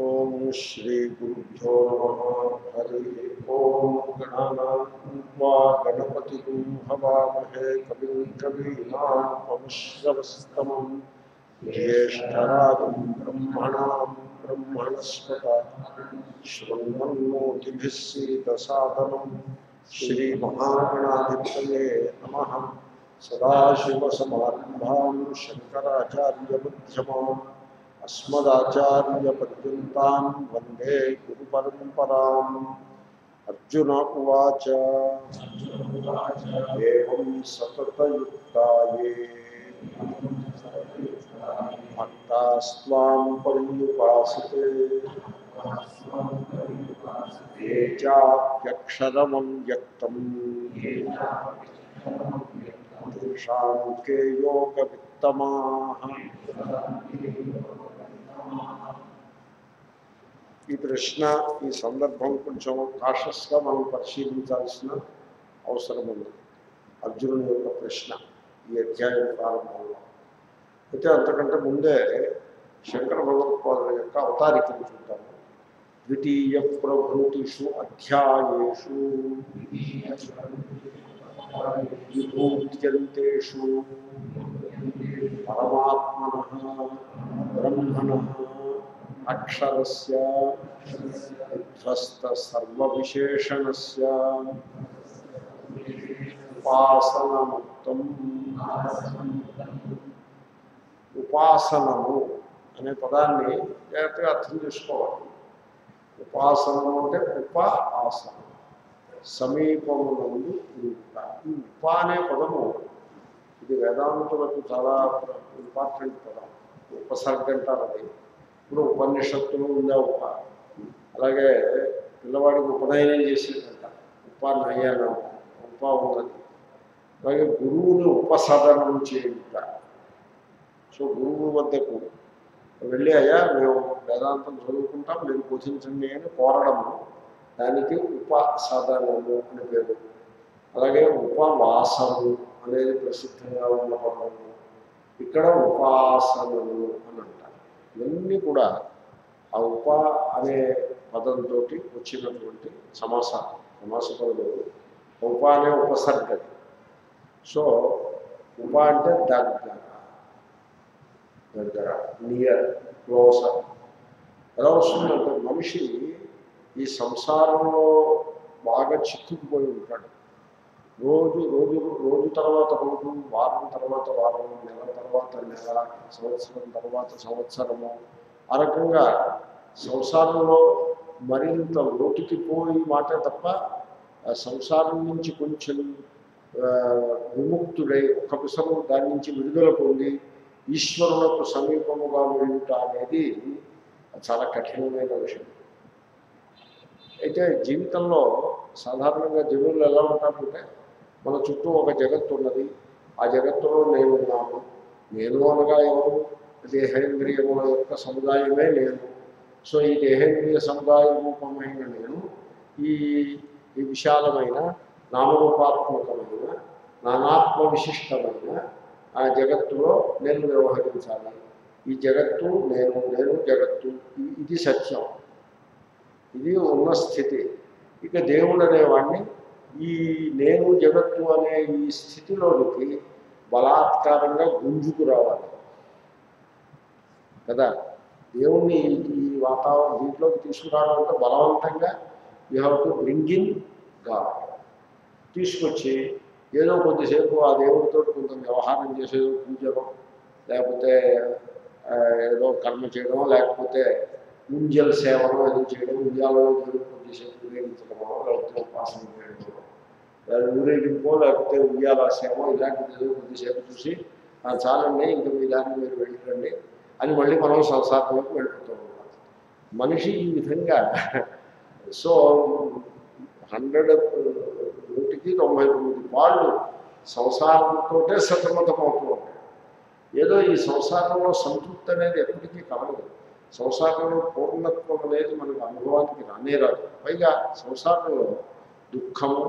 ॐ श्रीगुरुभ्यो नमः। हरिः ॐ गणानां भूत्वा गणपतिं हवामहे कविं कवीनां पविश्रवस्तमं ज्येष्ठराजं ब्रह्मणां ब्रह्मणस्पत शृण्वन्नोतिभिः सीतसादनं श्रीमहागणाधिपतये नमः। सदाशिवसमारम्भां शङ्कराचार्यबुद्ध्यमाम् अस्मदाचार्यपर्यन्तां वंदे गुरुपरम्पराम्। अर्जुन उवाच। एवं सततयुक्ताये। ये चाप्यक्षरमव्यक्तम् तेषां के योगवित्तमाः। ఈ ప్రశ్న ఈ సందర్భం కొంచెం కాషస్గా మనం పరిశీలించాల్సిన అవసరం ఉంది అర్జునుని యొక్క ప్రశ్న ఈ అధ్యాయం ప్రారంభంలో. అయితే అంతకంటే ముందే శంకర భగవత్పాదుల యొక్క అవతారికను చూద్దాము. ద్వితీయ ప్రభృతిషు అధ్యాయేషు. విభూత్యంతేషు పరమాత్మన బ్రహ్మణ అక్షరస్య విధ్వస్త ఉపాసనముక్తం ఉపాసనము అనే పదాన్ని జాగ్రత్తగా అర్థం చేసుకోవాలి. ఉపాసనము అంటే ఉప ఆసనం సమీపమునందు ఉంట. ఈ ఉప అనే పదము ఇది వేదాంతులకు చాలా ఇంపార్టెంట్ కదా. ఉపసర్గ అంటారు అది. ఇప్పుడు ఉపనిషత్తులు ఉందా ఉప. అలాగే పిల్లవాడికి ఉపనయనం చేసేటంట ఉప నయనం ఉప ఉన్నది. అలాగే గురువుని ఉపసాధనం చేయుట. సో గురువు వద్దకు వెళ్ళి అయ్యా మేము వేదాంతం చదువుకుంటాం మీరు బోధించండి అని కోరడము. దానికి ఉపసదనము అని పేరు. అలాగే ఉపవాసము. అనేది ప్రసిద్ధంగా ఉన్న పదము ఇక్కడ ఉపాసనలు అని అంటారు. ఇవన్నీ కూడా ఆ ఉప అనే పదంతో వచ్చినటువంటి సమాస సమాస పదము ఉప అనే ఉపసర్గది సో ఉప అంటే దగ్గర. దగ్గర నియర్ క్లోజర్ ఎలా వస్తుందంటే మనిషి ఈ సంసారంలో బాగా చిక్కుకుపోయి ఉంటాడు. రోజు రోజు రోజు తర్వాత రోజు వారం తర్వాత వారం నెల తర్వాత నెల సంవత్సరం తర్వాత సంవత్సరము. ఆ రకంగా సంసారంలో మరింత లోటుకి పోయి మాట తప్ప సంసారం నుంచి కొంచెం విముక్తుడై ఒక విషయం దాని నుంచి విడుదల పొంది ఈశ్వరులకు సమీపముగా వెళ్ళుట అనేది చాలా కఠినమైన విషయం. అయితే జీవితంలో సాధారణంగా జనులు ఎలా ఉంటారంటే మన చుట్టూ ఒక జగత్తు ఉన్నది ఆ జగత్తులో నేను ఉన్నాను నేను అనగా ఎవరు? దేహేంద్రియముల యొక్క సముదాయమే నేను. సో ఈ దేహేంద్రియ సముదాయ రూపమైన నేను ఈ ఈ విశాలమైన నామరూపాత్మకమైన నానాత్మ విశిష్టమైన ఆ జగత్తులో నేను వ్యవహరించాలి. ఈ జగత్తు నేను నేను జగత్తు. ఇది సత్యం. ఇది ఉన్న స్థితి. ఇక దేవుడు అనేవాడిని ఈ నేను జగత్తు అనే ఈ స్థితిలోనికి బలాత్కారంగా గుంజుకు రావాలి. కదా? దేవుణ్ణి ఈ- వాతావరణం దీంట్లోకి తీసుకురావాలంటే బలవంతంగా you have to bring in God తీసుకొచ్చి ఏదో కొద్దిసేపు ఆ దేవుడితో కొంత వ్యవహారం చేసేదో పూజలో లేకపోతే ఏదో కర్మ చేయడమో లేకపోతే ముంజల సేవలో ఏదో చేయడం ఉంజాలలో కొద్దిసేపు ఊరేగించడమో లేకపోతే ఉపాసన చేయడమో లేదా ఊరేగింపో లేకపోతే ఉయ్యాల సేవ ఇలాంటిది ఏదో కొద్దిసేపు చూసి చాలండి ఇంకా మీ దాన్ని మీరు వెళ్ళండి అని మళ్ళీ మనం సంసారంలోకి వెళ్ళిపోతాం మనిషి ఈ విధంగా సో హండ్రెడ్ నూటికి తొంభై తొమ్మిది వాళ్ళు సంసారంతో సతమతమవుతూ ఉంటారు ఉంటాయి ఏదో ఈ సంసారంలో సంతృప్తి అనేది ఎప్పటికీ కలగదు సంసారంలో పూర్ణత్వం అనేది మనకు అనుభవానికి రానే రాదు పైగా సంసారంలో దుఃఖము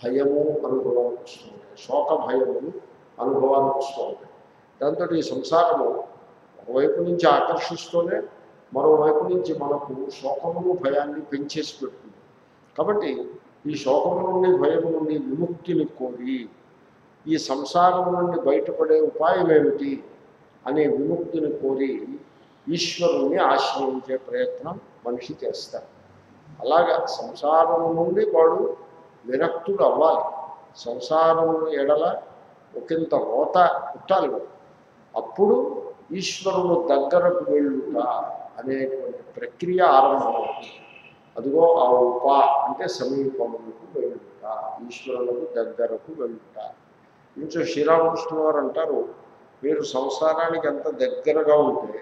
భయము అనుభవానికి వస్తూ ఉంటాయి శోక భయములు అనుభవానికి వస్తూ ఉంటాయి దాంతో ఈ సంసారము ఒకవైపు నుంచి ఆకర్షిస్తూనే మరోవైపు నుంచి మనకు శోకమును భయాన్ని పెంచేసి పెడుతుంది. కాబట్టి ఈ శోకము నుండి భయము నుండి విముక్తిని కోరి ఈ సంసారం నుండి బయటపడే ఉపాయం ఏమిటి అనే విముక్తిని కోరి ఈశ్వరుణ్ణి ఆశ్రయించే ప్రయత్నం మనిషి చేస్తారు అలాగా సంసారం నుండి వాడు విరక్తుడు అవ్వాలి. సంసారం ఎడల ఒకంత రోత పుట్టాలి అప్పుడు ఈశ్వరుడు దగ్గరకు వెళ్ళుట అనేటువంటి ప్రక్రియ ఆరంభమవుతుంది. అదిగో ఆ ఉప అంటే సమీపములకు వెళ్ళుట ఈశ్వరులకు దగ్గరకు వెళ్ళుట. ఇంకొంచెం శ్రీరామకృష్ణ వారు అంటారు మీరు సంసారానికి ఎంత దగ్గరగా ఉంటే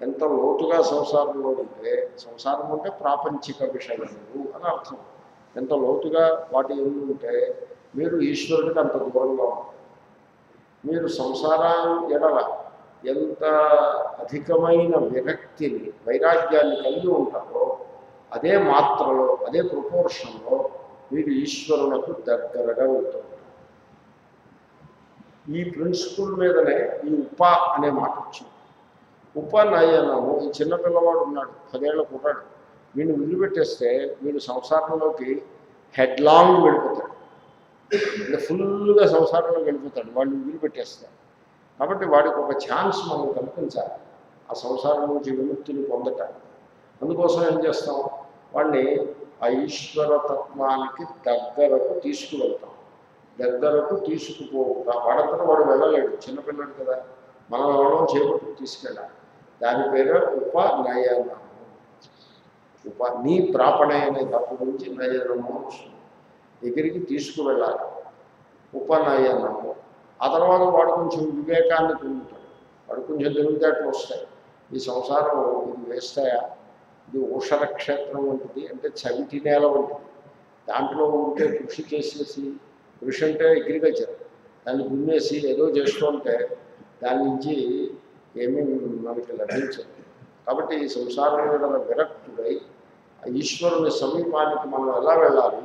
ఎంత లోతుగా సంసారంలో ఉంటే సంసారం అంటే ప్రాపంచిక విషయము అని అర్థం. ఎంత లోతుగా వాటి ఎందు ఉంటే మీరు ఈశ్వరుడికి అంత దూరంగా ఉంటారు. మీరు సంసారం ఎడల ఎంత అధికమైన విరక్తిని వైరాగ్యాన్ని కలిగి ఉంటారో అదే మాత్రలో అదే ప్రపోర్షన్లో మీరు ఈశ్వరులకు దగ్గరగా ఉంటారు. ఈ ప్రిన్సిపుల్ మీదనే ఈ ఉప అనే మాట వచ్చింది. ఉపనయనము ఈ చిన్నపిల్లవాడు ఉన్నాడు పదేళ్ళ కుర్రాడు. వీడిని వదిలిపెట్టేస్తే వీడు సంసారంలోకి హెడ్ లాంగ్ వెళ్ళిపోతాడు అంటే ఫుల్గా సంసారంలో వెళ్ళిపోతాడు వాడిని వదిలిపెట్టేస్తాడు కాబట్టి వాడికి ఒక ఛాన్స్ మనం కల్పించాలి. ఆ సంసారం నుంచి విముక్తిని పొందటానికి. అందుకోసం ఏం చేస్తాం? వాడిని ఆ ఈశ్వర తత్వానికి దగ్గరకు తీసుకువెళ్తాం. దగ్గరకు తీసుకుపోతాం వాడంతా వాడు వెళ్ళలేడు. చిన్నపిల్లడు కదా. మనం ఎవరో చేపట్టుకు తీసుకెళ్ళాలి. దాని పేరు ఉపనయనము ఉపా నీ ప్రాపణ అనే తప్పు నుంచి నయనము దగ్గరికి తీసుకువెళ్ళాలి. ఉపనయనము ఆ తర్వాత వాడు కొంచెం వివేకాన్ని పొందుతాడు. వాడు కొంచెం తెలివితేటలు వస్తాయి. ఈ సంసారం ఇది వేస్తాయా? ఇది ఊషర క్షేత్రం వంటిది అంటే చవిటి నేల వంటిది. దాంట్లో ఉంటే కృషి చేసేసి కృషి అంటే అగ్రికల్చర్ దాన్ని దున్నేసి ఏదో చేస్తుంటే దాని నుంచి ఏమీ మనకి లభించదు. కాబట్టి ఈ సంసారం మీద విరక్తుడై ఆ ఈశ్వరుని సమీపానికి మనం ఎలా వెళ్ళాలి?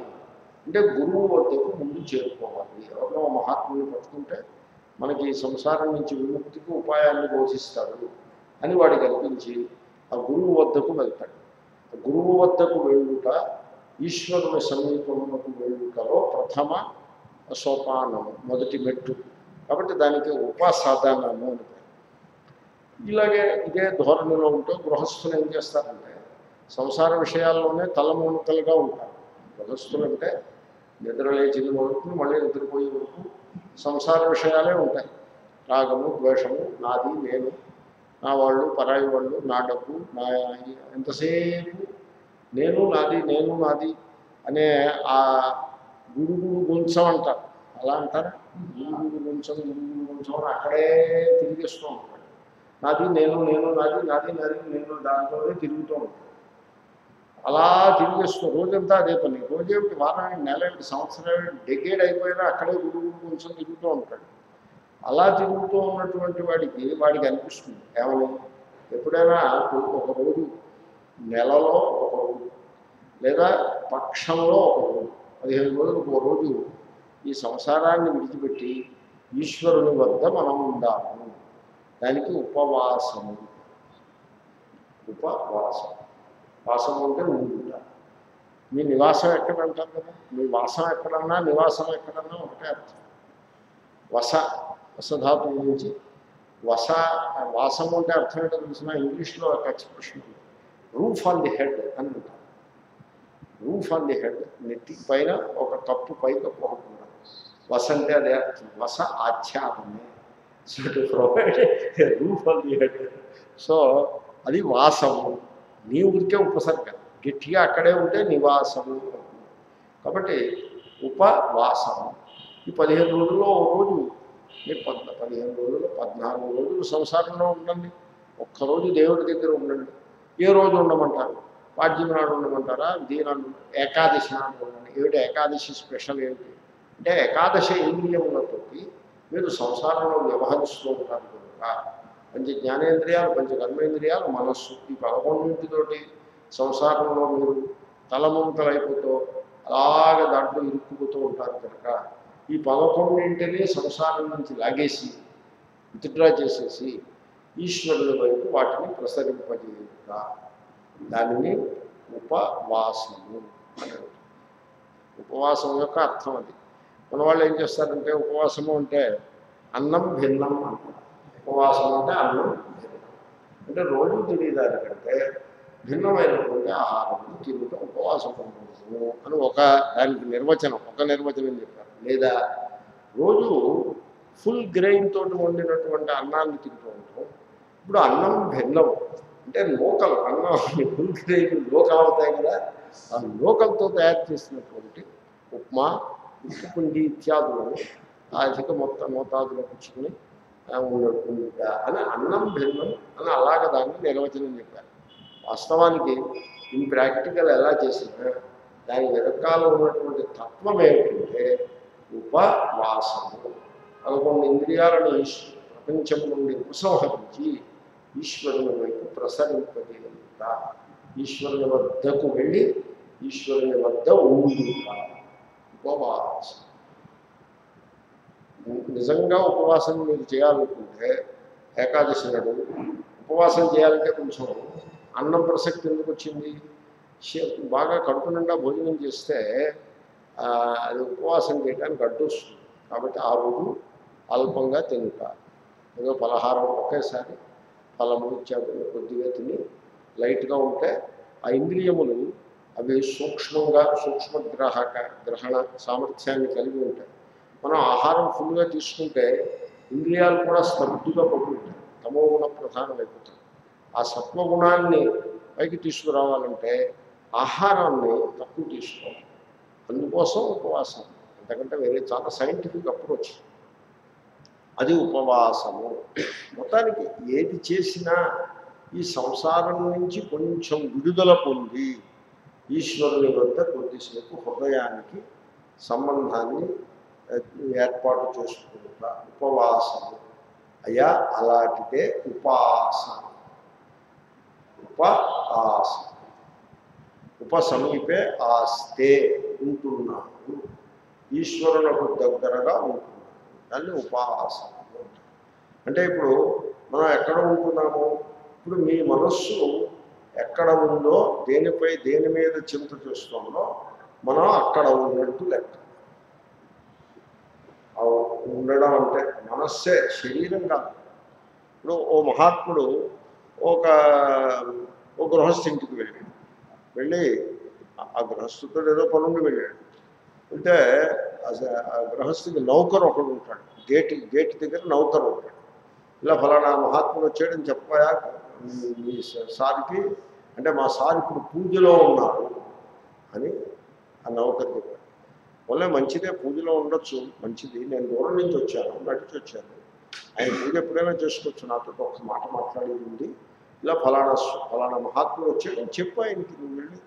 అంటే గురువు వద్దకు ముందు చేరుకోవాలి. ఎవరినో మహాత్ముని పట్టుకుంటే మనకి ఈ సంసారం నుంచి విముక్తికి ఉపాయాన్ని బోధిస్తాడు అని వాడికి అనిపించి ఆ గురువు వద్దకు వెళ్తాడు. ఆ గురువు వద్దకు వెళ్ళుట ఈశ్వరుని సమీపమునకు వెళ్ళుటలో ప్రథమ సోపానం మొదటి మెట్టు. కాబట్టి దానికి ఉపాసాధనము అని ఇలాగే ఇదే ధోరణిలో ఉంటూ గృహస్థులు ఏం చేస్తారంటే సంసార విషయాల్లోనే తలమునకలుగా ఉంటారు. గృహస్థులు అంటే నిద్ర వరకు మళ్ళీ నిద్రపోయే వరకు సంసార విషయాలే ఉంటాయి. రాగము ద్వేషము నాది నేను నా వాళ్ళు పరాయి వాళ్ళు నా డబ్బు నా ఎంతసేపు నేను నాది నేను నాది అనే ఆ గురుగుడు గుంచం అంటారు. అలా అంటారా? గురుగుడు గుంచం గురుగుడు గుంచం అని అక్కడే తిరిగిస్తూ ఉంటారు. నాది నేను నేను నాది నాది నాది నేను దాంట్లోనే తిరుగుతూ ఉంటాను అలా తిరిగేస్తూ రోజంతా అదే పని. రోజేమిటి వారానికి నెల ఏమిటి సంవత్సరం ఏమిటి డెకేడ్ అయిపోయినా అక్కడే గురువు కొంచెం తిరుగుతూ ఉంటాడు. అలా తిరుగుతూ ఉన్నటువంటి వాడికి వాడికి అనిపిస్తుంది. కేవలం ఎప్పుడైనా ఒక రోజు నెలలో ఒక రోజు లేదా పక్షంలో ఒక రోజు పదిహేను రోజులకు ఒక రోజు ఈ సంసారాన్ని విడిచిపెట్టి ఈశ్వరుని వద్ద మనం ఉండాము దానికి ఉపవాసము. ఉపవాసం. వాసం అంటే ఉండుట. మీ నివాసం ఎక్కడ అంటారు కదా? మీ వాసం ఎక్కడన్నా నివాసం ఎక్కడన్నా ఒకటే అర్థం. వస వసధాతు నుంచి వస వాసం అంటే అర్థం ఏంటో తెలిసిన ఇంగ్లీష్లో ఒక ఎక్స్ప్రెషన్ ఉంది. రూఫ్ ఆన్ ది హెడ్ అని అంటారు రూఫ్ ఆన్ ది హెడ్ నెత్తి పైన ఒక కప్పు పై కప్పు ఒకటి ఉండదు వస అంటే అదే అర్థం. వస ఆచ్ఛాదమే. So to provide roof on the head so అది వాసము. నీ ఊరికే ఉపసర్గ. గట్టిగా అక్కడే ఉంటే నివాసము. కాబట్టి ఉపవాసము. ఈ పదిహేను రోజుల్లో ఓ రోజు మీరు పద్ పదిహేను రోజులు పద్నాలుగు రోజులు సంసారంలో ఉండండి. ఒక్కరోజు దేవుడి దగ్గర ఉండండి. ఏ రోజు ఉండమంటారు? పాడ్యం నాడు ఉండమంటారా? దీనాడు ఏకాదశి నాడు ఉండండి ఏమిటి ఏకాదశి స్పెషల్ ఏమిటి? అంటే ఏకాదశి ఇంద్రియములతోటి మీరు సంసారంలో వ్యవహరిస్తూ ఉంటారు కనుక పంచ జ్ఞానేంద్రియాలు పంచ కర్మేంద్రియాలు మనస్సు ఈ పదకొండింటితోటి సంసారంలో మీరు తలముంతలైపోతూ అలాగ దాంట్లో ఇరుక్కుపోతూ ఉంటారు కనుక ఈ పదకొండింటిని సంసారం నుంచి లాగేసి విత్డ్రా చేసేసి ఈశ్వరుని వైపు వాటిని ప్రసరింపజేయుట. దానిని ఉపవాసము అంటారు. ఉపవాసం యొక్క అర్థం అది. వాళ్ళు ఏం చేస్తారంటే ఉపవాసము అంటే అన్నం భిన్నం అంటారు. ఉపవాసం అంటే అన్నం భిన్నం. అంటే రోజు తినేదానికంటే భిన్నమైనటువంటి ఆహారం తిరుగుట ఉపవాసం అని ఒక దానికి నిర్వచనం ఒక నిర్వచనం చెప్పారు? లేదా రోజు ఫుల్ గ్రెయిన్ తోటి వండినటువంటి అన్నాన్ని తింటూ ఉంటాం. ఇప్పుడు అన్నం భిన్నం. అంటే లోకల్ అన్నం ఫుల్ గ్రెయిన్ లోకల్ అవుతాయి కదా. ఆ లోకల్తో తయారు చేసినటువంటి ఉప్మా ఉప్పు పిండి అధిక మొత్తం మోతాదులో పుచ్చుకుని ఉండకుండా అని అన్నం భిన్నం అని అలాగ దాన్ని నిర్వచనం చెప్పారు. వాస్తవానికి ఇన్ ప్రాక్టికల్ ఎలా చేసినా దాని వెనకాల ఉన్నటువంటి తత్వం ఏమిటంటే ఉపవాసము. పదకొండు ఇంద్రియాలను ప్రపంచం నుండి ఉపసంహరించి ఈశ్వరుని వైపు ప్రసరింపజేయుట. ఈశ్వరుని వద్దకు వెళ్ళి ఈశ్వరుని వద్ద ఉండుట. ఉపవాసం. నిజంగా ఉపవాసం మీరు చేయాలనుకుంటే ఏకాదశి నాడు ఉపవాసం చేయాలంటే కొంచెం అన్నం ప్రసక్తి ఎందుకు వచ్చింది? బాగా కడుపు నిండా భోజనం చేస్తే అది ఉపవాసం చేయడానికి అడ్డు వస్తుంది కాబట్టి ఆ రోజు అల్పంగా తింటారు. ఏదో పలహారం ఒకేసారి ఫలము ఇత్యాదులు కొద్దిగా తిని లైట్గా ఉంటే ఆ ఇంద్రియములు అవి సూక్ష్మంగా సూక్ష్మగ్రహక గ్రహణ సామర్థ్యాన్ని కలిగి ఉంటాయి. మనం ఆహారం ఫుల్గా తీసుకుంటే ఇంద్రియాలు కూడా స్తబ్దుగా పడుతుంటాయి. తమో గుణ ప్రధానం ఆ సత్వగుణాన్ని పైకి తీసుకురావాలంటే ఆహారాన్ని తక్కువ తీసుకోవాలి. అందుకోసం ఉపవాసం. ఎందుకంటే వేరే చాలా సైంటిఫిక్ అప్రోచ్. అది ఉపవాసము. మొత్తానికి ఏది చేసినా ఈ సంసారం నుంచి కొంచెం విడుదల పొంది ఈశ్వరుని వద్ద కొద్దిసేపు హృదయానికి సంబంధాన్ని ఏర్పాటు చేసుకుంటా. ఉపవాసము. అయ్యా అలాంటిదే ఉపాసన. ఉప సమీప ఆస్తే ఉంటున్నాడు. ఈశ్వరులకు దగ్గరగా ఉంటున్నాడు. దాన్ని ఉపాసన అంటే ఇప్పుడు మనం ఎక్కడ ఉంటున్నాము? ఇప్పుడు మీ మనస్సు ఎక్కడ ఉందో దేనిపై దేని మీద చింత చేస్తుందో మనం అక్కడ ఉన్నట్టు లెక్క. ఉండడం అంటే మనస్సే శరీరం కాదు. ఇప్పుడు ఓ మహాత్ముడు ఒక ఓ గృహస్థింటికి వెళ్ళాడు. వెళ్ళి ఆ- ఆ గృహస్థుతో ఏదో పనుండి వెళ్ళాడు. అంటే ఆ గృహస్థికి నౌకరు ఒకడు ఉంటాడు. గేట్ గేట్ దగ్గర నౌకరు ఉంటాడు. ఇలా ఫలానా మహాత్ముడు వచ్చాడని చెప్పాయా మీ- సార్కి అంటే మా సార్ ఇప్పుడు పూజలో ఉన్నారు అని ఆ నౌకర్ చెప్పాడు. వల్లే మంచిదే పూజలో ఉండొచ్చు మంచిది. నేను దూరం నుంచి వచ్చాను నడిచి వచ్చాను. ఆయన పూజ ఎప్పుడైనా చేసుకోవచ్చు. నాతో ఒక మాట మాట్లాడేది. ఉంది ఇలా ఫలానా ఫలానా మహాత్ముడు వచ్చాడని చెప్పు ఆయనకి నువ్వు వెళ్ళి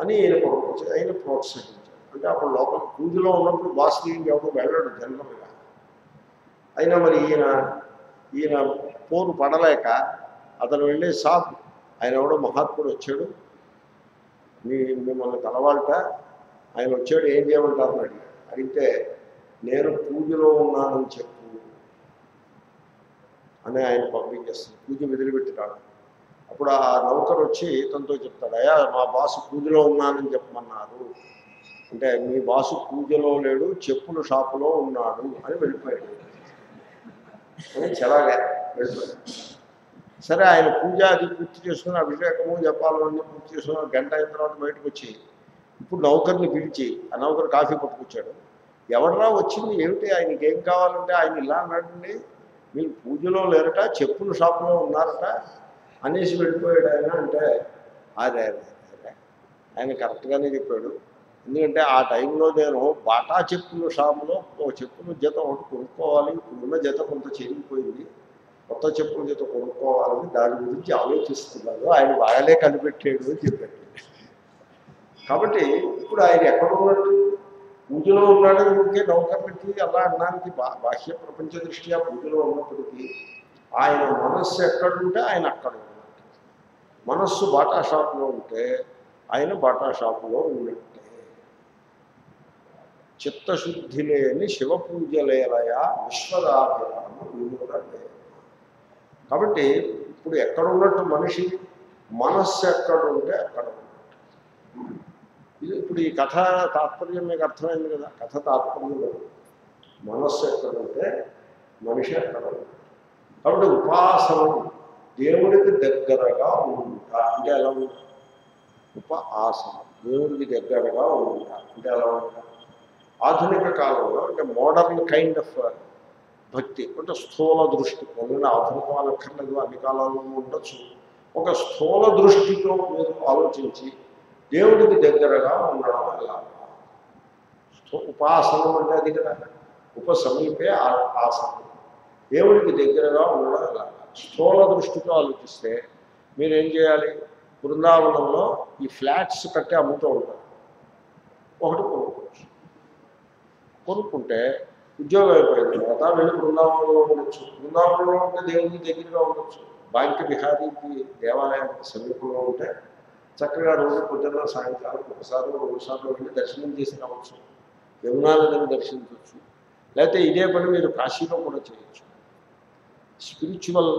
అని ఈయన పంపించి ఆయన ప్రోత్సహించాడు. అంటే అప్పుడు లోపల పూజలో ఉన్నప్పుడు బాస్ దీనికి ఎవరు వెళ్ళాడు జనరల్గా. అయినా మరి ఈయన ఈయన పోరు పడలేక అతను వెళ్ళే సాబ్ ఆయన ఎవడో మహాత్ముడు వచ్చాడు. మీ మిమ్మల్ని కలవాలట. ఆయన వచ్చాడు ఏం చేయమంటారు అని అడిగాడు. అడిగితే నేను పూజలో ఉన్నానని చెప్పు అని ఆయన పంపించేస్తాను పూజ వదిలిపెట్టినాడు అప్పుడు ఆ నౌకర్ వచ్చి తనతో చెప్తాడు అయ్యా మా బాసు పూజలో ఉన్నానని చెప్పమన్నారు. అంటే మీ బాసు పూజలో లేడు చెప్పుల షాపులో ఉన్నాడు అని వెళ్ళిపోయాడు. అని చెలాగా. వెళ్ళిపోయాడు సరే ఆయన పూజ అది పూర్తి చేసుకుని అభిషేకము జపాలన్నీ పూర్తి చేసుకుని గంట అయిన తర్వాత బయటకు వచ్చి ఇప్పుడు నౌకర్ని పిలిచి ఆ నౌకర్ కాఫీ పట్టుకొచ్చాడు. ఎవడరా వచ్చింది? ఏమిటి? ఆయనకి ఏం కావాలంటే ఆయన ఇలా అన్నాడండి. మీరు పూజలో లేరట చెప్పుల షాపులో ఉన్నారట అనేసి వెళ్ళిపోయాడు ఆయన అంటే అదే ఆయన కరెక్ట్గానే చెప్పాడు. ఎందుకంటే ఆ టైంలో నేను బాటా చెప్పుల షాపులో ఓ చెప్పుల జత ఒకటి కొనుక్కోవాలి. ఇప్పుడున్న జత కొంత చెరిగిపోయింది. కొత్త చెప్పుల జత కొనుక్కోవాలని దాని గురించి ఆలోచిస్తున్నాను. ఆయన బాగాలే కనిపెట్టాడు అని చెప్పాడు. కాబట్టి ఇప్పుడు ఆయన ఎక్కడ ఉన్నట్టు పూజలో ఉన్నాడని ఉంటే పెట్టి అలా అన్నానికి బా బాహ్య ప్రపంచ దృష్ట్యా పూజలో ఉన్నప్పటికీ ఆయన మనస్సు ఎక్కడుంటే ఆయన అక్కడ ఉన్నట్టు మనస్సు బాటా షాపులో ఉంటే ఆయన బాటా షాపులో ఉన్నట్టు చిత్తశుద్ధి లేని శివ పూజలేలయ విశ్వదాభిరామ వినురలే కాబట్టి ఇప్పుడు ఎక్కడ ఉన్నట్టు మనిషి మనస్సు ఎక్కడ ఉంటే అక్కడ ఉన్నట్టు ఇది ఇప్పుడు ఈ కథ తాత్పర్యం మీకు అర్థమైంది కదా కథ తాత్పర్యం మనస్సు ఎక్కడ ఉంటే మనిషి ఎక్కడ కాబట్టి ఉపాసన దేవుడికి దగ్గరగా ఉంటా అంటే ఎలా ఉంటా? ఉప ఆసనం దేవుడికి దగ్గరగా ఉంటా అంటే ఎలా ఉంటా? ఆధునిక కాలంలో అంటే మోడర్న్ కైండ్ ఆఫ్ భక్తి అంటే స్థూల దృష్టి. పొందిన ఆధునికం అనక్కర్లేదు అన్ని కాలాల్లో ఉండొచ్చు. ఒక స్థూల దృష్టితో మీరు ఆలోచించి దేవుడికి దగ్గరగా ఉండడం ఎలా స్థూ- ఉపాసనం అంటే అది కదా. ఉపసమీపే ఆ- ఆసనం. దేవుడికి దగ్గరగా ఉండడం ఎలా స్థూల దృష్టితో ఆలోచిస్తే మీరేం చేయాలి? బృందావనంలో ఈ ఫ్లాట్స్ కట్టి అమ్ముతూ ఉంటారు. ఒకటి కొనుక్కుంటే ఉద్యోగం అయిపోయిన తర్వాత వెళ్ళి బృందావనంలో ఉండొచ్చు. బృందావనంలో ఉంటే దేవుడికి దగ్గరగా ఉండొచ్చు. బాంకి బిహారీకి దేవాలయానికి సమీపంలో ఉంటే చక్కగా రోజు పొద్దున్న సాయంకాలం ఒకసారి రెండుసార్లు వెళ్ళి దర్శనం చేసి రావచ్చు. యమునా దర్శించవచ్చు. లేకపోతే ఇదే పని మీరు కాశీలో కూడా చేయొచ్చు. స్పిరిచువల్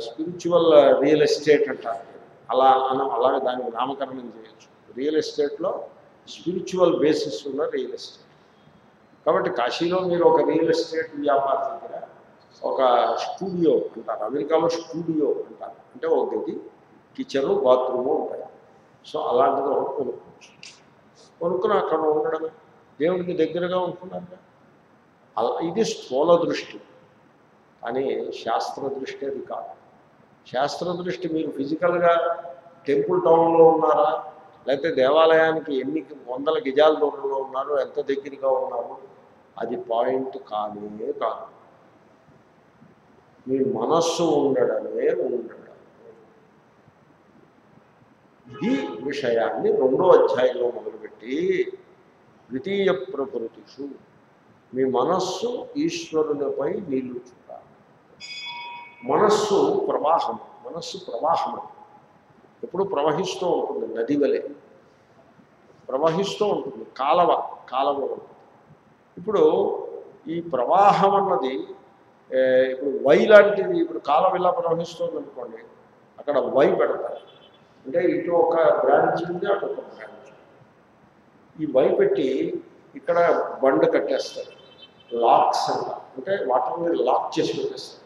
స్పిరిచువల్ రియల్ ఎస్టేట్ అంటారు అలా అన అలాగే దానికి నామకరణం చేయొచ్చు. రియల్ ఎస్టేట్లో స్పిరిచువల్ బేసిస్ ఉన్న రియల్ ఎస్టేట్. కాబట్టి కాశీలో మీరు ఒక రియల్ ఎస్టేట్ వ్యాపారం దగ్గర ఒక స్టూడియో అంటారు అమెరికాలో స్టూడియో అంటారు అంటే ఒక గది కిచెను బాత్రూము ఉంటాయి. సో అలాంటిది ఒకటి కొనుక్కోవచ్చు. కొనుక్కుని అక్కడ ఉండడమే. దేవుడికి దగ్గరగా ఉంటున్నారు అలా ఇది స్థూల దృష్టి. కానీ శాస్త్ర దృష్టి అది కాదు. శాస్త్ర దృష్టి మీరు ఫిజికల్గా టెంపుల్ టౌన్లో ఉన్నారా? లేకపోతే దేవాలయానికి ఎన్ని వందల గిజాల దూరంలో ఉన్నారు ఎంత దగ్గరగా ఉన్నారు? అది పాయింట్ కానే కాదు. మీ మనస్సు ఉండడమే ఉండడం. ఈ విషయాన్ని రెండో అధ్యాయంలో మొదలుపెట్టి ద్వితీయ ప్రకృతిషు మీ మనస్సు ఈశ్వరునిపై నిలుచుట మనస్సు ప్రవాహం మనస్సు ప్రవాహం. ఎప్పుడు ప్రవహిస్తూ ఉంటుంది నది వలె. ప్రవహిస్తూ ఉంటుంది కాలవ కాలవ ఉంటుంది. ఇప్పుడు ఈ ప్రవాహం అన్నది ఇప్పుడు వై లాంటిది ఇప్పుడు కాలం ఇలా ప్రవహిస్తుంది అనుకోండి అక్కడ వై పెడతారు. అంటే ఇటు ఒక బ్రాంచ్ ఉంది అటు ఒక బ్రాంచ్. ఈ వై పెట్టి ఇక్కడ బండ్ కట్టేస్తారు. లాక్స్ అంట అంటే వాటర్ని లాక్ చేసి పెట్టేస్తారు.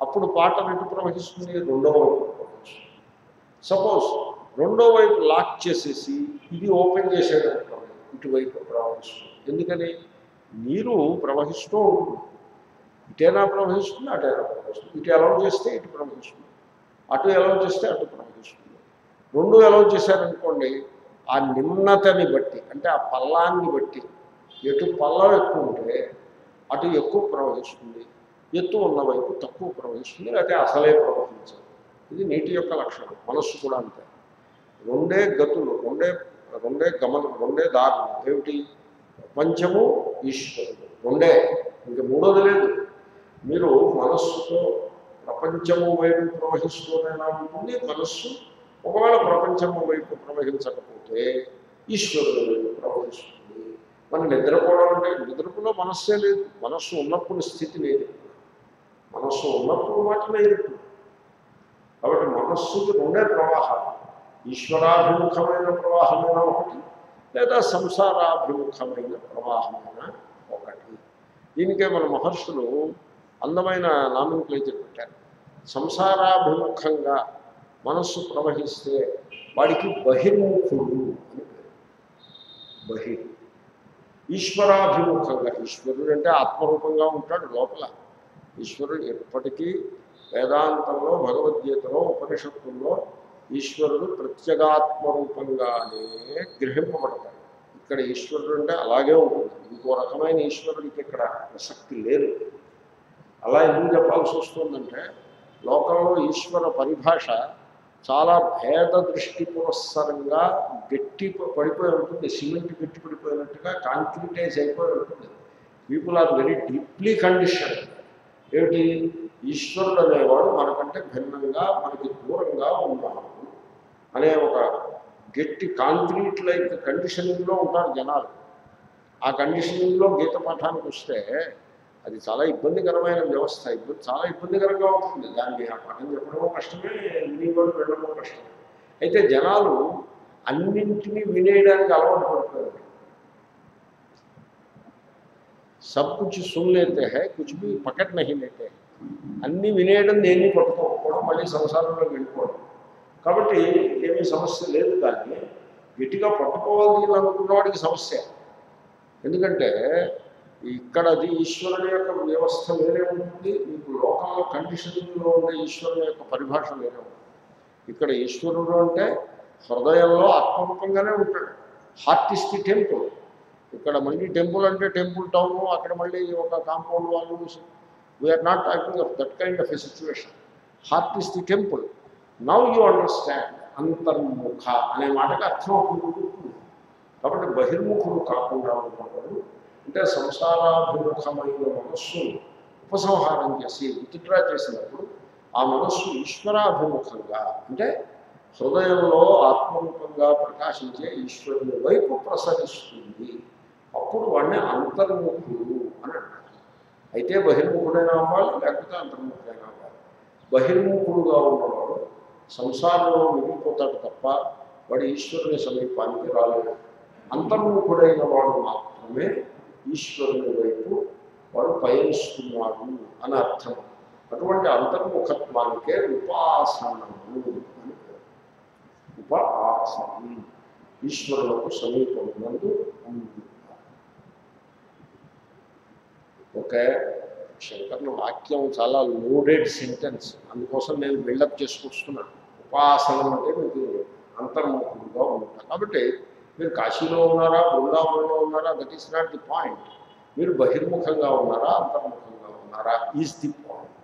అప్పుడు పాట ఎటు ప్రవహిస్తుంది రెండో వైపు సపోజ్ రెండో వైపు లాక్ చేసేసి ఇది ఓపెన్ చేసేటప్పుడు ఇటువైపు ప్రవహిస్తుంది. ఎందుకని? నీరు ప్రవహిస్తూ ఉంటుంది ఇటేనా ప్రవహిస్తుంది అటేనా ప్రవహిస్తుంది? ఇటు అలౌ చేస్తే ఇటు ప్రవహిస్తుంది. అటు అలౌ చేస్తే అటు ప్రవహిస్తుంది. రెండు అలౌ చేశారనుకోండి ఆ నిమ్నతని బట్టి అంటే ఆ పల్లాన్ని బట్టి ఎటు పల్లం ఎక్కువ ఉంటే అటు ఎక్కువ ప్రవహిస్తుంది. ఎత్తు ఉన్న వైపు తక్కువ ప్రవహిస్తుంది లేకపోతే అసలే ప్రవహించదు. ఇది నీటి యొక్క లక్షణం మనస్సు కూడా అంతే. రెండే గతులు రెండే రెండే గమనం రెండే దారులు ఏమిటి? ప్రపంచము ఈశ్వరుడు. రెండే. ఇంక మూడోది లేదు. మీరు మనస్సుతో ప్రపంచము వైపు ప్రవహిస్తూనైనా ఉంటుంది. మనస్సు ఒకవేళ ప్రపంచము వైపు ప్రవహించకపోతే ఈశ్వరుడు వైపు ప్రవహిస్తుంది. మన నిద్రపోవడం అంటే నిద్రపులో మనస్సే లేదు. మనస్సు ఉన్నప్పుడు స్థితి లేదు. మనస్సు ఉన్నప్పుడు మాట లేదు కాబట్టి మనస్సుకి రెండే ప్రవాహాలు. ఈశ్వరాభిముఖమైన ప్రవాహమైన ఒకటి లేదా సంసారాభిముఖమైన ప్రవాహమైన ఒకటి. దీనికే మన మహర్షులు అందమైన నామినిక్లేచర్ పెట్టారు. సంసారాభిముఖంగా మనస్సు ప్రవహిస్తే వాడికి బహిర్ముఖుడు అని బహి ఈశ్వరాభిముఖంగా ఈశ్వరుడు అంటే ఆత్మరూపంగా ఉంటాడు లోపల. ఈశ్వరుడు ఎప్పటికీ వేదాంతంలో భగవద్గీతలో ఉపనిషత్తుల్లో ఈశ్వరుడు ప్రత్యేగాత్మరూపంగానే గ్రహింపబడతాడు. ఇక్కడ ఈశ్వరుడు అంటే అలాగే ఉంటుంది. ఇంకో రకమైన ఈశ్వరుడికి ఇక్కడ ప్రసక్తి లేదు. అలా ఎందుకు చెప్పాల్సి వస్తుందంటే లోకంలో ఈశ్వర పరిభాష చాలా భేద దృష్టి పురస్సరంగా గట్టి పడిపోయి ఉంటుంది. సిమెంట్ గట్టి పడిపోయినట్టుగా కాంక్రీటైజ్ అయిపోయి ఉంటుంది. People are very deeply condition ఏమిటి? ఈశ్వరుడు అనేవాడు మనకంటే భిన్నంగా మనకి దూరంగా ఉన్నాడు అనే ఒక గట్టి కాంక్రీట్ లైక్ కండిషనింగ్లో ఉంటారు జనాలు. ఆ కండిషనింగ్లో గీత పాఠానికి వస్తే అది చాలా ఇబ్బందికరమైన వ్యవస్థ. ఇబ్బంది చాలా ఇబ్బందికరంగా ఉంటుంది. దాన్ని ఆ పాఠం చెప్పడమో కష్టమే వినివాడు వెళ్ళడమో కష్టమే. అయితే జనాలు అన్నింటినీ వినేయడానికి అలవాటు పడుతున్నారు सब कुछ सुन लेते हैं कुछ भी पकड़ नहीं लेते हैं అన్నీ వినేయడం దేన్ని పట్టుకోకపోవడం మళ్ళీ సంసారంలో వెళ్ళిపోవడం కాబట్టి ఏమీ సమస్య లేదు కానీ గట్టిగా పట్టుకోవాలి అనుకున్న వాడికి సమస్య ఎందుకంటే ఇక్కడది ఈశ్వరుని యొక్క వ్యవస్థ వేరే ఉంటుంది మీకు లోకంలో కండిషనింగ్లో ఉండే ఈశ్వరుని యొక్క పరిభాష వేరే ఉంటుంది ఇక్కడ ఈశ్వరుడు అంటే హృదయంలో ఆత్మరూపంగానే ఉంటాడు హార్ట్ ఇస్ ది టెంపుల్ ఇక్కడ మళ్ళీ టెంపుల్ అంటే టెంపుల్ టౌన్ అక్కడ మళ్ళీ ఒక కాంపౌండ్ వాళ్ళు we are not talking of that kind of a situation heart is the temple now you understand అంతర్ముఖ అనే మాటకి అర్థం అవుతుంది. కాబట్టి బహిర్ముఖుడు కాకుండా ఉన్నవాడు అంటే సంసారాభిముఖమైన మనస్సు ఉపసంహారం చేసి విత్డ్రా చేసినప్పుడు ఆ మనస్సు ఈశ్వరాభిముఖంగా అంటే హృదయంలో ఆత్మరూపంగా ప్రకాశించే ఈశ్వరుని వైపు ప్రసరిస్తుంది. అప్పుడు వాడిని అంతర్ముఖుడు అని అంటారు. అయితే బహిర్ముఖుడైనా అవ్వాలి లేకపోతే అంతర్ముఖుడైనా అవ్వాలి. బహిర్ముఖుడుగా ఉన్నవాడు సంసారంలో మిగిలిపోతాడు తప్ప వాడు ఈశ్వరుని సమీపానికి రాలేడు అంతర్ముఖుడైన వాడు మాత్రమే ఈశ్వరుని వైపు వాడు పయనిస్తున్నాడు అని అర్థం. అటువంటి అంతర్ముఖత్వానికే ఉపాసనము అని ఉపాసనం ఈశ్వరులకు సమీపమునందు ఉంది. ఓకే శంకర్ల వాక్యం చాలా లోడెడ్ సెంటెన్స్ అందుకోసం నేను బిల్డప్ చేసుకొస్తున్నాను. ఉపాసనం అంటే మీకు అంతర్ముఖుడుగా ఉంటాను కాబట్టి మీరు కాశీలో ఉన్నారా బృందావనంలో ఉన్నారా that is not the point మీరు బహిర్ముఖంగా ఉన్నారా అంతర్ముఖంగా ఉన్నారా ఈజ్ ది పాయింట్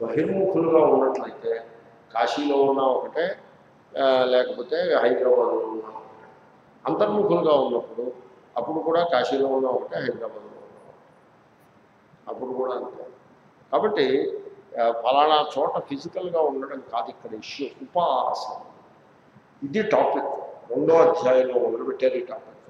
బహిర్ముఖులుగా ఉన్నట్లయితే కాశీలో ఉన్న ఒకటే లేకపోతే హైదరాబాద్లో ఉన్న ఒకటే. అంతర్ముఖులుగా ఉన్నప్పుడు అప్పుడు కూడా కాశీలో ఉన్న ఒకటే హైదరాబాద్లో అప్పుడు కూడా అంతే. కాబట్టి ఫలానా చోట ఫిజికల్గా ఉండడం కాదు ఇక్కడ ఇష్యూ ఉపాసన. ఇది టాపిక్. రెండో అధ్యాయంలో మొదలుపెట్టారు ఈ టాపిక్.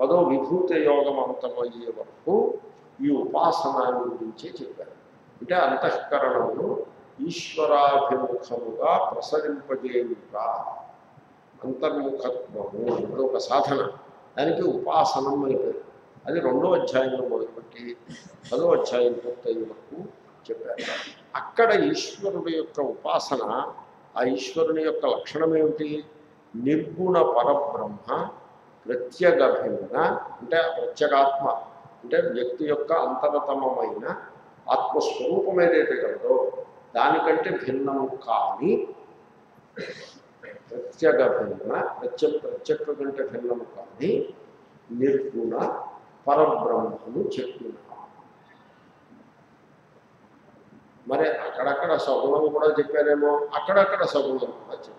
పదో విభూత యోగం అంతమయ్యే వరకు ఈ ఉపాసన గురించే చెప్పారు. అంటే అంతఃకరణము ఈశ్వరాభిముఖముగా ప్రసరింపజేయుట అంతర్ముఖత్వము. అది ఒక సాధన. దానికి ఉపాసనం అని పేరు. అది రెండో అధ్యాయంలో మొదలుపెట్టి పదో అధ్యాయం పూర్తయ్యే వరకు చెప్పారు. అక్కడ ఈశ్వరుడు యొక్క ఉపాసన ఆ ఈశ్వరుని యొక్క లక్షణం ఏమిటి? నిర్గుణ పరబ్రహ్మ ప్రత్యేకమైన అంటే ప్రత్యేగాత్మ అంటే వ్యక్తి యొక్క అంతరతమైన ఆత్మస్వరూపం ఏదైతే కలదో దానికంటే భిన్నము కాని ప్రత్యేక భిన్న ప్రత్య ప్రత్యక్ష కంటే భిన్నము కాని నిర్గుణ పరబ్రహ్మము చెప్పిన మరి అక్కడక్కడ సగుణం కూడా చెప్పారేమో అక్కడక్కడ సగుణం కూడా చెప్పారు.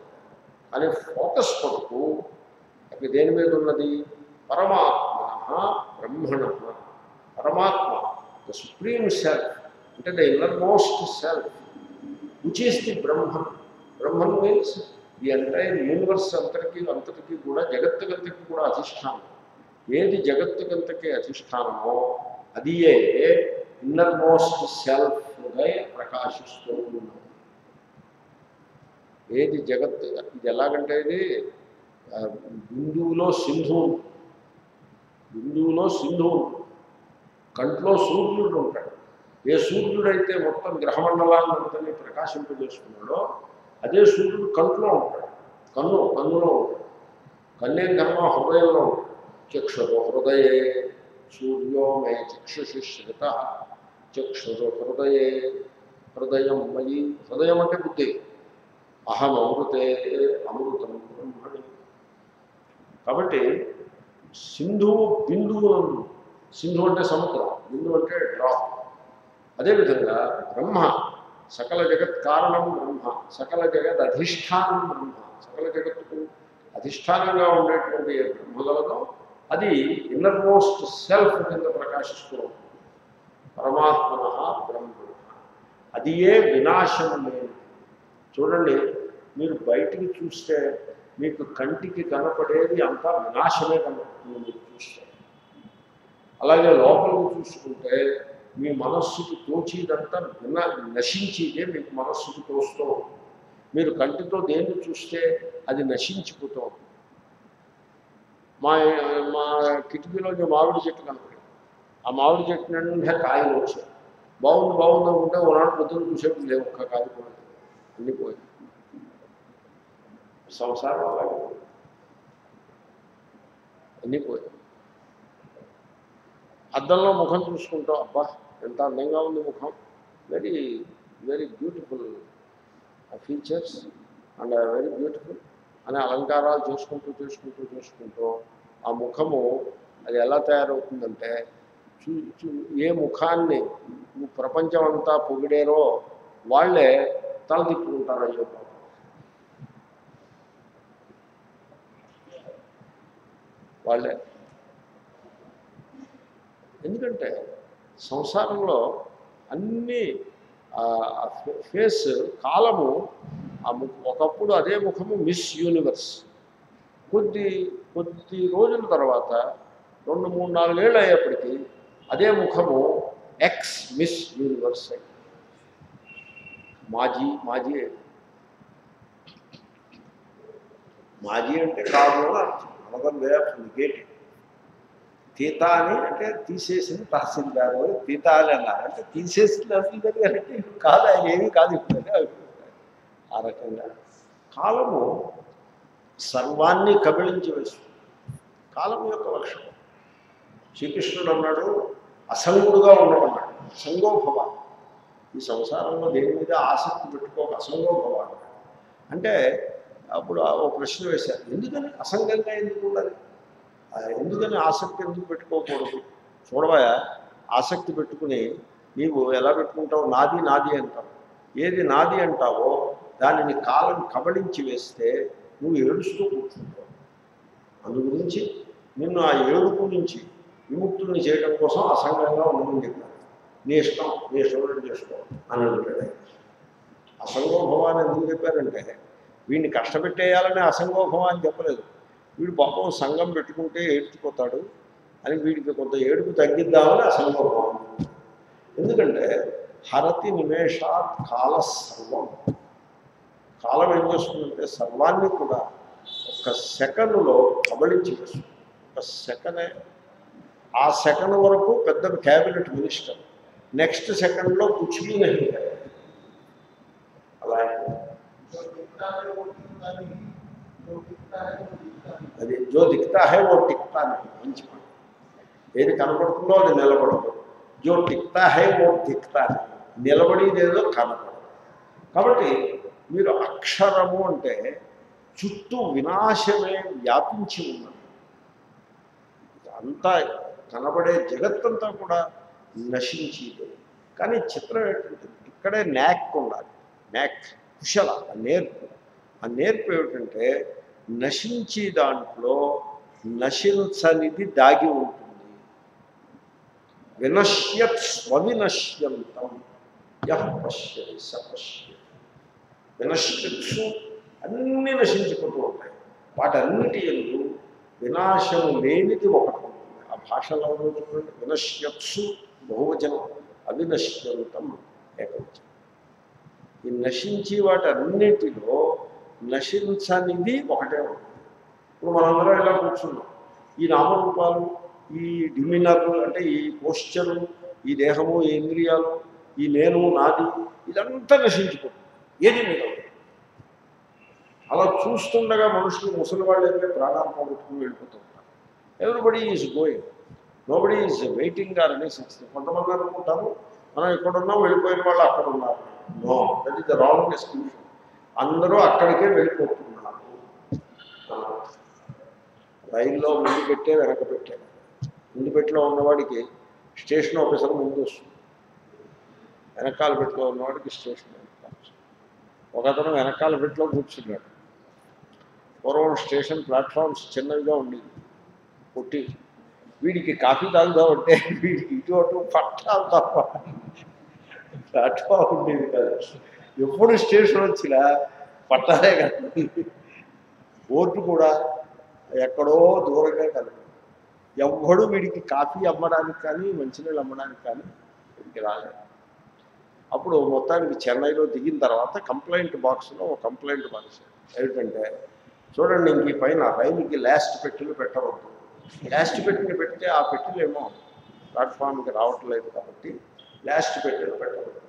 కానీ ఫోకస్ కొడుకు అది దేని మీద ఉన్నది? పరమాత్మ బ్రహ్మణ పరమాత్మ ద సుప్రీం సెల్ఫ్ అంటే the innermost self which is the Brahman Brahman means ఈ ఎంటైర్ యూనివర్స్ అంతటికి అంతటికి కూడా జగత్తుకంతకి కూడా అధిష్టానం. ఏది జగత్తుకంతకి అధిష్టానమో అది ఏ ఇన్నర్ మోస్ట్ సెల్ఫ్గా ప్రకాశిస్తూ ఉన్నది ఏది జగత్ ఇది ఎలాగంటే ఇది బిందువులో సింధు బిందువులో సింధు కంట్లో సూర్యుడు ఉంటాడు. ఏ సూర్యుడైతే మొత్తం గ్రహమండలాన్ని అంతని ప్రకాశింపజేసుకున్నాడో అదే సూర్యుడు కంట్లో ఉంటాడు. కన్ను కన్నులో ఉంటాడు. కన్నే కర్మ హృదయంలో ఉంటాడు. చక్షురు హృదయే సూర్యో మే చక్షుషి శ్రిత చక్షురు హృదయే హృదయం మయి. హృదయం అంటే బుద్ధి. అహం అమృతే అమృతం బ్రహ్మణి. కాబట్టి సింధువు బిందువులను సింధు అంటే సముద్రం బిందు అంటే డ్రాప్ అదేవిధంగా బ్రహ్మ సకల జగత్ కారణం బ్రహ్మ సకల జగత్ అధిష్టానం బ్రహ్మ. సకల జగత్తుకు అధిష్టానంగా ఉండేటువంటి ఏ అది ఇన్నర్ మోస్ట్ సెల్ఫ్ కింద ప్రకాశిస్తూ ఉంటుంది. పరమాత్మన బ్రహ్మణ అది ఏ వినాశం లేదు చూడండి మీరు బయటికి చూస్తే మీకు కంటికి కనపడేది అంతా వినాశమే కనపడుతుంది మీరు చూస్తే. అలాగే లోపలికి చూసుకుంటే మీ మనస్సుకు తోచేదంతా విన నశించేదే మీకు మనస్సుకు తోస్తూ మీరు కంటితో దేన్ని చూస్తే అది నశించిపోతూ ఉంటుంది మా మా కిటికీలో మామిడి చెట్టు కనపడింది. ఆ మామిడి చెట్టు నిండా కాయలు వచ్చాయి. బాగుంది బాగుంది అనుకుంటే ఒకనాడు పొద్దున చూసేప్పుడు లేవు ఒక్క కాయ కూడా అన్నీ పోయి సంసారం అలాగే అన్నీ పోయి అద్దంలో ముఖం చూసుకుంటాం అబ్బా. ఎంత అందంగా ఉంది ముఖం. Very very beautiful features and very beautiful అనే అలంకారాలు చేసుకుంటూ చేసుకుంటూ చేసుకుంటూ ఆ ముఖము అది ఎలా తయారవుతుందంటే చూ చూ ఏ ముఖాన్ని ప్రపంచం అంతా పొగిడేరో వాళ్ళే తల తిప్పుకుంటారు అయ్యో వాళ్ళే. ఎందుకంటే సంసారంలో అన్ని ఫేస్ కాలము ఆ ఒకప్పుడు అదే ముఖము మిస్ యూనివర్స్. కొద్ది కొద్ది రోజుల తర్వాత రెండు మూడు నాలుగేళ్ళు అయ్యేప్పటికీ అదే ముఖము ఎక్స్ మిస్ యూనివర్స్ అయింది. మాజీ మాజీ మాజీ అంటే కాదు అని అర్థం. అనదర్ వే ఆఫ్ తీత అని అంటే తీసేసిన తహసీల్దారు. తీత అని అన్నారు. అంటే తీసేసిన తహసీల్దారు గారు అంటే కాదు ఆయన ఏమీ కాదు ఇప్పుడు అని ఆ రకంగా కాలము సర్వాన్ని కబళించి వేస్తుంది. కాలం యొక్క లక్షణం. శ్రీకృష్ణుడు అన్నాడు అసంగుడుగా ఉండమన్నాడు. అసంగోభవ ఈ సంసారంలో దేని మీద ఆసక్తి పెట్టుకోక అసంగోభవ అంటే అప్పుడు ఆ ఓ ప్రశ్న వేశారు. ఎందుకని? అసంగంగా ఎందుకు ఉండాలి? ఎందుకని ఆసక్తి ఎందుకు పెట్టుకోకూడదు? చూడవా ఆసక్తి పెట్టుకుని నీవు ఎలా పెట్టుకుంటావు? నాది నాది అంటావు. ఏది నాది అంటావో దానిని కాలం కబళించి వేస్తే నువ్వు ఏడుస్తూ కూర్చుంటావు. అందు గురించి నిన్ను ఆ ఏడుపు నుంచి విముక్తుల్ని చేయడం కోసం అసంగంగా ఉండమని చెప్పారు. నీ ఇష్టం నీ ఇష్టం చేసుకో అని అంటాడు. అసంగోభవాన్ని ఎందుకు చెప్పారంటే వీడిని కష్టపెట్టేయాలని అసంగోభవాన్ని అని చెప్పలేదు. వీడు పాపం సంఘం పెట్టుకుంటే ఏడ్చిపోతాడు అని వీడికి కొంత ఏడుపు తగ్గిద్దామని అసంగోభవం ఎందుకంటే హరతి నిమేషాత్ కాల సర్వం. కాలం ఏం చేస్తుందంటే సర్వాన్ని కూడా ఒక సెకండ్లో కబళించి వేస్తుంది ఒక సెకండే ఆ సెకండ్ వరకు పెద్ద క్యాబినెట్ మినిస్టర్. నెక్స్ట్ సెకండ్లో కూర్చుని నహి అలా అది జో దిక్తా హే ఓ టిక్తా నహి మంచి మాట. ఏది కనపడుతుందో అది నిలబడదు. జో టిక్తా హై ఓ దిక్తా నహి నిలబడేదేదో కనపడదు. కాబట్టి మీరు అక్షరము అంటే చుట్టూ వినాశమే వ్యాపించి ఉన్నది. అంతా కనబడే జగత్తంతా కూడా నశించేది కానీ చిత్రం ఏంటంటే ఇక్కడే న్యాక్ ఉండాలి. న్యాక్ కుశల ఆ నేర్పు. ఆ నేర్పు ఏమిటంటే నశించి దాంట్లో నశించనిది దాగి ఉంటుంది. వినశ్యత్ స్వవినశ్యంతం యః పశ్యతి స పశ్యతి. వినశ్యత్సు అన్నీ నశించిపోతూ ఉంటాయి. వాటన్నిటి ఎందు వినాశం లేనిది ఒకటి ఉంటుంది. ఆ భాషలో చూడండి వినశ్యత్సు బహువచనం అవినశ్యంతం ఏకవచనం. ఈ నశించి వాటన్నిటిలో నశించనిది ఒకటే ఇప్పుడు మనందరం ఇలా కూర్చున్నాం. ఈ నామరూపాలు ఈ డిమినర్ అంటే ఈ పోస్చరు ఈ దేహము ఈ ఇంద్రియాలు ఈ నేను నాది ఇదంతా నశించిపోతుంది. ఏది మీరు అలా చూస్తుండగా మనుషులు ముసలి వాళ్ళు అయితే ప్రాణాలు పోగొట్టుకుని వెళ్ళిపోతూ ఉంటారు everybody is going nobody is waiting are అనే సంస్థ కొంతమంది అనుకుంటారు మనం ఇక్కడ ఉన్నాం వెళ్ళిపోయిన వాళ్ళు అక్కడ ఉన్నారు. No that is the wrong description అందరూ అక్కడికే వెళ్ళిపోతున్నారు. రైల్లో ముందు పెట్టే వెనక పెట్టే. ముందు పెట్టిలో ఉన్నవాడికి స్టేషన్ ఆఫీసర్ ముందు వస్తుంది. వెనకాల పెట్టిలో ఉన్నవాడికి స్టేషన్ వెనకాల ఒకతను వెనకాల పెట్టిలో కూర్చున్నాడు. పూర్వం స్టేషన్ ప్లాట్ఫామ్స్ చిన్నవిగా ఉండేది కొట్టి వీడికి కాఫీ తాగుదామంటే వీడికి ఇటు అటు పట్టాలు తప్ప ప్లాట్ఫామ్ ఉండేది కాదు. ఎప్పుడు స్టేషన్ వచ్చినా పట్టాలే కాదు. బోర్డు కూడా ఎక్కడో దూరంగా కలదు ఎవ్వడు వీడికి కాఫీ అమ్మడానికి కానీ మంచినీళ్ళు అమ్మడానికి కానీ వీడికి రాలేదు. అప్పుడు మొత్తానికి చెన్నైలో దిగిన తర్వాత కంప్లైంట్ బాక్స్లో ఒక కంప్లైంట్ బాక్స్ ఏమిటంటే చూడండి ఇంక ఈ పైన రైలుకి లాస్ట్ పెట్టెలు పెట్టవద్దు. లాస్ట్ పెట్టెలు పెడితే ఆ పెట్టెలేమో ప్లాట్ఫామ్కి రావట్లేదు కాబట్టి లాస్ట్ పెట్టెలు పెట్టవద్దు.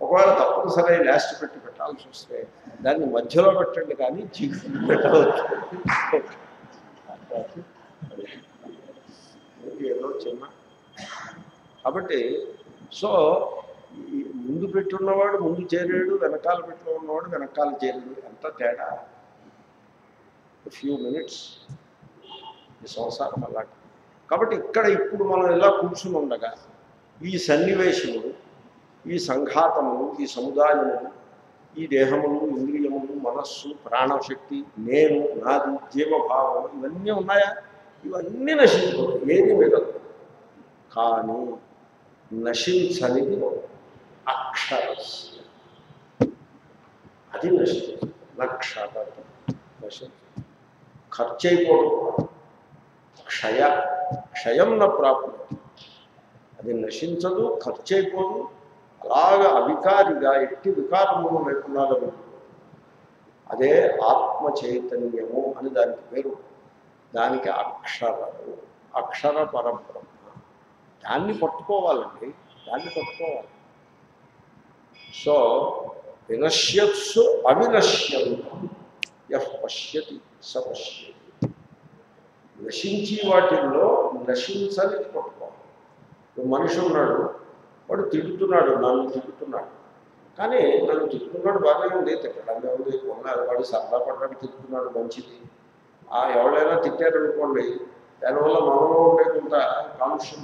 ఒకవేళ తప్పనిసరి లాస్ట్ పెట్టి పెట్టాల్సి వస్తే దాన్ని మధ్యలో పెట్టండి కానీ చీకు పెట్టవచ్చు ఏదో చిన్న. కాబట్టి సో ఈ ముందు పెట్టున్నవాడు ముందు చేరాడు వెనకాల పెట్టులో ఉన్నవాడు వెనకాల చేరాడు ఎంత తేడా? ఫ్యూ మినిట్స్ ఈ సంసారం అలాంటి కాబట్టి ఇక్కడ ఇప్పుడు మనం ఇలా కూర్చుని ఉండగా ఈ సన్నివేశముడు ఈ సంఘాతములు ఈ సముదాయములు ఈ దేహములు ఇంద్రియములు మనస్సు ప్రాణశక్తి నేను నాది జీవభావం ఇవన్నీ ఉన్నాయా? ఇవన్నీ నశించుకోవాలి ఏది మిగదు కానీ నశించనిది అక్షరస్య. అది నశించదు నక్షర నశించదు. ఖర్చు అయిపోవడం క్షయ క్షయం న ప్రాప్తి. అది నశించదు ఖర్చు అయిపోదు అలాగ అవికారిగా ఎట్టి వికారము లేకుండా అదే ఆత్మ చైతన్యము అని దానికి పేరు. దానికి అక్షరము అక్షర పరబ్రహ్మ. దాన్ని పట్టుకోవాలండి దాన్ని పట్టుకోవాలి. సో వినశ్యత్సు అవినశ్యంతం యః పశ్యతి స పశ్యతి. నశించి వాటిల్లో నశించని పట్టుకోవాలి. మనిషి ఉన్నాడు వాడు తిడుతున్నాడు నన్ను తిడుతున్నాడు. కానీ నన్ను తిట్టుకున్నాడు బాగానే ఉంది తిట్టడంగా ఉంది ఉన్నారు వాడు సరదా పడడానికి తిట్టుకున్నాడు మంచిది. ఆ ఎవరైనా తిట్టారనుకోండి దానివల్ల మనలో ఉండే కొంత కాలుష్యం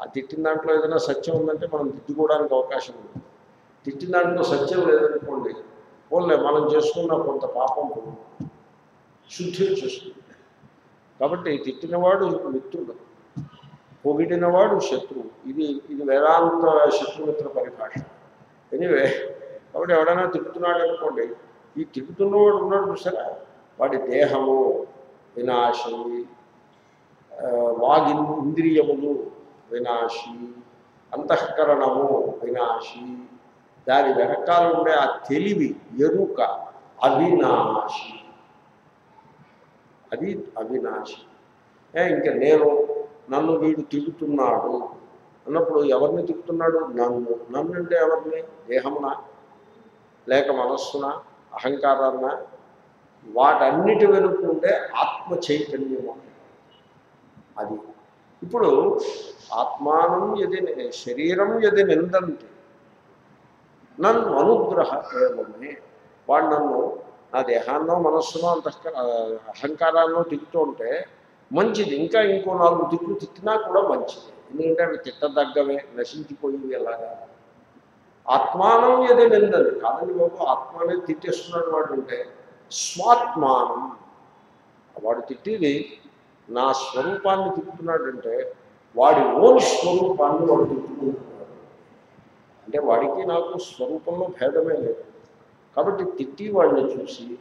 ఆ తిట్టిన దాంట్లో ఏదైనా సత్యం ఉందంటే మనం తిట్టుకోవడానికి అవకాశం ఉంది. తిట్టిన దాంట్లో సత్యం లేదనుకోండి పోలే మనం చేసుకున్న కొంత పాపం శుద్ధి చేస్తుంది కాబట్టి తిట్టినవాడు మిత్రుడు పొగిడినవాడు శత్రువు. ఇది ఇది వేదాంత శత్రుమిత్ర పరిభాష. ఎనివే కాబట్టి ఎవడైనా తిరుగుతున్నాడు అనుకోండి ఈ తిట్టుతున్నవాడు ఉన్నాడు చూసారా? వాడి దేహము వినాశి వాగి ఇంద్రియములు వినాశి అంతఃకరణము వినాశి దాని వెనకాల ఉండే ఆ తెలివి ఎరుక అవినాశి. అది అవినాశి. ఇంకా నేను నన్ను వీడు తిడుతున్నాడు అన్నప్పుడు ఎవరిని తిడుతున్నాడు? నన్ను. నన్ను అంటే ఎవరిని? దేహమునా? లేక మనస్సున? అహంకారాన్న? వాటన్నిటి వెనుకుంటే ఆత్మ చైతన్యము? అది. ఇప్పుడు ఆత్మానం ఎది శరీరం ఎది నిందంతి. నన్ను అనుగ్రహ ఏమని వాడు నన్ను నా దేహాన్నో మనస్సునో అంత అహంకారాన్నో తిట్టుతూ ఉంటే మంచిది. ఇంకా ఇంకో నాలుగు తిట్లు తిట్టినా కూడా మంచిది. ఎందుకంటే అవి తిట్టదగ్గవే నశించిపోయేవి ఎలాగా? ఆత్మానం ఏదో నిందండి కాదండి బాబు ఆత్మానే అనేది తిట్టేస్తున్నాడు వాడు అంటే స్వాత్మానం. వాడు తిట్టేది నా స్వరూపాన్ని తిప్పుతున్నాడంటే వాడి ఓన్ స్వరూపాన్ని వాడు తిప్పుకుంటున్నాడు. అంటే వాడికి నాకు స్వరూపంలో భేదమే లేదు. కాబట్టి తిట్టి వాడిని చూసి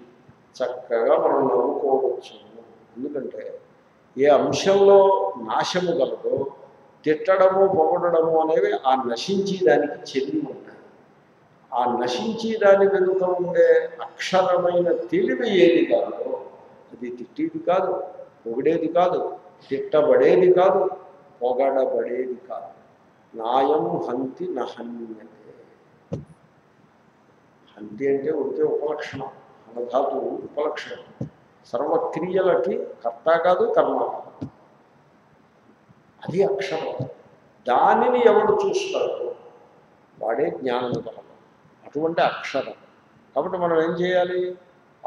చక్కగా మనం నవ్వుకోవచ్చు. ఎందుకంటే ఏ అంశంలో నాశము కలదో తిట్టడము పొగడము అనేవి ఆ నశించి దానికి చెంది ఉంటాయి. ఆ నశించి దాని వెనుక ఉండే అక్షరమైన తెలివి ఏది కాదో అది తిట్టేది కాదు పొగిడేది కాదు తిట్టబడేది కాదు పొగడబడేది కాదు. నాయం హంతి నహన్యతే. హంతి అంటే ఉంటే ఉపలక్షణం అనధాతు ఉపలక్షణం. సర్వక్రియలకి కర్త కాదు కర్మ. అది అక్షరం. దానిని ఎవడు చూస్తాడు వాడే జ్ఞానం కలదు అటువంటి అక్షరం. కాబట్టి మనం ఏం చేయాలి?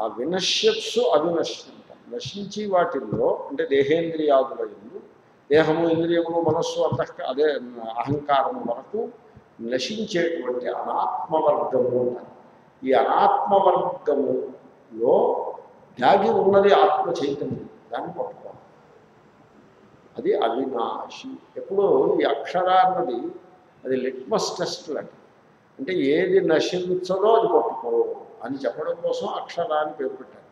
ఆ వినశ్యత్సు అవినశ్యంత. నశించి వాటిల్లో అంటే దేహేంద్రియాదుల ఎందు దేహము ఇంద్రియములు మనస్సు అంత అదే అహంకారం వరకు నశించేటువంటి అనాత్మవర్గము ఈ అనాత్మవర్గములో దాగి ఉన్నది ఆత్మ చైతన్యం. దాన్ని పట్టుకోవాలి. అది అవినాశి. ఎప్పుడు ఈ అక్షరాన్నది అది లిట్మస్ టెస్ట్ లాంటి అంటే ఏది నశించదో అది పట్టుకో అని చెప్పడం కోసం అక్షరాన్ని పేరు పెట్టారు.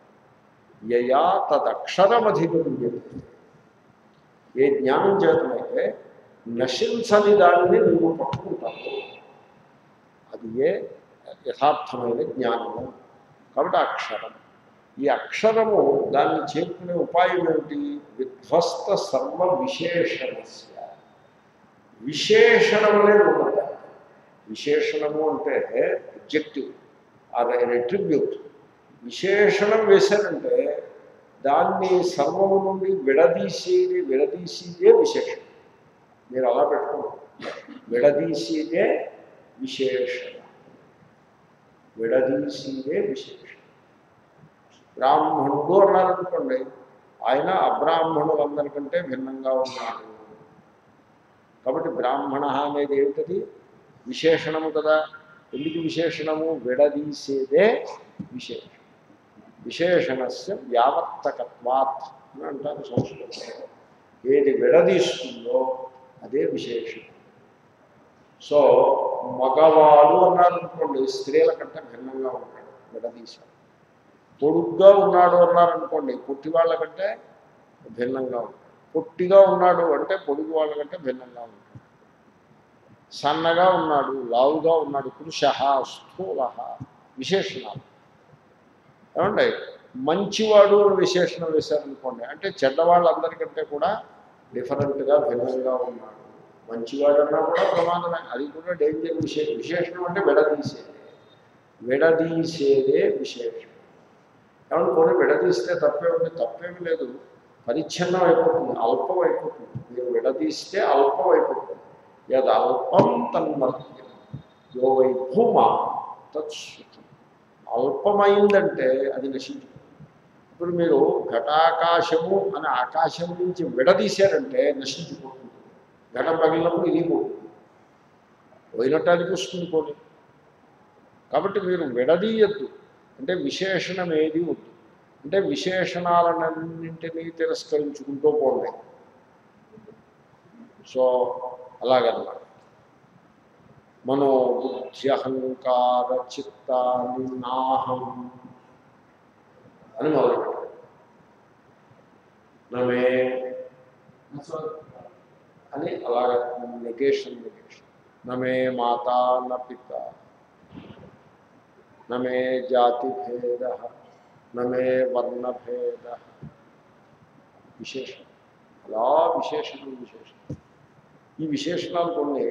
యయా తదక్షరమధిగమ్యతే ఏ జ్ఞానం చేతనైతే నశించని దానిని నువ్వు పట్టుకుంటావు. అది ఏ యథార్థమైన జ్ఞానము. కాబట్టి అక్షరం. ఈ అక్షరము దాన్ని చేరుకునే ఉపాయం ఏమిటి? విధ్వస్త సర్వ విశేషణస్య. విశేషణం అనేది ఉండదు విశేషణము అంటే అబ్జెక్టివ్ ఆర్ రెట్రిబ్యూట్ విశేషణం వేశారంటే దాన్ని సర్వము నుండి విడదీసేది విడదీసేదే విశేషణం. మీరు అలా పెట్టుకోండి. విడదీసేదే విశేషణ. విడదీసేదే విశేషణ. బ్రాహ్మణుడు అన్నారనుకోండి ఆయన అబ్రాహ్మణులందరికంటే భిన్నంగా ఉన్నాడు. కాబట్టి బ్రాహ్మణ అనేది ఏమిటది? విశేషణము కదా. ఎందుకు విశేషణము? విడదీసేదే విశేషం. విశేషణస్య వ్యావర్తకత్వాత్ అని అంటారు సంస్కృతంలో ఏది విడదీస్తుందో అదే విశేషం. సో మగవాడు అన్నారనుకోండి స్త్రీల కంటే భిన్నంగా ఉంటాడు విడదీశాడు. పొడుగ్గా ఉన్నాడు అన్నారనుకోండి పొట్టి వాళ్ళ కంటే భిన్నంగా ఉంటాడు. పొట్టిగా ఉన్నాడు అంటే పొడుగు వాళ్ళ కంటే భిన్నంగా ఉంటాడు. సన్నగా ఉన్నాడు లావుగా ఉన్నాడు పురుష స్థూల విశేషణాలు. ఏమండి? మంచివాడు అని విశేషణం వేశారనుకోండి అంటే చెడ్డవాళ్ళందరికంటే కూడా డిఫరెంట్గా భిన్నంగా ఉన్నాడు. మంచివాడు అన్నా కూడా ప్రమాదమే అది కూడా డేంజర్ విశేష విశేషణం అంటే విడదీసేది. విడదీసేదే విశేషం ఏమన్నా కొన్ని విడదీస్తే తప్పే ఉంది తప్పేమీ లేదు. పరిచ్ఛిన్నం అయిపోతుంది. అల్పం అయిపోతుంది. మీరు విడదీస్తే అల్పం అయిపోతుంది. యద్ అల్పం తన్మర్త్యం యో వై భూమ తత్సుఖం అల్పమైందంటే అది నశించుతుంది ఇప్పుడు మీరు ఘటాకాశము అని ఆకాశం నుంచి విడదీశారంటే నశించిపోతుంది. ఘటం పగిలినప్పుడు ఇది పోతుంది. పోయినట్టు అనిపిస్తుంది పోనీ. కాబట్టి మీరు విడదీయద్దు. అంటే విశేషణం ఏది వద్దు. అంటే విశేషణాలన్నింటినీ తిరస్కరించుకుంటూ పోండి. సో అలాగన్నమాట మనోబుద్ధ్యహంకార చిత్తాన్ని నాహం అని మొదలు నమే అని అలాగ నెగేషన్ నెగేషన్. నమే మాత న పిత. నమే జాతి భేద నమే వర్ణభేద విశేషం అలా విశేషణం విశేషం ఈ విశేషణాలు కొన్ని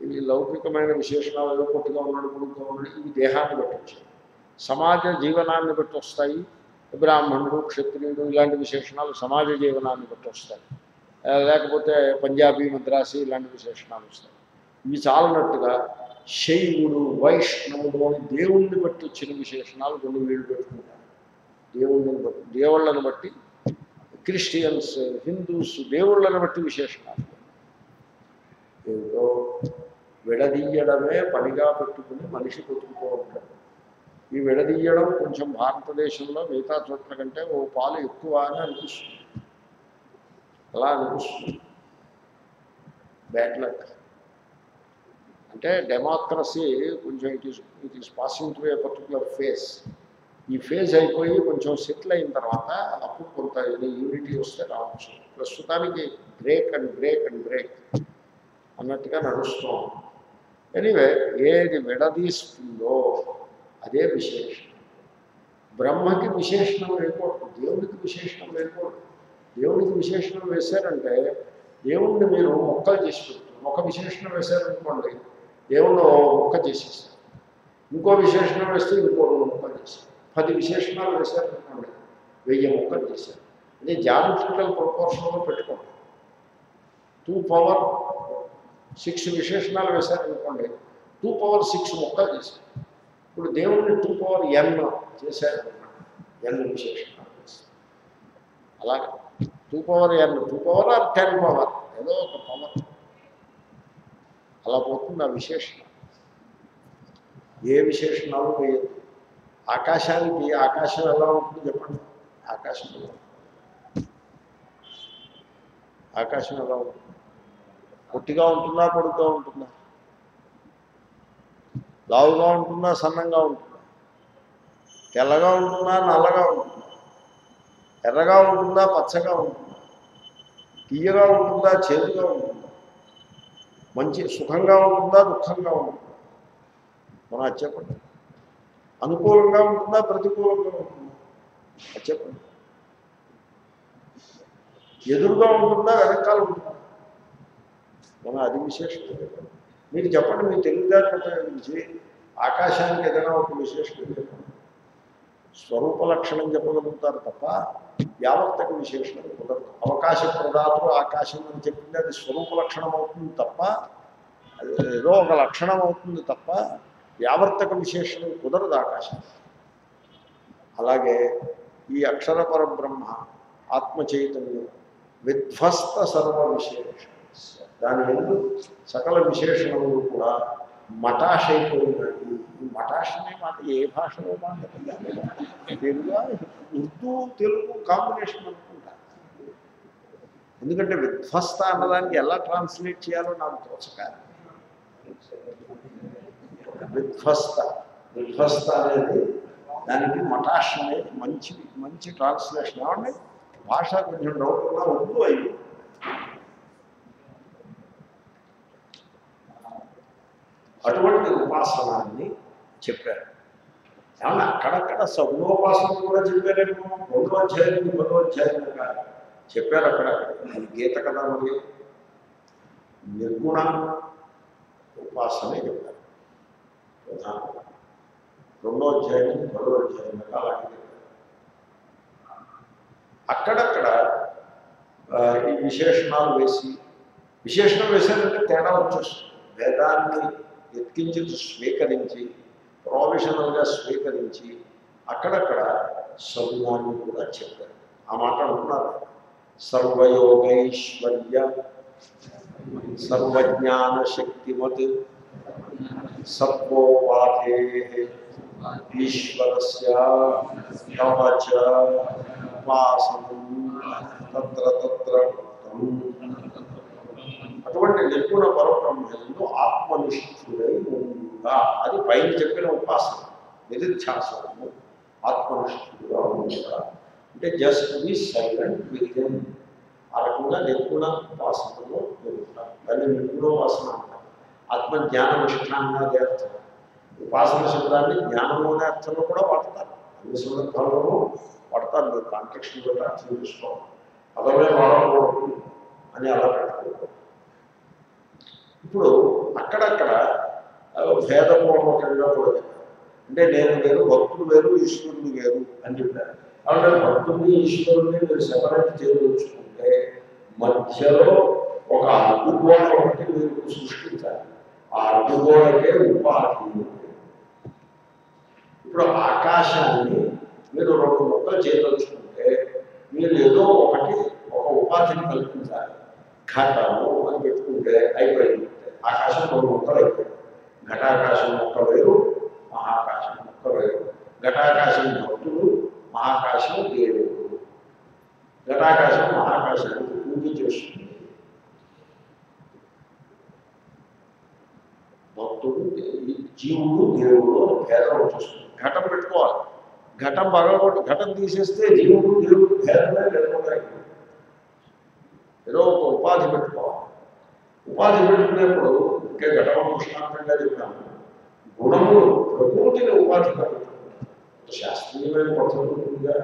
ఇవి లౌకికమైన విశేషణాలు ఏదో పొట్టిగా ఉన్నాడు పొడుగ్గా ఉన్నాడు ఇవి దేహాన్ని బట్టి వచ్చాయి సమాజ జీవనాన్ని బట్టి వస్తాయి బ్రాహ్మణుడు క్షత్రియుడు ఇలాంటి విశేషణాలు సమాజ జీవనాన్ని బట్టి వస్తాయి ఆ, లేకపోతే పంజాబీ మద్రాసి ఇలాంటి విశేషణాలు వస్తాయి ఇవి చాలనట్టుగా శైవుడు వైష్ణవుడు అని దేవుణ్ణి బట్టి వచ్చిన విశేషణాలు కొన్ని వీళ్ళు పెట్టుకుంటారు. దేవుళ్ళని బట్టి దేవుళ్ళని బట్టి క్రిస్టియన్స్ హిందూస్ దేవుళ్ళని బట్టి విశేషణాలు. ఏమిటో విడదీయడమే పనిగా పెట్టుకుని మనిషి బతుకుతూ ఉంటాడు. ఈ విడదీయడం కొంచెం భారతదేశంలో మిగతా చోట్ల కంటే ఓ పాలు ఎక్కువ అని అనిపిస్తుంది. అలా అనిపిస్తుంది. బ్యాడ్ లక్ అంటే డెమోక్రసీ కొంచెం it is it is passing to a particular phase ఈ ఫేజ్ అయిపోయి కొంచెం సెటిల్ అయిన తర్వాత అప్పుడు కొంత యూనిటీ వస్తే రావచ్చు. ప్రస్తుతానికి break and break and break అన్నట్టుగా నడుస్తూ ఎనీవే ఏది విడదీస్తుందో అదే విశేషం. బ్రహ్మకి విశేషణం వేయకూడదు దేవుడికి విశేషణం వేయకూడదు దేవుడికి విశేషణం వేశారంటే దేవుణ్ణి మీరు మొక్కలు చేసి పెట్టారు ఒక విశేషణం వేశారనుకోండి దేవుణ్ణి ముక్క చేసేసారు ఇంకో విశేషణం వేస్తే ఇంకో రెండు మొక్కలు చేశారు పది విశేషణాలు వేశారనుకోండి వెయ్యి ముక్కలు చేశారు. అదే జామెట్రికల్ ప్రపోర్షన్లో పెట్టుకోండి. టూ పవర్ సిక్స్ విశేషణాలు వేశారు అనుకోండి టూ పవర్ సిక్స్ ముక్కలు చేశారు. ఇప్పుడు దేవుణ్ణి టూ పవర్ ఎన్ చేశారు ఎన్ విశేషణాలు చేశారు. అలాగే two power N two power or ten power ఏదో ఒక పవర్ అలా పోతుంది ఆ విశేషణం. ఏ విశేషణాలు వేయదు ఆకాశానికి ఆకాశం ఎలా ఉంటుంది చెప్పండి. ఆకాశం ఎలా? ఆకాశం ఎలా ఉంటుంది? పొట్టిగా ఉంటుందా పొడుగ్గా ఉంటుందా? లావుగా ఉంటుందా సన్నంగా ఉంటుందా? తెల్లగా ఉంటుందా నల్లగా ఉంటుందా? ఎర్రగా ఉంటుందా పచ్చగా ఉంటుందా? తీయగా ఉంటుందా చేదుగా ఉంటుందా? మంచి సుఖంగా ఉంటుందా దుఃఖంగా ఉంటుందా? మనం అది చెప్పండి అనుకూలంగా ఉంటుందా ప్రతికూలంగా ఉంటుందా? అది చెప్పండి ఎదురుగా ఉంటుందా వెనకాల ఉంటుందా? మన అది విశేషం. మీరు చెప్పండి మీ తెలివితేటలు ఉపయోగించి ఆకాశానికి ఏదైనా ఒక విశేషం చెప్పండి. స్వరూప లక్షణం చెప్పగలుగుతారు తప్ప వ్యావర్తక విశేషణం కుదరదు. అవకాశ ప్రదాతు ఆకాశం అని చెప్పింది అది స్వరూప లక్షణం అవుతుంది తప్ప ఏదో ఒక లక్షణం అవుతుంది తప్ప వ్యావర్తక విశేషణం కుదరదు ఆకాశం. అలాగే ఈ అక్షర పరబ్రహ్మ ఆత్మ చైతన్యం విధ్వస్త సర్వ విశేష. దాని ముందు సకల విశేషణములు కూడా మటాష్ అయిపోయినాయి ఈ మటాష్ అనే మాట ఏ భాషలో తెలుగు ఉర్దూ తెలుగు కాంబినేషన్ అనుకుంటా. ఎందుకంటే విధ్వస్త అన్నదానికి ఎలా ట్రాన్స్లేట్ చేయాలో నాకు తోచక విధ్వస్త విధ్వస్త అనేది దానికి మటాష్ అనేది మంచి మంచి ట్రాన్స్లేషన్ ఏమండి? భాష కొంచెం డౌట్ ఉన్నా ఉర్దూ అయిపోయింది అటువంటి ఉపాసనాన్ని చెప్పారు. ఏమన్నా అక్కడక్కడ సగుణోపాసన కూడా చెప్పారేమో? రెండో అధ్యాయం పదో అధ్యాయం చెప్పారు అక్కడ. గీత కదా మరి నిర్గుణ ఉపాసనే చెప్పారు. ప్రధానం. రెండో అధ్యాయం మరో అధ్యాయం అలాగే అక్కడక్కడ ఈ విశేషణాలు వేసి విశేషణం వేశారంటే తేడా వచ్చేస్తుంది. వేదాన్ని ఎత్కించి స్వీకరించి ప్రొఫెషనల్గా స్వీకరించి అక్కడక్కడ సగుణాన్ని కూడా చెప్పారు ఆ మాట అంటున్నారు సర్వయోగైశ్వర్య సర్వజ్ఞాన శక్తిమత్ సర్వోపాధే ఈశ్వరస్య కవచ ఉపాసనం తత్ర తత్ర కృతం. అటువంటి నిర్గుణ పరబ్రహ్మయంలో ఆత్మనిష్ఠుడై ఉండుగా అది పైన చెప్పిన ఉపాసన నిధిధ్యాసనము ఆత్మనిష్ఠుడుగా ఉండుగా అంటే జస్ట్ బి సైలెంట్ విత్ ఆ రకంగా నిర్గుణ ఉపాసనలో జరుగుతారు దాన్ని నిర్గుణోపాసన అంటారు. ఆత్మజ్ఞాన నిష్ఠానంగా చేస్తారు ఉపాసన శబ్దాన్ని జ్ఞానము అనే అర్థంలో కూడా వాడతారు. అన్ని సందర్భాల్లోనూ వాడతారు. మీరు కాంటెక్స్ట్ కూడా అర్థం చేసుకోవాలి పదమే వాడకూడదు అని అలా పెట్టుకోకూడదు. ఇప్పుడు అక్కడక్కడ భేదపూర్వకంగా కూడా అంటే నేను వేరు భక్తులు వేరు ఈశ్వరుడు వేరు అని చెప్పారు. కాబట్టి భక్తుడిని ఈశ్వరుడిని మీరు సెపరేట్ చేయదలుచుకుంటే మధ్యలో ఒక అడ్డుగోడ ఒకటి మీరు సృష్టించాలి. ఆ అడ్డుగోడకే ఉపాధి ఇప్పుడు ఆకాశాన్ని మీరు రెండు ముక్కలు చేయదలుచుకుంటే మీరు ఏదో ఒకటి ఒక ఉపాధిని కల్పించాలి. ఘటము అని పెట్టుకుంటే అయిపోయింది ఆకాశం రెండు ముక్కలు అయిపోయింది ఘటాకాశం మొక్క వేరు మహాకాశం మొక్క వేరు ఘటాకాశం భక్తులు మహాకాశం దేవుడు ఘటాకాశం మహాకాశానికి పూజ చేస్తుంది భక్తుడు దే- జీవుడు దేవుడు అని భేదం వచ్చేస్తుంది ఘటం పెట్టుకోవాలి ఘటం పగలగొట్టి ఘటం తీసేస్తే జీవుడు దేవుడు భేదమే లేకుండా అయిపోయింది. ఏదో ఒక ఉపాధి పెట్టుకోవాలి ఉపాధి పెట్టుకునేప్పుడు ఇంకే ఘటన దృష్టాంతంగా చెప్పాను. గుణములు ప్రకృతిని ఉపాధి కాదు శాస్త్రీయమైన పద్ధతులుగా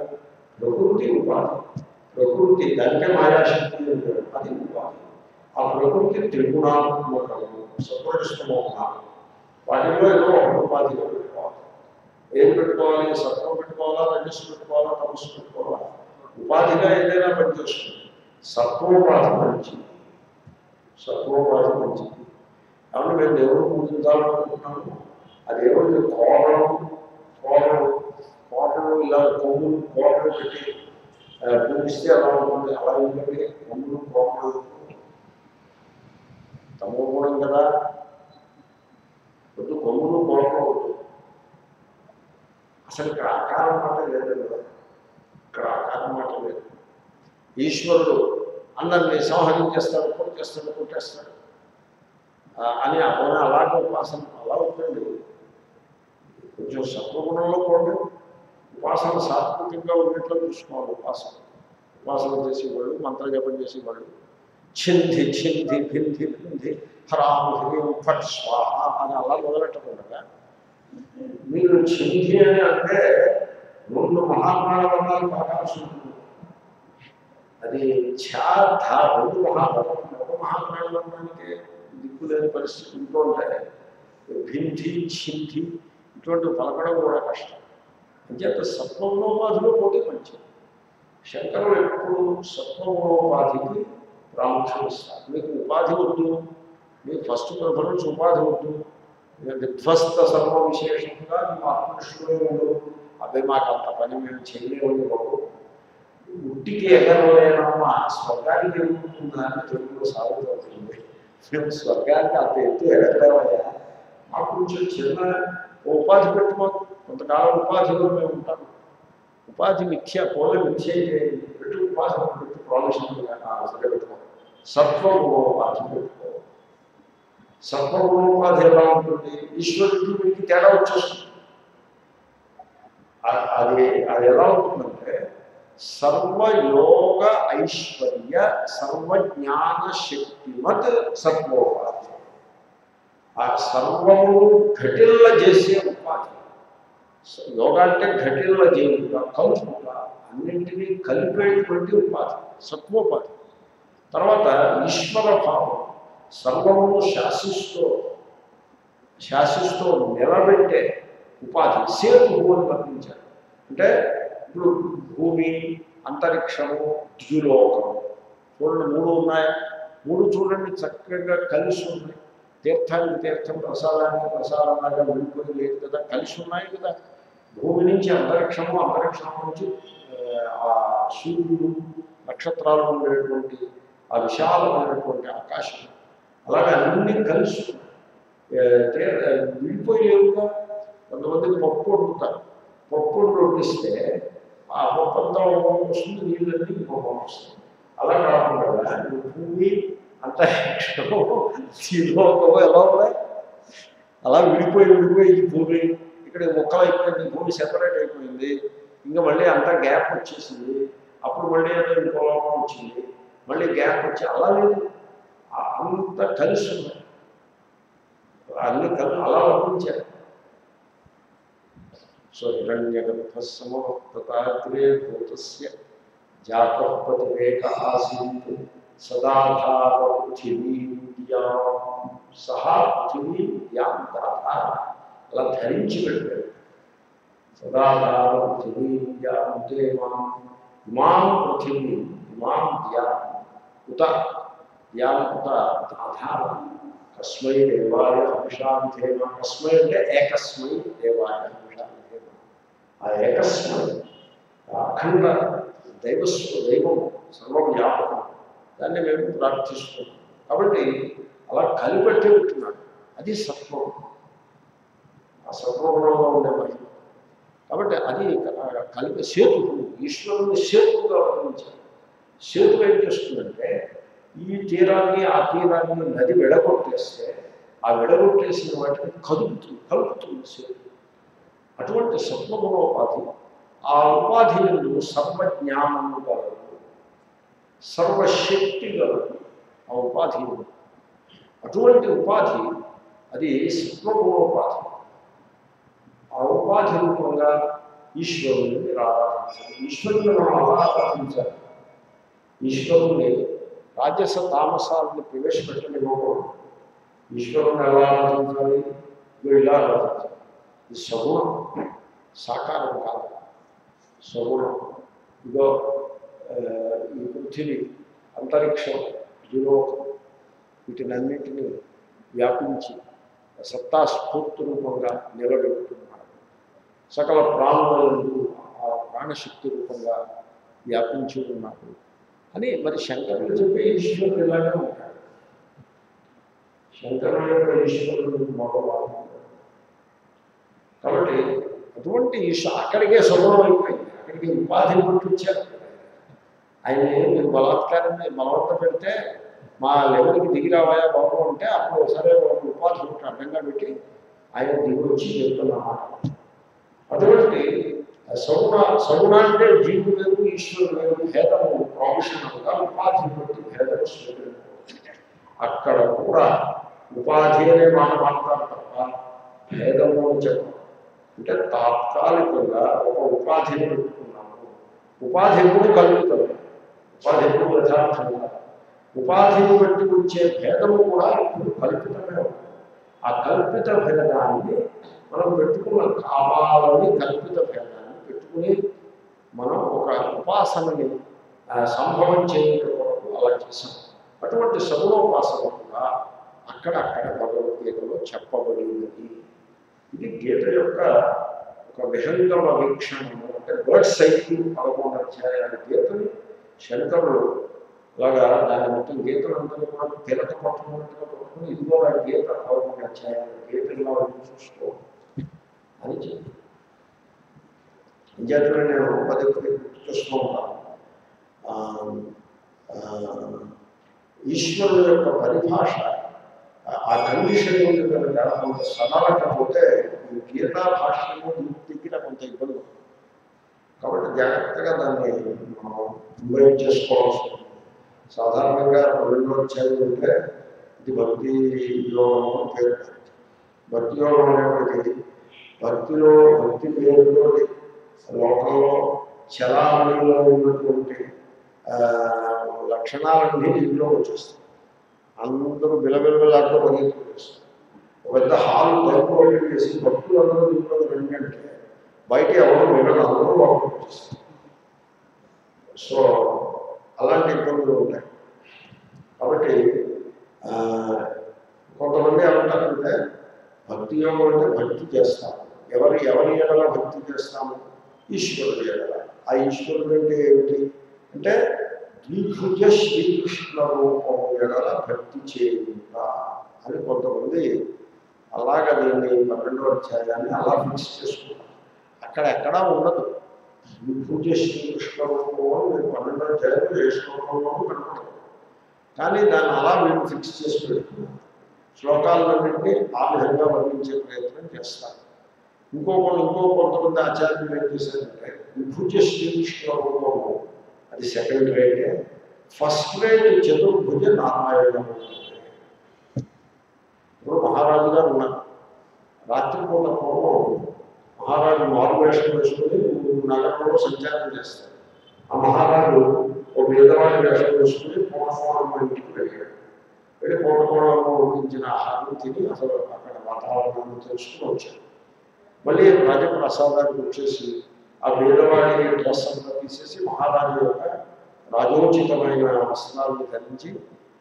ప్రకృతి ఉపాధి. ప్రకృతి దానికే మాయాశక్తి అని పేరు. అది ఉపాధి. ఆ ప్రకృతి త్రిగుణాత్మకము సత్వరిష్టమోహాలు వాటిలో ఏదో ఒక ఉపాధిగా పెట్టుకోవాలి ఏం పెట్టుకోవాలి? సత్వం పెట్టుకోవాలా? రజస్సు పెట్టుకోవాలా? తపస్సు పెట్టుకోవాలా? ఉపాధిగా ఏదైనా పనిచేస్తుంది. సత్వోపాధి మంచిది సత్వోపాధి మంచిది కాబట్టి మేము దేవుడు పూజించాలనుకుంటున్నాము అదేమంటే కోరలు కోరలు కోటలు ఇలా కొమ్ములు కోటలు పెట్టి పూజిస్తే అలా ఉంటుంది? అలా ఏంటంటే కొమ్ములు కోటలు. తమో గుణం కదా వద్దు కొమ్ములు కోటలు వద్దు. అసలు ఇక్కడ ఆకారం మాట లేదండి ఇక్కడ ఆకారం మాట లేదు. ఈశ్వరుడు అందరినీ సంహరించేస్తాడు కొట్టేస్తాడు కొట్టేస్తాడు. అని అవునా అలాగే ఉపాసన అలా ఉంటుంది. కొంచెం సత్వగుణంలో పోండి. ఉపాసన సాత్వికంగా ఉన్నట్లు చూసుకోవాలి ఉపాసన. ఉపాసన చేసేవాళ్ళు మంత్ర జపం చేసేవాళ్ళు. చింది చింది భింది భింది హరాం హ్రీం ఫట్ స్వాహ అని అలా మొదలెట్టకుండా మీరు చింది అని అంటే రెండు మహాప్రాణబంధాలు పలకాల్సి ఉంటుంది అది ఛా ధా రెండు మహాప్రాణం ఒక మహాప్రాణబంధానికి దిక్కులేని పరిస్థితి ఉంటూ ఉంటాయి భింది చింది ఇటువంటి పలకడం కూడా కష్టం అంచేత సత్వగుణోపాధిలో పోటీ మంచిది శంకరులు ఎప్పుడు సత్వగుణోపాధికి ప్రాముఖ్యం ఇస్తారు మీకు ఉపాధి వద్దు మీకు ఫస్ట్ ప్రిఫరెన్స్ ఉపాధి వద్దు మీరు విధ్వస్త సర్వ విశేషంగా మేము ఆత్మనిష్ఠులే ఉండు అదే మాకు అంత పని మేము చేయలేము బాబు ఉట్టికి ఎగరలేనమ్మా స్వర్గానికి ఎదుగుతుందా అని తెలుగులో సాగుతుంది మేము స్వర్గానికి అంత ఎత్తు ఎగరలేమయ్యా మాకు కొంచెం చిన్న ఓ ఉపాధి పెట్టుకో కొంతకాలం ఉపాధిలో మేము ఉంటాం ఉపాధి మిథ్య పోల మిథ్య చేయండి. పెట్టు ఉపాధి పెట్టు ప్రామిషన్ సరే పెట్టుకో సత్వగుణోపాధి పెట్టుకో సత్వగుణోపాధి ఎలా ఉంటుంది ఈశ్వరుడికి మీకు తేడా వచ్చేస్తుంది అ- అది అది ఎలా ఉంటుందంటే సర్వయోగ ఐశ్వర్య సర్వజ్ఞాన శక్తిమత్ సత్వోపాధి ఆ సర్వము ఘటిల్ల చేసే ఉపాధి యోగా అంటే ఘటిల్ల చేయుట కలుపుట అన్నింటినీ కలిపేటువంటి ఉపాధి సత్వోపాధి తర్వాత ఈశ్వర భావం సర్వమును శాసిస్తూ శాసిస్తూ నిలబెట్టే ఉపాధి సేతు అని వర్ణించారు అంటే ఇప్పుడు భూమి అంతరిక్షము ద్యులోకము. చూడండి మూడు ఉన్నాయి. మూడు చూడండి చక్కగా కలిసి ఉన్నాయి. తీర్థానికి తీర్థం ప్రసాదానికి ప్రసాదంలాగా విడిపోయి లేదు కదా కలిసి ఉన్నాయి కదా. భూమి నుంచి అంతరిక్షము అంతరిక్షం నుంచి ఆ, సూర్యుడు నక్షత్రాలు ఉండేటువంటి ఆ విశాలమైనటువంటి ఆకాశం. అలాగే అన్నీ కలిసి విడిపోయి లేవుగా కొంతమంది పప్పు వండుతారు పప్పు వండిస్తే ఆ పప్పు వస్తుంది నీళ్ళన్నీ ఇంకొక వస్తుంది. అలా కాకుండా భూమి అంతరిక్షము శిలోకము ఎలా ఉన్నాయి? అలా విడిపోయి విడిపోయి ఈ భూమి ఇక్కడ మొక్కలు అయిపోయింది భూమి సెపరేట్ అయిపోయింది ఇంకా మళ్ళీ అంతా గ్యాప్ వచ్చేసింది అప్పుడు మళ్ళీ అదే ఇంకో లోకం వచ్చింది మళ్ళీ గ్యాప్ వచ్చి అలా లేదు. అంత కలిసి ఉన్నాయి అన్ని కలు అలా వర్ణించారు సో హిరణ్యగర్భ సమవర్తతాగ్రే భూతస్య జాతపతిరేక ఆసీత్ సదాధార పృథివీద్యాం సహా పృథివీద్యాం దాధార అలా ధరించి పెట్టాడు సదాధార పృథివీద్యాం తే మాం ఇమాం పృథివీ ఇమాం ధ్యాం ఉత ధ్యాం ఉత దాధార కస్మై దేవాయ హంషాంధేమ కస్మై అంటే ఏకస్మై దేవాయ హంషాంధేమ ఆ ఏకస్మై అఖండ దైవస్వ దైవం సర్వవ్యాపకం. దాన్ని మేము ప్రార్థిస్తున్నాం. కాబట్టి అలా కలిపెట్టి ఉంటున్నాడు. అది సత్వం. ఆ సత్వగుణంలో ఉండే మహిమ. కాబట్టి అది కలిపి సేతువు ఈశ్వరుని సేతుగా వర్ణించాలి సేతు ఏం చేస్తుందంటే ఈ తీరాన్ని ఆ తీరాన్ని నది విడగొట్టేస్తే ఆ విడగొట్టేసిన వాటిని కదుపుతుంది కలుపుతుంది సేతు. అటువంటి సత్వగుణోపాధి ఆ ఉపాధి నుండి సర్వజ్ఞానము గలదు సర్వశక్తి గలదు ఆ ఉపాధి ఉంది. అటువంటి ఉపాధి అది సత్వగుణోపాధి. ఆ ఉపాధి రూపంగా ఈశ్వరుని మీరు ఆరాధించాలి. ఈశ్వరుని మనం అలా ఆరాధించాలి ఈశ్వరుని రాజస తామసాలను ప్రవేశపెట్టనివ్వకూడదు ఈశ్వరుని ఎలా ఆరాధించాలి? మీరు ఇలా ఆరాధించాలి. ఇది సగుణం సాకారం కాదు. సగుణం. ఇదో ఈ పృథివీ అంతరిక్షం ద్యులోకం వీటినన్నింటినీ వ్యాపించి సత్తాస్ఫూర్తి రూపంగా నిలబెడుతున్నాడు. సకల ప్రాణులందు ఆ ప్రాణశక్తి రూపంగా వ్యాపించి ఉన్నాడు. అని మరి శంకరుడు చెప్పే ఈశ్వరుడు ఇలాగే ఉంటాడు. శంకరుడు యొక్క ఈశ్వరుడు మగవాడు. కాబట్టి అటువంటి ఈశ్వ అక్కడికే సులభం అయిపోయింది. అక్కడికి ఉపాధిని పట్టుకొచ్చారు ఆయన మీరు బలాత్కారం బలవంత పెడితే మా లెవెల్కి దిగి రావాయా బాబు అంటే అప్పుడు ఒకసారి ఉపాధి ఒకటి అడ్డంగా పెట్టి ఆయన దిగి వచ్చి చెప్తున్నమాట అటువంటి సగుణ సగుణ అంటే జీవుడు వేరు ఈశ్వరుడు వేరు భేదము ప్రొఫెషనల్గా ఉపాధిని బట్టి భేదం అక్కడ కూడా ఉపాధి అనే మాట మాట్లాడతారు. భేదము అని చెప్పడం అంటే తాత్కాలికంగా ఒక ఉపాధిని పెట్టుకున్నాము. ఉపాధి ఎప్పుడు కలుగుతుంది ఉపాధి ఎప్పుడు యథార్థం ఉపాధిని బట్టి వచ్చే భేదము కూడా ఇప్పుడు కల్పితమే ఉంది. ఆ కల్పిత భేదాన్ని మనం పెట్టుకున్న కావాలని కల్పిత భేదాన్ని పెట్టుకుని మనం ఒక ఉపాసనని సంభవం చేయడం అలా చేసాం అటువంటి సగుణోపాసన కూడా అక్కడక్కడ భగవద్గీతలో చెప్పబడినది. ఇది గీత యొక్క ఒక విహంగమ వీక్షణము అంటే బర్డ్ సైకిల్ పదకొండు అధ్యాయాల గీతని శంకరుడు అలాగా దాని మొత్తం గీతలు అందరూ కూడా తిలక పట్టుకున్నట్టుగా పట్టుకుని ఇదిగో ఆ గీత పదకొండు అధ్యాయాల గీతల్లో చూసుకో అని చెప్పి ఇంకేతనే నేను పది పదే ఉంటాను ఈశ్వరుడు యొక్క పరిభాష ఆ- కండిషన్ ఉంది కొంత సడలకపోతే ఈ గీతా భాషలో దగ్గర కొంత ఇబ్బంది కాబట్టి జాగ్రత్తగా దాన్ని మనం ఇన్వైట్ చేసుకోవాల్సి ఉంటుంది. సాధారణంగా రెండు అధ్యాయం ఉంటే ఇది భక్తి యోగం అని పేరు భక్తి యోగం అనేటువంటిది భక్తిలో భక్తి పేరులో లోకంలో చలామణిలో ఉన్నటువంటి లక్షణాలన్నీ ఇంట్లో వచ్చేస్తాయి. అందరూ బిలబిలబిలాడుతూ పరిగెత్తుకు ఒక పెద్ద హాల్ తలుపు ఓపెన్ చేసి భక్తులు అందరూ దీంట్లో రెండంటే బయట ఎవరు వినడం అందరూ సో అలాంటి ఇబ్బందులు ఉంటాయి. కాబట్టి కొంతమంది ఏమంటారంటే భక్తి యోగం అంటే భక్తి చేస్తాము. ఎవరి ఎవరి ఎడల భక్తి చేస్తాము? ఈశ్వరుడు ఎడల. ఆ ఈశ్వరుడు అంటే ఏమిటి? అంటే ద్విభుజ శ్రీకృష్ణ రూపము ఎడల భక్తి చేయుట అని కొంతమంది అలాగ దీన్ని పన్నెండో అధ్యాయాన్ని అలా ఫిక్స్ చేసుకుంటారు అక్కడ ఎక్కడా ఉండదు ద్విభుజ శ్రీకృష్ణ రూపము మీరు పన్నెండో అధ్యాయంలో ఏ శ్లోకంలోనూ కనపడదు కానీ దాన్ని అలా మేము ఫిక్స్ చేసి పెడుతున్నాం శ్లోకాలన్నింటినీ ఆ విధంగా వర్ణించే ప్రయత్నం చేస్తారు ఇంకో ఇంకో కొంతమంది ఆచార్యులు ఏం చేశారంటే విభుజ శ్రీకృష్ణ రూపము అది సెకండ్ రేటే ఫస్ట్ రేట్ చతుర్భుజ నారాయణ. ఇప్పుడు మహారాజు గారు ఉన్నారు. రాత్రిపూట పూర్వం మహారాజు మారువేషం వేసుకుని నగరంలో సంచారం చేస్తారు. ఆ మహారాజు ఒక పేదవాడి వేషం వేసుకుని పూర్వకోణమ్మ ఇంటికి వెళ్ళాడు. వెళ్ళి పూర్వకోణంలో వండించిన ఆహారం తిని అసలు అక్కడ వాతావరణాన్ని తెలుసుకుని వచ్చాడు. మళ్ళీ రాజప్రసాదానికి వచ్చేసి ఆ పేదవాడి డ్రెస్ అంతా తీసేసి మహారాజు యొక్క రాజోచితమైన వస్త్రాలను ధరించి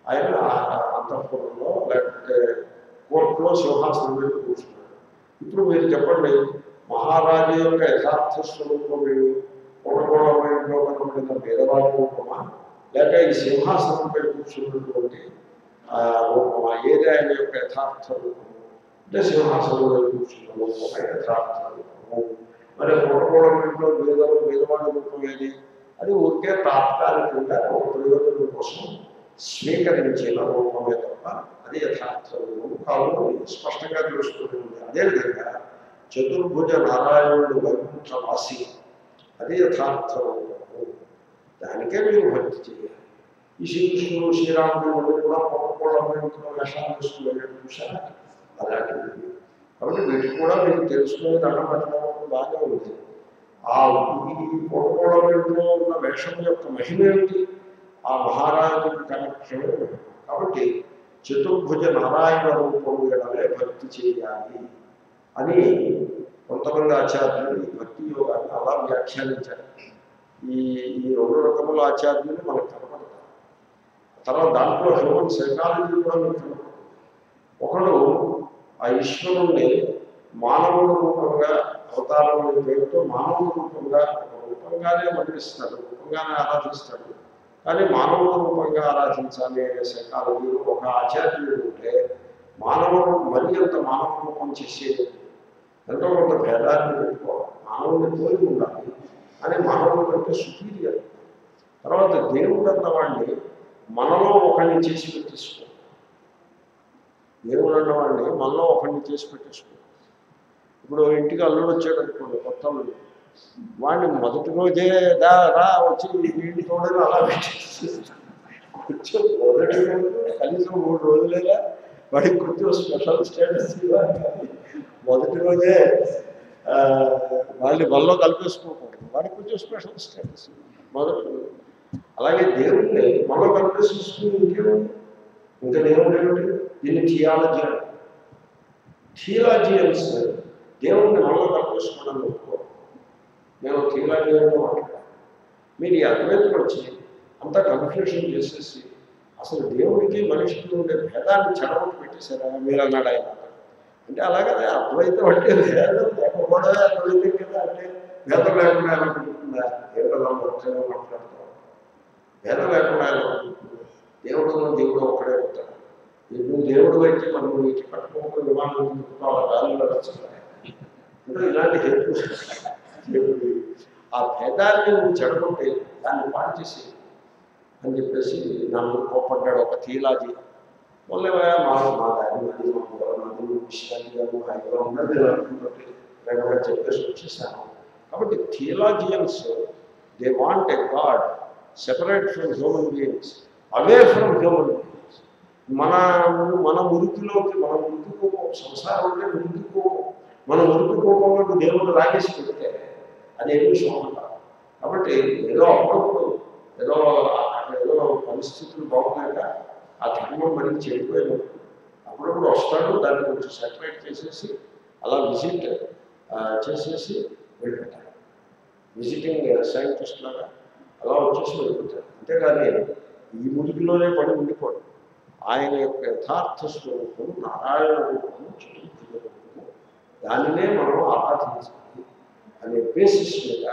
ఆయన ఆ అంతఃపురంలో లేకపోతే కోర్టులో సింహాసనం మీద కూర్చున్నాడు ఇప్పుడు మీరు చెప్పండి మహారాజు యొక్క యథార్థ స్వరూపం ఏమి పూర్వకోణంలో కనబడిన పేదవాడి రూపమా లేక ఈ సింహాసనంపై కూర్చున్నటువంటి ఆ రూపమా ఏది ఆయన యొక్క యథార్థ రూపము అంటే సింహాసనంలో కూర్చున్న రూపమే యథార్థ రూపము మరి పూర్వపూర్వంలో వేద వేదవాడి రూపం ఏది? అది ఊరికే తాత్కాలికంగా ఒక ప్రయోజనం కోసం స్వీకరించిన రూపమే తప్ప అది యథార్థ రూపం కాదు. అని స్పష్టంగా తెలుసుకుంటుంది అదేవిధంగా చతుర్భుజ నారాయణుడు వైకుంఠవాసి. అది యథార్థ రూపము దానికే మీరు భక్తి చేయాలి. ఈ శ్రీకృష్ణుడు శ్రీరాముడు కూడా పొగపోవడం వేషాలు వేసుకుని వెళ్ళడం చూసారా అలాంటివి కాబట్టి వీటికి కూడా మీకు తెలుసుకునేది దండం పెట్టడం బాగానే ఉంది ఆ ఈ పొగపోవడంలో ఉన్న వేషం యొక్క మహిమ ఏమిటి? ఆ మహారాజుకి కనెక్షన్ కాబట్టి చతుర్భుజ నారాయణ రూపం ఎడలే భక్తి చేయాలి అని కొంతమంది ఆచార్యులు ఈ భక్తి యోగాన్ని అలా వ్యాఖ్యానించారు. ఈ ఈ రెండు రకముల ఆచార్యులు మనకు కనపడతారు. తర్వాత దాంట్లో హ్యూమన్ సైకాలజీ కూడా మీకు కనపడుతుంది ఒకడు ఆ ఈశ్వరుణ్ణి మానవుల రూపంగా అవతారం పేరుతో మానవుల రూపంగా ఒక రూపంగానే వర్ణిస్తాడు రూపంగానే ఆరాధిస్తాడు. కానీ మానవుల రూపంగా ఆరాధించాలి అనే సైకాలజీలో ఒక ఆచార్యుడు ఉంటే మానవుడు మరి అంత మానవ రూపం చేసేది ఎంతో కొంత భేదాన్ని పెట్టుకోవాలి. మానవుడిని పోలి ఉండాలి. అని మానవుడు కంటే సుపీరియర్. తర్వాత దేవుడు అన్నవాడిని మనలో ఒకరిని చేసి పెట్టేసుకో దేవుడు అన్నవాడిని మనలో ఒకరిని చేసి పెట్టేసుకున్నాం ఇప్పుడు ఇంటికి అల్లుడు వచ్చాడు అనుకోండి కొత్త అల్లుడు. వాడిని మొదటి రోజే దా రా వచ్చి నీళ్ళు తోడని అలా కొంచెం మొదటి రోజు కనీసం మూడు రోజులేగా వాడికి కొంచెం స్పెషల్ స్టేటస్ మొదటి రోజే వాళ్ళని వల్ల కలిపేసుకోకూడదు. వాడికి కొంచెం స్పెషల్ స్టేటస్ మొదటి అలాగే దేవుణ్ణి మనలో కలిపేసుకుని ఇంకేముంది? ఇంకా దేవుడు దీన్ని థియాలజీ అంటారు. థియాలజియన్స్ దేవుణ్ణి మనలో కలిపేసుకోవడం ఒప్పుకో నేను థియాలజియన్లో మాట్లాడాను. మీరు ఈ అద్వైతులు వచ్చి అంతా కన్ఫ్యూషన్ చేసేసి అసలు దేవుడికి మనిషికి ఉండే భేదాన్ని చెడగొట్టి పెట్టేశారా? మీరు అన్నాడు ఆయన. అంటే అలాగే అద్వైతం అంటే భేదం లేకపోవడమే అద్వైతం కదా అంటే భేదం లేకుండా ఎలా కుదురుతుందా దేవుడు మొత్తంగా మాట్లాడతాం భేదం లేకుండా ఎలా కుదురుతుంది దేవుడు దేవుడు ఒక్కడే ఉంటాడు. నువ్వు దేవుడు అయితే మనం ఇటు కట్టుకోకుండా విమానం తిప్పుతావు నడుస్తున్నాయి? ఇలాంటి హెల్ప్ దేవుడి ఆ భేదాన్ని నువ్వు చెడగొట్టే దాన్ని పాటు చేసి అని చెప్పేసి నన్ను కోప్పడ్డాడు ఒక తీలాది మళ్ళీ మా మా దాని మాది మా పొలం మాది విశ్రాంతిగా హాయిగా ఉన్నది నేను అనుకుంటుంటే రెగ్యులర్ చెప్పేసి వచ్చేసాను. కాబట్టి theologians they want a god separate from human beings away from human మన మన మురికిలోకి మన మురికి సంసారం అంటే మురికి మన మురికి కోపంలోకి దేవుడు రాగేసి పెడితే అది ఏమి శోభం కాబట్టి ఏదో అప్పుడప్పుడు ఏదో అక్కడ ఏదో పరిస్థితులు బాగున్నాక ఆ ధర్మం మనకి చెడిపోయినప్పుడు అప్పుడప్పుడు వస్తాడు దాన్ని కొంచెం సెపరేట్ చేసేసి అలా విజిట్ చేసేసి వెళ్ళిపోతాడు. విజిటింగ్ సైంటిస్ట్ లాగా అలా వచ్చేసి వెళ్ళిపోతాడు అంతేకాని ఈ మురికిలోనే పడి ఉండిపోడు. ఆయన యొక్క యథార్థ స్వరూపము నారాయణ రూపము చతుర్థ రూపము దానినే మనం ఆరాధించాలి అనే బేసిస్ మీద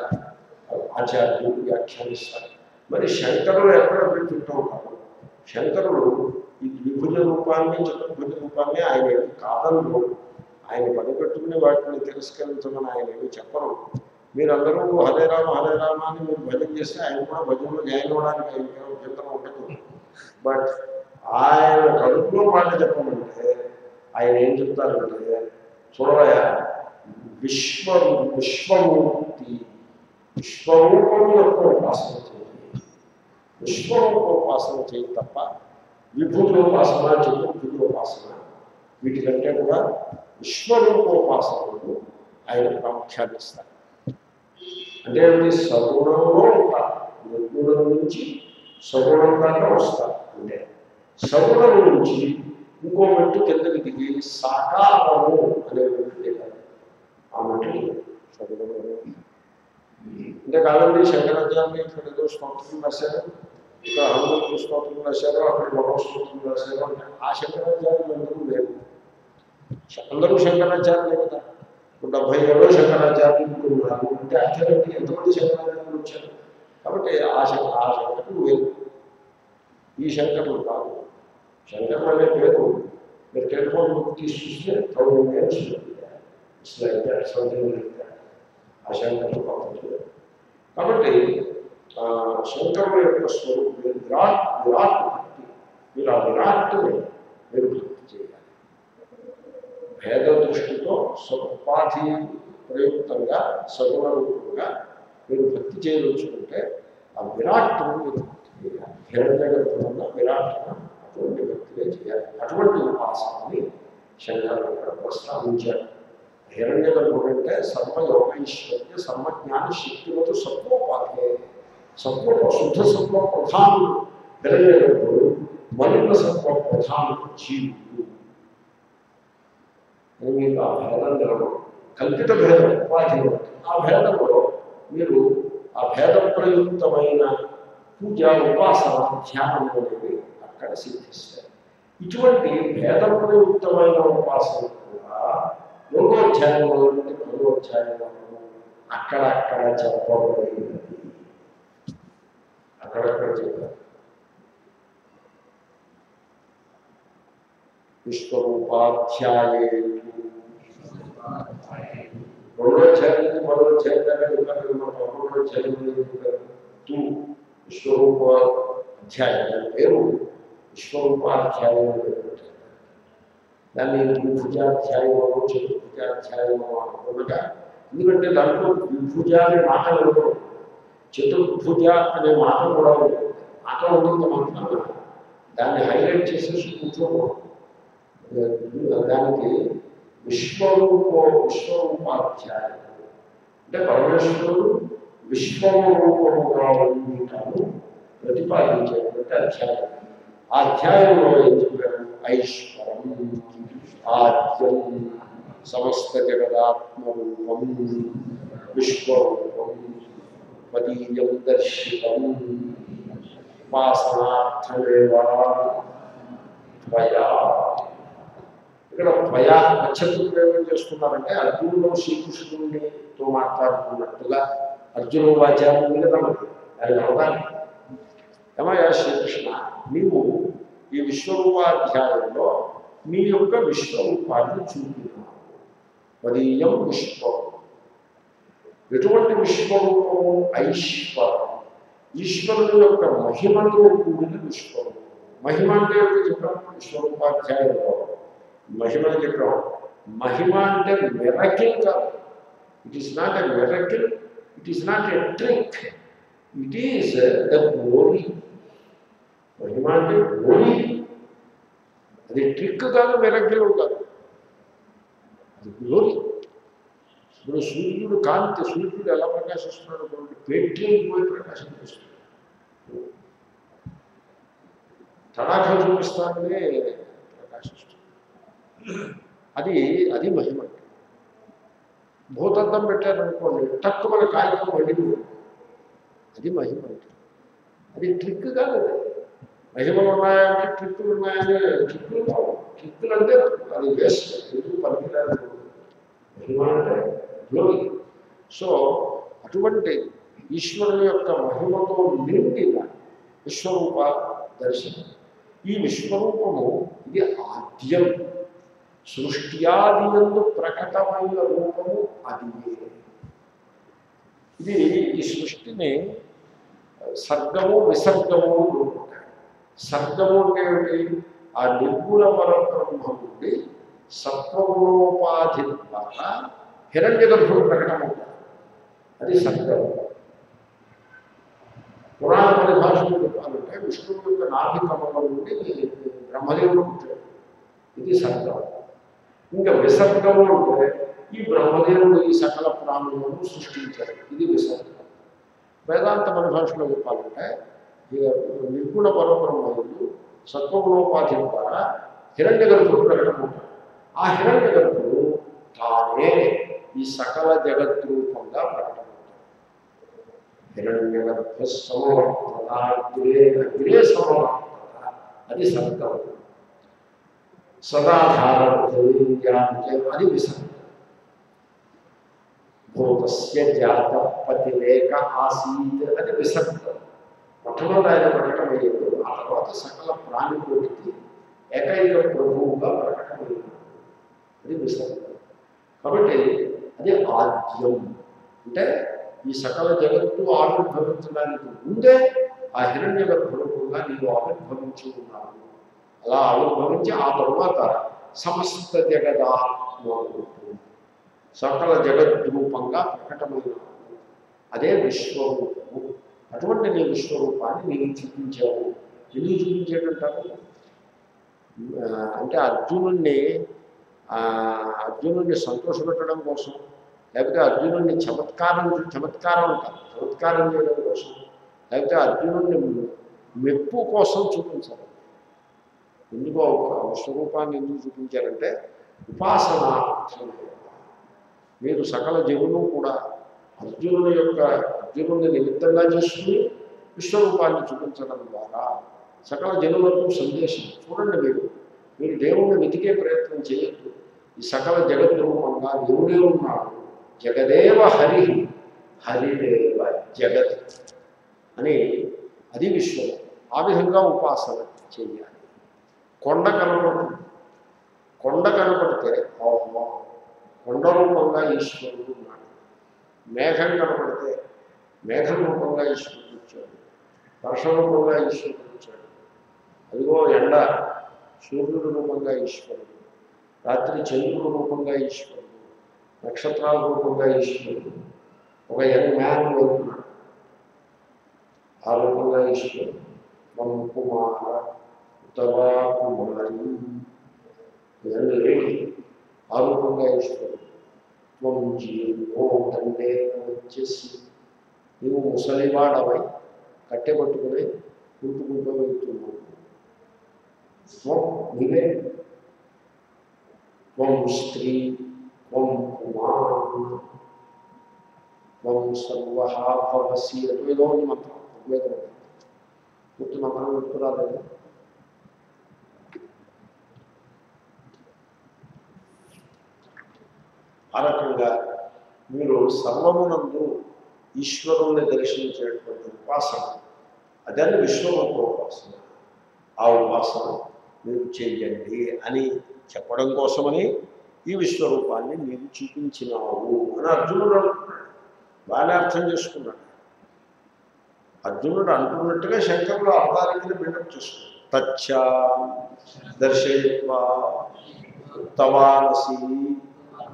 ఆచార్యులు వ్యాఖ్యానిస్తారు. మరి శంకరులు ఎక్కడ పెడుతుంటూ ఉంటారు? శంకరులు ఈ ద్విభుజ రూపాన్ని చతుర్భుజ రూపాన్ని ఆయన ఏమి కాదన్నారు ఆయన పని పెట్టుకుని వాటిని తిరస్కరించమని ఆయన ఏమి చెప్పరు. మీరందరూ హరే రామ హరే రామ అని మీరు భజన చేస్తే ఆయన కూడా భజనలో జాయిన్ అవ్వడానికి ఆయనకి అభ్యంతరం ఉండదు బట్ ఆయన కడుపులో మాట చెప్పమంటే ఆయన ఏం చెప్తారంటే చూడవయ విశ్వ విశ్వమూర్తి విశ్వరూపం యొక్క ఉపాసన చేయాలి విశ్వరూపోపాసన చేయి తప్ప విభుజోపాసన చతుర్భుజోపాసన వీటికంటే కూడా విశ్వరూపోపాసనకు ఆయన ప్రాముఖ్యాన్నిస్తారు అంటే అది సగుణంలో ఉంటారు నిర్గుణం నుంచి సగుణం దాకా వస్తారు అంటే సగుణం నుంచి ఇంకో మెట్టు కిందకి దిగి సాకారము అనే మెట్టు దిగాలి ఆ మెట్టు సగుణంలో అంటే కాదండి శంకరాచార్య ఇక్కడ ఏదో స్తోత్రం రాశారు ఇక్కడ హనుమంతుడు స్తోత్రం రాశారు అక్కడ మరో స్తోత్రం రాశారు అంటే ఆ శంకరాచార్యులు అందరూ లేరు అందరూ శంకరాచార్యులే కదా ఇప్పుడు డెబ్బై ఏడో శంకరాచార్యులు ఉన్నారు. అంటే అర్థం ఎంతమంది శంకరాచార్యులు వచ్చారు? కాబట్టి ఆ శంక ఆ శంకరులు వేరు. ఈ శంకరులు కాదు. శంకరులు అనే పేరు మీరు టెలిఫోన్ బుక్ తీసి చూస్తే thousand years it's like that something like that ఆ శంకరులు పంపించారు కాబట్టి ఆ, శంకరుల యొక్క స్వరూపం విరాట్ విరాట్ భక్తి. మీరు ఆ విరాట్ని మీరు భక్తి చేయాలి. భేద దృష్టితో స్వపాధి ప్రయుక్తంగా సగుణ రూపంగా మీరు భక్తి చేయదలుచుకుంటే ఆ విరాట్ను మీరు భక్తి చేయాలి. హిరణ్య గర్భంలో విరాట్ అటువంటి భక్తిగా చేయాలి. అటువంటి ఉపాసనని శంకరులు ఇక్కడ ప్రస్తావించారు. హిరణ్య గర్భుడు అంటే సర్వ యోగైశ్వర్య సర్వజ్ఞాన శక్తివతు సత్వోపాధే సత్వ శుద్ధ సత్వ ప్రధానుడు హిరణ్య గర్భుడు మలిన సత్వ ప్రధానుడు జీవుడు. అని మీకు ఆ భేదం తెలవడం కల్పిత భేదం ఉపాధి ఒకటి. ఆ భేదంలో మీరు ఆ భేద ప్రయుక్తమైన పూజ ఉపాసన ధ్యానం అనేవి అక్కడ సిద్ధిస్తాయి ఇటువంటి భేద ప్రయుక్తమైన ఉపాసన కూడా యోగోధ్యాయంలో నుండి పదోధ్యాయంలో అక్కడక్కడ చెప్పబడినది అక్కడక్కడ చెప్పారు విశ్వరూపాధ్యాయే రెండో అధ్యాయం నుంచి పదో అధ్యాయం దాకా చెప్పారు కదా, మన పదకొండో అధ్యాయం నుంచి చెప్పారు తూ విశ్వరూప అధ్యాయం దాని పేరు విశ్వరూపాధ్యాయం అని పేరు పెట్టారు. దాన్ని విభుజాధ్యాయమో చతుర్భుజాధ్యాయమో అనుకున్నగా ఎందుకంటే దాంట్లో విభుజ అనే మాటలు ఉండవు చతుర్భుజ అనే మాట కూడా ఉంటుంది మాట ఉన్నంత మాత్రాన దాన్ని హైలైట్ చేసేసి కూర్చోకూడదు దానికి విశ్వరూపో విశ్వరూపాధ్యాయం అంటే పరమేశ్వరుడు విశ్వరూపముగా ఉంటాను ప్రతిపాదించేటువంటి అధ్యాయం. ఆ అధ్యాయంలో ఏం చెప్పారు? ఐశ్వరం ఆద్యం సమస్త జగదాత్మరూపం విశ్వరూపం మదీయం దర్శితం ఉపాసనార్థమేవా త్వయా ఇక్కడ త్వయా నక్షత్రం ఏమేం చేస్తున్నారంటే అర్జునుడు శ్రీకృష్ణుడితో మాట్లాడుతున్నట్టుగా అర్జును వాచారం కదా మనకి అది అవగాహన ఏమయ్యా శ్రీకృష్ణ నీవు ఈ విశ్వరూపాధ్యాయంలో మీ యొక్క విశ్వరూపాన్ని చూపినావు. మదీయం విశ్వం. ఎటువంటి విశ్వరూపము? ఐశ్వరం. ఈశ్వరుడు యొక్క మహిమతో కూడిన విశ్వరూపం. మహిమ అంటే ఏమిటో? విశ్వరూపాధ్యాయంలో మహిమని చెప్పాం మహిమ అంటే మెరకిల్ కాదు it is not a miracle it is not a trick it is the glory మహిమ అంటే గ్లోరీ అది ట్రిక్ కాదు మెరకిల్ కాదు అది గ్లోరీ ఇప్పుడు సూర్యుడు కాంతి సూర్యుడు ఎలా ప్రకాశిస్తున్నాడు చూడండి పేట్రీ పోయి ప్రకాశిస్తున్నాడు తడాఖ చూపిస్తాననే ప్రకాశిస్తుంది అది అది మహిమ. అంటే భూతద్దం పెట్టారనుకోండి తక్కువ మన కాగితం వండిపోతుంది అది మహిమ అంటే అది ట్రిక్ కాదు. అది మహిమలు ఉన్నాయంటే ట్రిక్కులు ఉన్నాయని ట్రిక్కులు కావు ట్రిక్కులు అంటే అది వేస్ట్ ఎందుకు పనికిరాదు మహిమ అంటే గ్లోరీ సో అటువంటి ఈశ్వరుని యొక్క మహిమతో నిండిన విశ్వరూప దర్శనం. ఈ విశ్వరూపము ఇది ఆద్యం. సృష్ట్యాదియందు ప్రకటమైన రూపము అది ఇది ఈ సృష్టిని సర్గము విసర్గము సర్గము అంటే ఏమిటి? ఆ నిర్గుణ పరబ్రహ్మ నుండి సత్వగుణోపాధి ద్వారా హిరణ్య గర్భుడు ప్రకటమవుతాడు. అది సర్గము. పురాణ పరిభాషలు చెప్పాలంటే విష్ణువు యొక్క నాభి కమలం నుండి బ్రహ్మదేవుడు పుట్టాడు. ఇది సర్గము. ఇంకా విసర్గము అంటే ఈ బ్రహ్మదేవుడు ఈ సకల ప్రాణులను సృష్టించాడు ఇది విసర్గం వేదాంత పరిభాషలో చెప్పాలంటే నిర్గుణ పరబ్రహ్మయుడు సత్వగుణోపాధి ద్వారా హిరణ్య గర్భుడు ప్రకటమవుతాడు. ఆ హిరణ్య గర్భుడు తానే ఈ సకల జగద్రూపంగా ప్రకటమవుతాడు. హిరణ్యగర్భ సమవర్తత అగ్రే అగ్రే సమవర్తత అది సత్యం సదాధారణే అది విసర్గం భూతస్య జాత పతిరేక ఆసీత్ అది విసర్గం. మొట్టమొదటి ఆయన ప్రకటమయ్యాడు ఆ తర్వాత సకల ప్రాణికోటికి ఏకైక ప్రభువుగా ప్రకటమయ్యాడు అది విసర్గం. కాబట్టి అది ఆద్యం. అంటే ఈ సకల జగత్తు ఆవిర్భవించడానికి ముందే ఆ హిరణ్య గర్భుడుగా నీవు ఆవిర్భవించుకున్నావు అలా అనుభవించి ఆ తరువాత సమస్త జగదాత్మరూపం సకల జగద్రూపంగా ప్రకటమైన అదే విశ్వరూపము. అటువంటి నీ విశ్వరూపాన్ని నేను చూపించావు. ఎందుకు చూపించేటంటారు అంటే అర్జునుణ్ణి ఆ, అర్జునుడిని సంతోషపెట్టడం కోసం లేకపోతే అర్జునుడిని చమత్కారం చమత్కారం అంటారు. చమత్కారం చేయడం కోసం లేకపోతే అర్జునుడిని మెప్పు కోసం చూపించాలి. ఎందుకో ఆ స్వరూపాన్ని ఎందుకు చూపించారంటే ఉపాసన మీరు సకల జీవులు కూడా అర్జునుని యొక్క అర్జునుడిని నిమిత్తంగా చేసుకుని విశ్వరూపాన్ని చూపించడం ద్వారా సకల జనులకు సందేశం. చూడండి మీరు మీరు దేవుణ్ణి వెతికే ప్రయత్నం చేయొద్దు. ఈ సకల జగత్ రూపంగా దేవుడే ఉన్నాడు. జగదేవ హరి హరిదేవ జగత్ అని అది విశ్వం. ఆ విధంగా ఉపాసన చేయాలి. కొండ కనపడుతుంది. కొండ కనపడితే ఓహో కొండ రూపంగా ఈశ్వరుడు ఉన్నాడు. మేఘం కనపడితే మేఘం రూపంగా ఈశ్వరుడు వచ్చాడు. వర్ష రూపంగా ఈశ్వరుడు వచ్చాడు. అదిగో ఎండ సూర్యుడు రూపంగా ఈశ్వరుడు రాత్రి చంద్రుడు రూపంగా ఈశ్వరుడు నక్షత్రాల రూపంగా ఈశ్వరుడు ఒక యంగ్ మ్యాన్ వెళ్తున్నాడు ఆ రూపంగా ఈశ్వరుడు మన కుమార ఉత్తవా కుమారి ఇదంతా లేడి ఆ రూపంగా ఈశ్వరుడు త్వం జీవో దండే వచ్చేసి నీవు ముసలివాడవై కట్టె పట్టుకుని కుంటుకుంటూ వెళ్తున్నావు త్వం నీవే త్వం స్త్రీ త్వం కుమార్ త్వం సర్వ భవసి అటు ఏదో ఉంది మంత్రం ఋగ్వేద మంత్రం గుర్తు మంత్రం గుర్తురాలేదు ఆ రకంగా మీరు సర్వమునందు ఈశ్వరుణ్ణి దర్శించేటువంటి ఉపాసన అదని విశ్వరూప ఉపాసన. ఆ ఉపాసన మీరు చేయండి అని చెప్పడం కోసమని ఈ విశ్వరూపాన్ని నీవు చూపించినావు అని అర్జునుడు అంటున్నాడు. బాగానే అర్థం చేసుకున్నాడు. అర్జునుడు అంటున్నట్టుగా శంకరుడు అర్థానికి బిల్డప్ చేసుకున్నాడు తచ్చ దర్శయత్వ తవానసి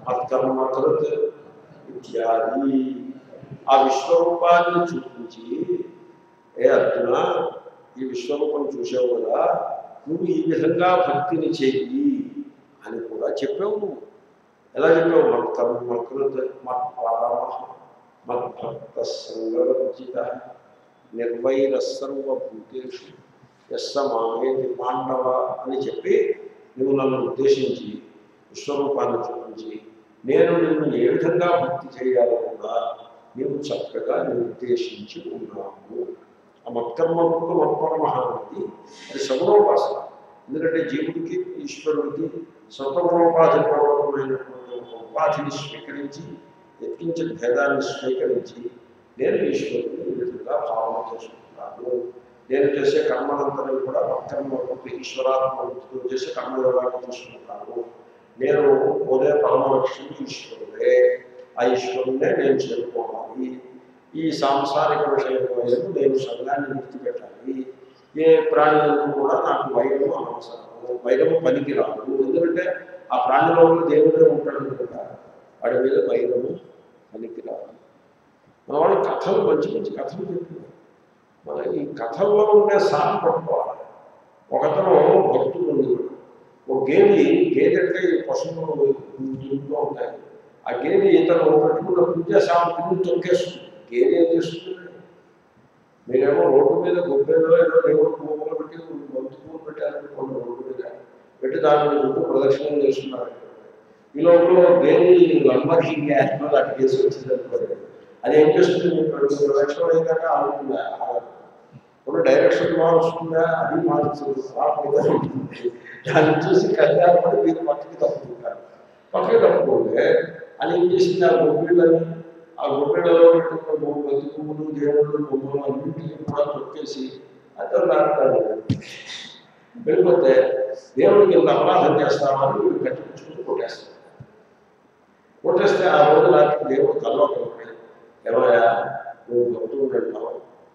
మత్కర్మకృత్ ఇత్యాది ఆ విశ్వరూపాన్ని చూపించి ఏ అర్జున ఈ విశ్వరూపం చూసావు కదా నువ్వు ఈ విధంగా భక్తిని చెయ్యి అని కూడా చెప్పావు నువ్వు. ఎలా చెప్పావు? మత్కర్మకృత్ మత్పరమ మద్భక్త సంగవర్జిత నిర్వైర సర్వభూతేషు ఎస్స మామేది పాండవ అని చెప్పి నువ్వు నన్ను ఉద్దేశించి విశ్వరూపాన్ని గురించి నేను నిన్ను ఏ విధంగా భక్తి చేయాలో కూడా నీవు చక్కగా నిర్దేశించి ఉన్నాము ఆ మత్కర్మకు మత్పరమ అనేది అది సగుణోపాసన ఎందుకంటే జీవుడికి ఈశ్వరుడికి స్వతంత్రోపాధిపూర్వకమైనటువంటి ఒక ఉపాధిని స్వీకరించి ఎత్తించిన భేదాన్ని స్వీకరించి నేను ఈశ్వరుడిని ఈ విధంగా భావన చేసుకుంటాను నేను చేసే కర్మలంతరం కూడా మత్కర్మ ఈశ్వరాత్మ చేసే కర్మయోగాన్ని తీసుకుంటాను నేను పోదే పరమలక్ష్మి ఈశ్వరుడే ఆ ఈశ్వరుడే నేను చేరుకోవాలి. ఈ సాంసారిక విషయంలో నేను సంఘాన్ని గుర్తుపెట్టాలి. ఏ ప్రాణి కూడా నాకు వైరము అనవసరము వైరము పనికిరాదు. ఎందుకంటే ఆ ప్రాణిలో ఉన్న దేవుడే ఉంటాడు కనుక వాడి మీద వైరము పనికిరాదు. మన వాళ్ళు కథలు మంచి మంచి కథలు చెప్తున్నారు మన ఈ కథల్లో ఉండే సార్ పట్టుకోవాలి. ఒకతను భక్తుడు ఉండేవాడు. ఒక గేది గేదె అంటే పశువులు ఇంట్లో ఉంటాయి. ఆ గేదె ఇతను పెట్టుకున్న పూజ సామగ్రిని తొక్కేస్తుంది. గేదె ఏం చేస్తుంది? మీరేమో రోడ్డు మీద గుబ్బెలో ఏదో దేవుడు పువ్వులు పెట్టి బంతు పువ్వులు పెట్టారనుకోండి రోడ్డు మీద. పెట్టి దాని మీద చుట్టూ ప్రదక్షిణం చేస్తున్నారు. ఈ లోపల గేది లంబర్హింగ్ యానిమల్ అటు చేసి వచ్చింది అనుకోండి. అది ఏం చేస్తుంది? మీకు రెండు ప్రదక్షిణం అయ్యాక ఆగుతుందా ఇప్పుడు డైరెక్షన్ మారుస్తుందా అది మారుతుంది దాన్ని చూసి కళ్యాణపడి మీరు పక్కకి తప్పుకుంటారు. పక్కకి తప్పుకుంటే అది ఏం చేసింది? ఆ గొప్పిళ్ళని ఆ గొప్పిళ్ళలో పెట్టుకున్న పువ్వులు దేవుళ్ళు బొమ్మలు అన్నింటినీ కూడా తొక్కేసి అతను నాటుతాడు వెళ్ళిపోతే దేవుడికి ఇంత అపరాధం చేస్తామని వీడు కట్టించుకుని కొట్టేస్తాడు. కొట్టేస్తే ఆ రోజు నాకు దేవుడు కల్లో కలపడి నువ్వు భక్తులు పెట్టావు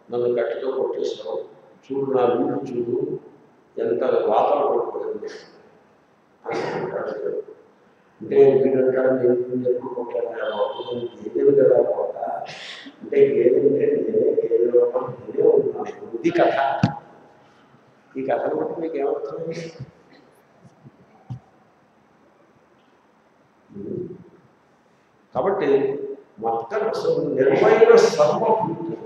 నన్ను గట్టిగా కొట్టేస్తావు చూడు నా వీడు చూడు ఎంత వాతలు కొట్టుకోలేదు అంటే వీడంటాడు నేను ఎప్పుడు కొట్టాను గేదెలు కదా కోట అంటే గేదెంటే నేనే గేదె లోపల నేనే ఉన్నాను. ఇది కథ. ఈ కథను బట్టి మీకు ఏమవుతుంది కాబట్టి మొత్తం అసలు నిర్వైన సర్వభూతులు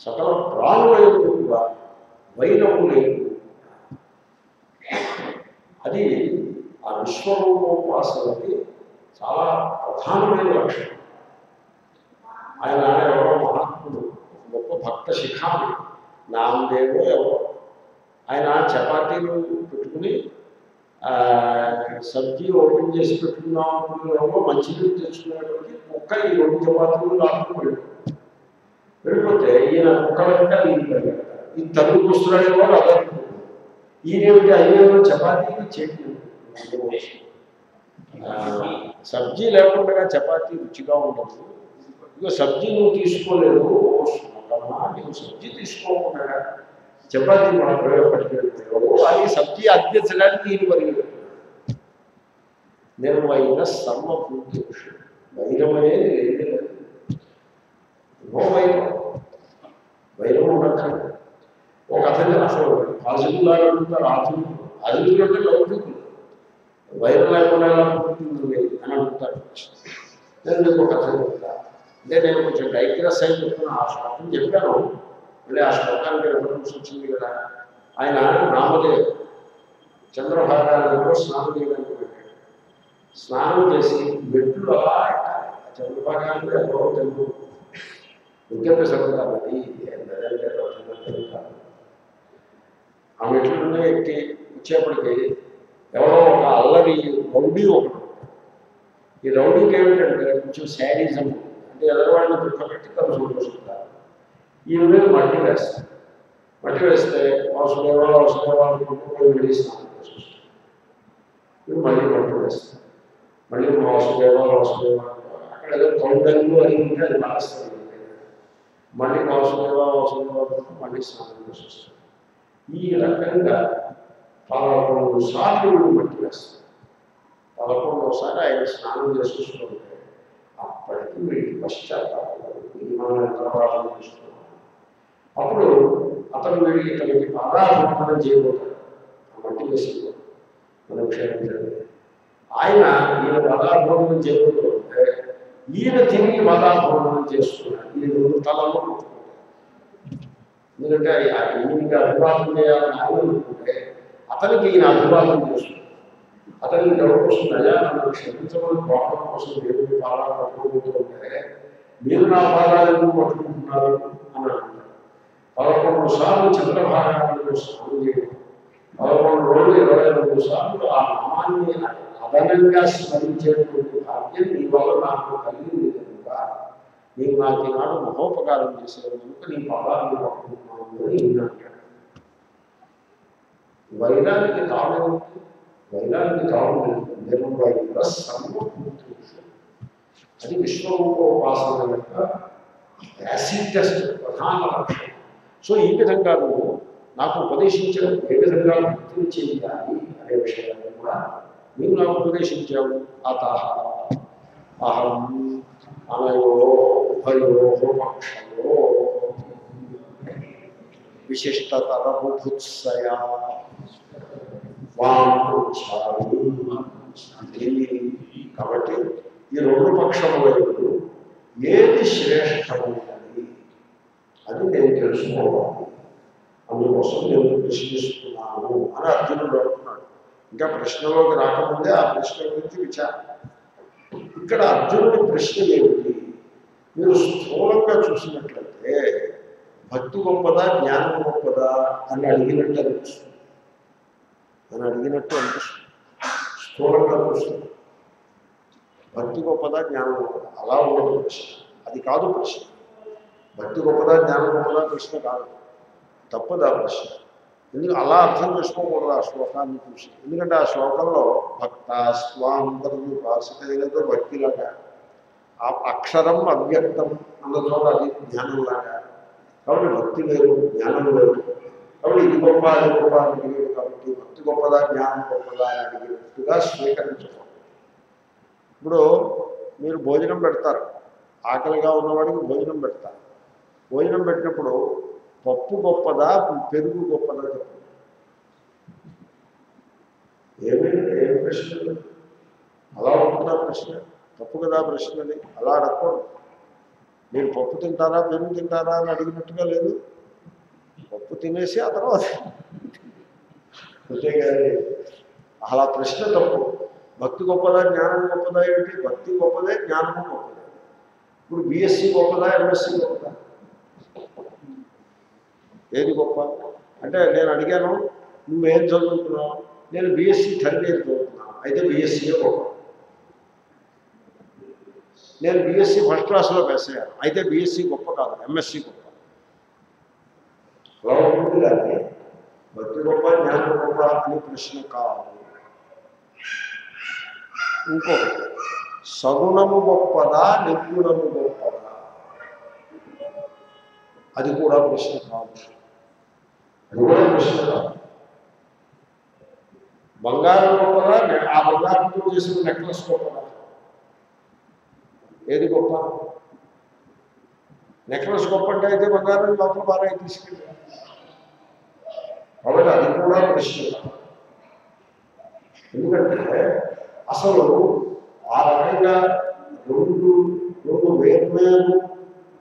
సకల ప్రాణుల యొక్క కూడా వైరము అది ఆ విశ్వరూపోపాసనకి చాలా ప్రధానమైన లక్షణం. ఆయన ఎవరో మహాత్ముడు గొప్ప భక్త శిఖామి నామదేవో ఎవరో. ఆయన చపాతీలు పెట్టుకుని సబ్జీ ఓపెన్ చేసి పెట్టుకున్నాం మంచి మంచినీళ్ళు తెచ్చుకునేటువంటి కుక్క ఈ రెండు చపాతీలు లాక్కుని వెళ్ళిపోయింది వెళ్ళిపోతే ఈయన కుక్క వెంట ఈయన పరిగెడతారు ఈ తల్లి కూస్తున్నాడే వాడు అదనుకుంటాడు ఈయనేమిటి అయ్యేదో చపాతీలు చేతి సబ్జీ లేకుండా చపాతీ రుచిగా ఉండదు ఇక సబ్జీ నువ్వు తీసుకోలేదు ఓ సుమకమ్మా, నీవు సబ్జీ తీసుకోకుండా చపాతీ మన ప్రయోగపడిపోయావు అది సబ్జీ అందించడానికి ఈయన పరిగెడుతున్నాడు నిర్వైన సర్వభూతి వైరం అనేది లేదు లేదు నో వైరం వైరం ఉండక్కర్లేదు ఒక కథ అసలు ఆధునికులాగా అడుగుతారు ఆధునికులు ఆధునికులు అంటే లౌకికులు వైరం లేకుండా ఎలా పుట్టుతుంది అని అడుగుతారు నేను మీకు ఒక కథ చెప్తా అంటే నేను కొంచెం డైగ్రెస్ అయి చెప్తున్నా ఆ శ్లోకం చెప్పాను మళ్ళీ ఆ శ్లోకానికి రెఫరెన్స్ వచ్చింది కదా ఆయన రామదేవ్ చంద్రభాగాలలో స్నానం చేయడానికి పెట్టాడు స్నానం చేసి మెట్లు అలా ఎక్కాలి ఆ చంద్రభాగాలు ఎవరో తెలుగు ఇంకెప్పుడు చదువుతారు అది ఏంటంటే చదువుతారు ఆ ఎక్కి వచ్చేప్పటికి ఎవరో ఒక అల్లరి రౌడీ ఒకడు. ఈ రౌడీకి ఏమిటంటే కొంచెం శారీజం అంటే ఎదరవాడిని దుఃఖపెట్టి తను సంతోషిస్తారు ఈ మీద మట్టి వేస్తారు. మట్టి వేస్తే వాసుదేవ వాసుదేవ అనుకుంటూ వెళ్ళి స్నానం చేసి మళ్ళీ మట్టి వేస్తారు. మళ్ళీ వాసుదేవ వాసుదేవ అక్కడ ఏదో కౌంటర్లు అని ఉంటే అది మారుస్తారు మళ్ళీ వాసుదేవ వాసుదేవ అనుకుంటూ మళ్ళీ స్నానం చేసి వస్తారు ఈ రకంగా పదకొండు సార్లు వీడు మట్టి వేస్తారు. పదకొండోసారి ఆయన స్నానం చేసుకుంటే అప్పటికి వీటి పశ్చాత్తాపం అప్పుడు అతను వీడికి ఇతనికి పాదాభిమానం చేయబోతాడు. మట్టి వేసి మనం క్షమించండి ఆయన ఈయన పదాభిమానం చేయబోతుంటే ఈయన తిరిగి పదాభిమానం చేస్తున్నాడు ఈ రెండు తలలో ఎందుకంటే ఈయనకి అభివాదం చేయాలని ఆయన అనుకుంటే అతనికి ఈయన అభివాదం చేస్తున్నాడు అతనికి డౌట్ వస్తున్నాయా నన్ను క్షమించమని కోపం కోసం దేవుడు పాదాలు పట్టుకుంటుంటే మీరు నా పాదాలను పట్టుకుంటున్నారు అని అంటారు పదకొండు సార్లు చంద్రభాగాలను స్నానం చేయడం పదకొండు రోజులు ఇరవై రెండు సార్లు ఆ నామాన్ని అదనంగా స్మరించేటువంటి భాగ్యం నీ వల్ల నాకు కలిగింది కనుక నీవు నాకు ఈనాడు మహోపకారం చేసేది కనుక నీ పాదాలను పట్టుకుంటున్నాను అని ఈయన అంటాడు వైరానికి తామేమిటి వైరానికి తాము నిర్వైర సర్వభూతేషు అది విశ్వరూపోపాసన యొక్క యాసిడ్ టెస్ట్ ప్రధాన లక్ష్యం సో ఈ విధంగా నువ్వు నాకు ఉపదేశించడం ఏ విధంగా భక్తిని చేయాలి అనే విషయాన్ని కూడా నీవు నాకు ఉపదేశించావు. అత అహం అనయో ఉభయో పక్షయో విశిష్టతరబుభుత్సయా కాబట్టి ఈ రెండు పక్షములు ఏది శ్రేష్టమైనది? అని నేను తెలుసుకోవాలి. అందుకోసం నేను ప్రశ్నిస్తున్నాను అని అర్జునుడు అంటున్నాడు. ఇంకా ప్రశ్నలోకి రాకముందే ఆ ప్రశ్న గురించి విచారం. ఇక్కడ అర్జునుడి ప్రశ్న ఏమిటి? మీరు స్థూలంగా చూసినట్లయితే భక్తి గొప్పదా జ్ఞానం గొప్పదా అని అడిగినట్టు అనిపిస్తుంది. అని అడిగినట్టు అనిపిస్తుంది. స్థూలంగా చూస్తుంది భక్తి గొప్పదా జ్ఞానం గొప్పదా? అలా ఉండదు ప్రశ్న. అది కాదు ప్రశ్న. భక్తి గొప్పదా జ్ఞానం గొప్పదా ప్రశ్న కాదు. తప్పదా ప్రశ్న. ఎందుకు అలా అర్థం చేసుకోకూడదు ఆ శ్లోకాన్ని చూసి. ఎందుకంటే ఆ శ్లోకంలో భక్త స్వాంతరు భాషిత భక్తిలాగా ఆ అక్షరం అవ్యక్తం అన్నదో అది జ్ఞానంలాగా. కాబట్టి భక్తి వేరు జ్ఞానం వేరు కాబట్టి ఇది గొప్ప అది గొప్ప అని అడిగేది కాబట్టి భక్తి గొప్పదా జ్ఞానం గొప్పదా అని అడిగినట్టుగా స్వీకరించకూడదు. ఇప్పుడు మీరు భోజనం పెడతారు. ఆకలిగా ఉన్నవాడికి భోజనం పెడతారు. భోజనం పెట్టినప్పుడు పప్పు గొప్పదా పెరుగు గొప్పదా చెప్పండి. ఏమైంది ఏం ప్రశ్న? అలా ఉంటుందా ప్రశ్న? తప్పు కదా ప్రశ్నది అలా అడగకూడదు. మీరు పప్పు తింటారా పెరుగు తింటారా అని అడిగినట్టుగా లేదు. పప్పు తినేసి ఆ తర్వాత అంతేగాని అలా ప్రశ్న తప్పు. భక్తి గొప్పదా జ్ఞానం గొప్పదా ఏమిటి? భక్తి గొప్పదే జ్ఞానము గొప్పదే. ఇప్పుడు బిఎస్సి గొప్పదా ఎంఎస్సీ గొప్పదా? ఏది గొప్ప? అంటే నేను అడిగాను నువ్వేం చదువుతున్నావు? నేను బీఎస్సీ థర్డ్ ఇయర్ చదువుతున్నాను అయితే బీఎస్సీయే గొప్ప? నేను బీఎస్సీ ఫస్ట్ క్లాస్లో పాస్ అయ్యాను. అయితే బీఎస్సీ గొప్ప కాదు ఎంఎస్సీ గొప్ప. అలా ఉంటుంది కానీ భక్తి గొప్ప జ్ఞానం గొప్ప అని ప్రశ్న కాదు. ఇంకొకటి సగుణము గొప్పదా నిర్గుణము గొప్పదా? అది కూడా ప్రశ్న కాదు. అది కూడా ప్రశ్న బంగారం గొప్పదా ఆ బంగారంతో చేసిన నెక్లెస్ గొప్పదా ఏది గొప్ప? నెక్లెస్ గొప్ప అంటే అయితే బంగారం లోపల బాగా తీసుకెళ్ళి. కాబట్టి అది కూడా ప్రశ్న. ఎందుకంటే అసలు ఆ రకంగా రెండు రెండు వేర్వేరు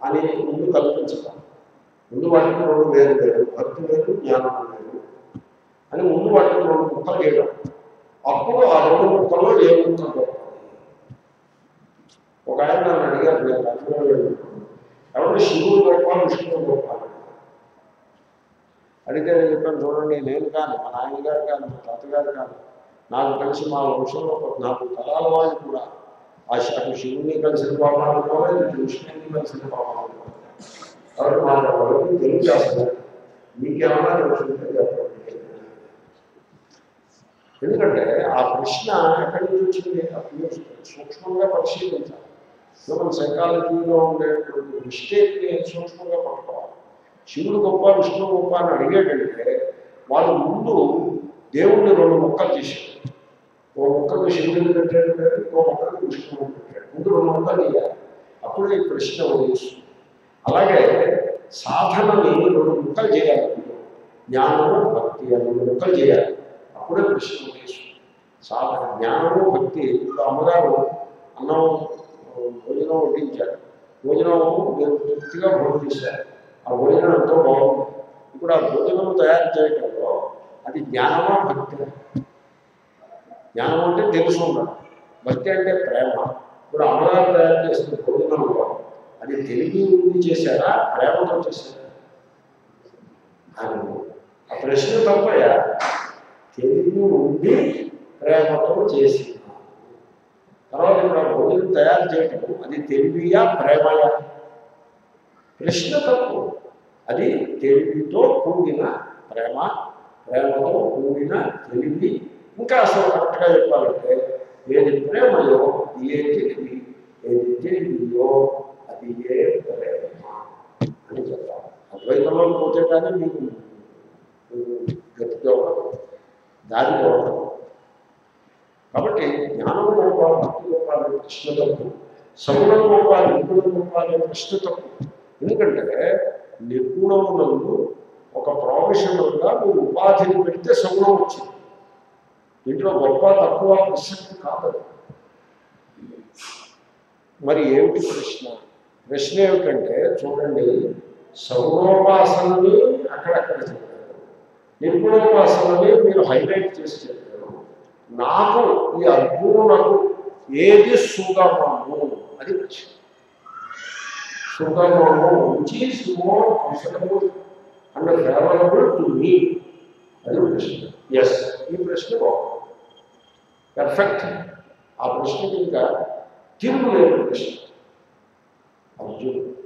అని ముందు కల్పించడం. ముందు వాటికి రెండు వేరు వేరు. భక్తి వేరు జ్ఞానం వేరు అని ముందు వాటికి రెండు ముక్కలు చేయడం. అప్పుడు ఆ రెండు ముక్కల్లో ఏ ముక్క ఒక ఆయన నన్ను అడిగారు నేను లక్ష్మణ్ ఎవరు శివుడు గొప్ప విష్ణువు గొప్ప అడిగితే నేను చెప్పాను చూడండి నేను కానీ మా నాయనగారు కానీ మా తాతగారు కానీ నాకు కలిసి మా వంశంలో ఒక నాలుగు తరాల వాళ్ళు కూడా. ఆ అటు శివుని కలిసిన పాపాలు అనుకోవాలి కృష్ణుని కలిసిన పాపాలు అనుకోవాలి కాబట్టి మా వాళ్ళకి తెలియజేస్తారు మీకేమన్నా తెలుసుకుంటే చెప్పండి. ఎందుకంటే ఆ ప్రశ్న ఎక్కడి నుంచి వచ్చింది? అప్పుడు సూక్ష్మంగా పరిశీలించాలి. హ్యూమన్ సైకాలజీలో ఉండేటువంటి మిస్టేక్ని సూక్ష్మంగా పట్టుకోవాలి. శివుడు గొప్ప విష్ణువు గొప్ప అని అడిగేటంటే వాళ్ళు ముందు దేవుణ్ణి రెండు మొక్కలు చేశారు. ఓ మొక్కకు శివుడిని పెట్టాడు? ఇంకో మొక్కకు విష్ణువుని పెట్టాడు. ముందు రెండు మొక్కలు ఇవ్వాలి అప్పుడే ప్రశ్న ఉదయిస్తుంది. అలాగే సాధనని రెండు ముక్కలు చేయాలి. జ్ఞానము భక్తి అని రెండు ముక్కలు చేయాలి. అప్పుడే ప్రశ్న ఉదయిస్తుంది సాధన జ్ఞానము భక్తి ఇప్పుడు అమ్మగారు అన్నం భోజనం వడ్డించారు. భోజనం మీరు తృప్తిగా భోజనం చేశారు ఆ భోజనం ఎంతో బాగుంది. ఇప్పుడు ఆ భోజనం తయారు చేయడంలో అది జ్ఞానమా భక్తి? జ్ఞానం అంటే తెలుసు ఉండడం భక్తి అంటే ప్రేమ. ఇప్పుడు అమ్మగారు తయారు చేసిన భోజనంలో అది తెలివి ఉండి చేశారా ప్రేమతో చేశారా అని ఆ ప్రశ్న తప్పయా తెలివి ఉండి ప్రేమతో చేసిన తర్వాత ఇప్పుడు ఆ భోజనం తయారు చేయటం అది తెలివియా ప్రేమయా? ప్రశ్న తప్పు. అది తెలివితో కూడిన ప్రేమ ప్రేమతో కూడిన తెలివి. ఇంకా అసలు కరెక్ట్గా చెప్పాలంటే ఏది ప్రేమయో ఏ తెలివి? ఏది తెలివియో? అది ప్రేమ అని చెప్పాలి. అద్వైతంలో పోతే కానీ మీకు మీకు గతి దొరకదు దారి దొరకదు కాబట్టి జ్ఞానం గొప్ప భక్తి గొప్ప అనే ప్రశ్న తప్పు. సగుణం గొప్ప నిర్గుణం గొప్ప అనే ప్రశ్న తప్పు. ఎందుకంటే నిర్గుణమునందు ఒక ప్రొఫెషనల్గా మీరు ఉపాధిని పెడితే సగుణం వచ్చింది. దీంట్లో గొప్ప తక్కువ ప్రసక్తి కాదు. మరి ఏమిటి ప్రశ్న? ప్రశ్న ఏమిటంటే చూడండి సగుణోపాసనని అక్కడక్కడ చెప్పారు. నిర్గుణోపాసనని మీరు హైలైట్ చేసి చెప్పారు. నాకు ఈ అర్జునునకు ఏది సుగమము? అది ప్రశ్న సుగమము which is more comfortable and favourable to me అది ప్రశ్న. ఎస్ ఈ ప్రశ్న పర్ఫెక్ట్ ఆ ప్రశ్నకి ఇంకా తిరుగులేని ప్రశ్న. అర్జునుడు.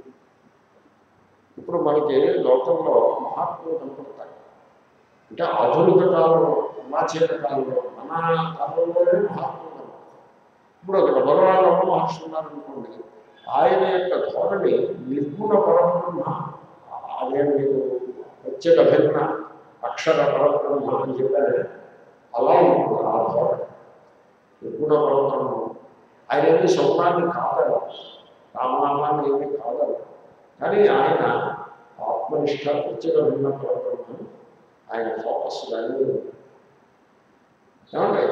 ఇప్పుడు మనకి లోకంలో మహాత్ములు కనపడతాయి అంటే ఆధునిక కాలంలో అనాచేత కాలంలో మన కాలంలోనే మహాత్ములు కనపడతాయి ఇప్పుడు అక్కడ భగవాన్ మహర్షి ఉన్నారనుకోండి ఆయన యొక్క ధోరణి నిర్గుణ పరబ్రహ్మ అదేం మీరు ప్రత్యేక భిన్న అక్షర పరబ్రహ్మ అని చెప్పారు. అలా ఉంటుంది ఆ ధోరణి. నిర్గుణ పరబ్రహ్మ. ఆయన ఏమి సౌనాన్ని కాదరు రామనామాన్ని ఏమీ కావాలి. కానీ ఆయన ఆత్మనిష్ట ప్రత్యేక భిన్న ప్రవర్తన ఆయన ఫోకస్ వాల్యూ ఏమంటే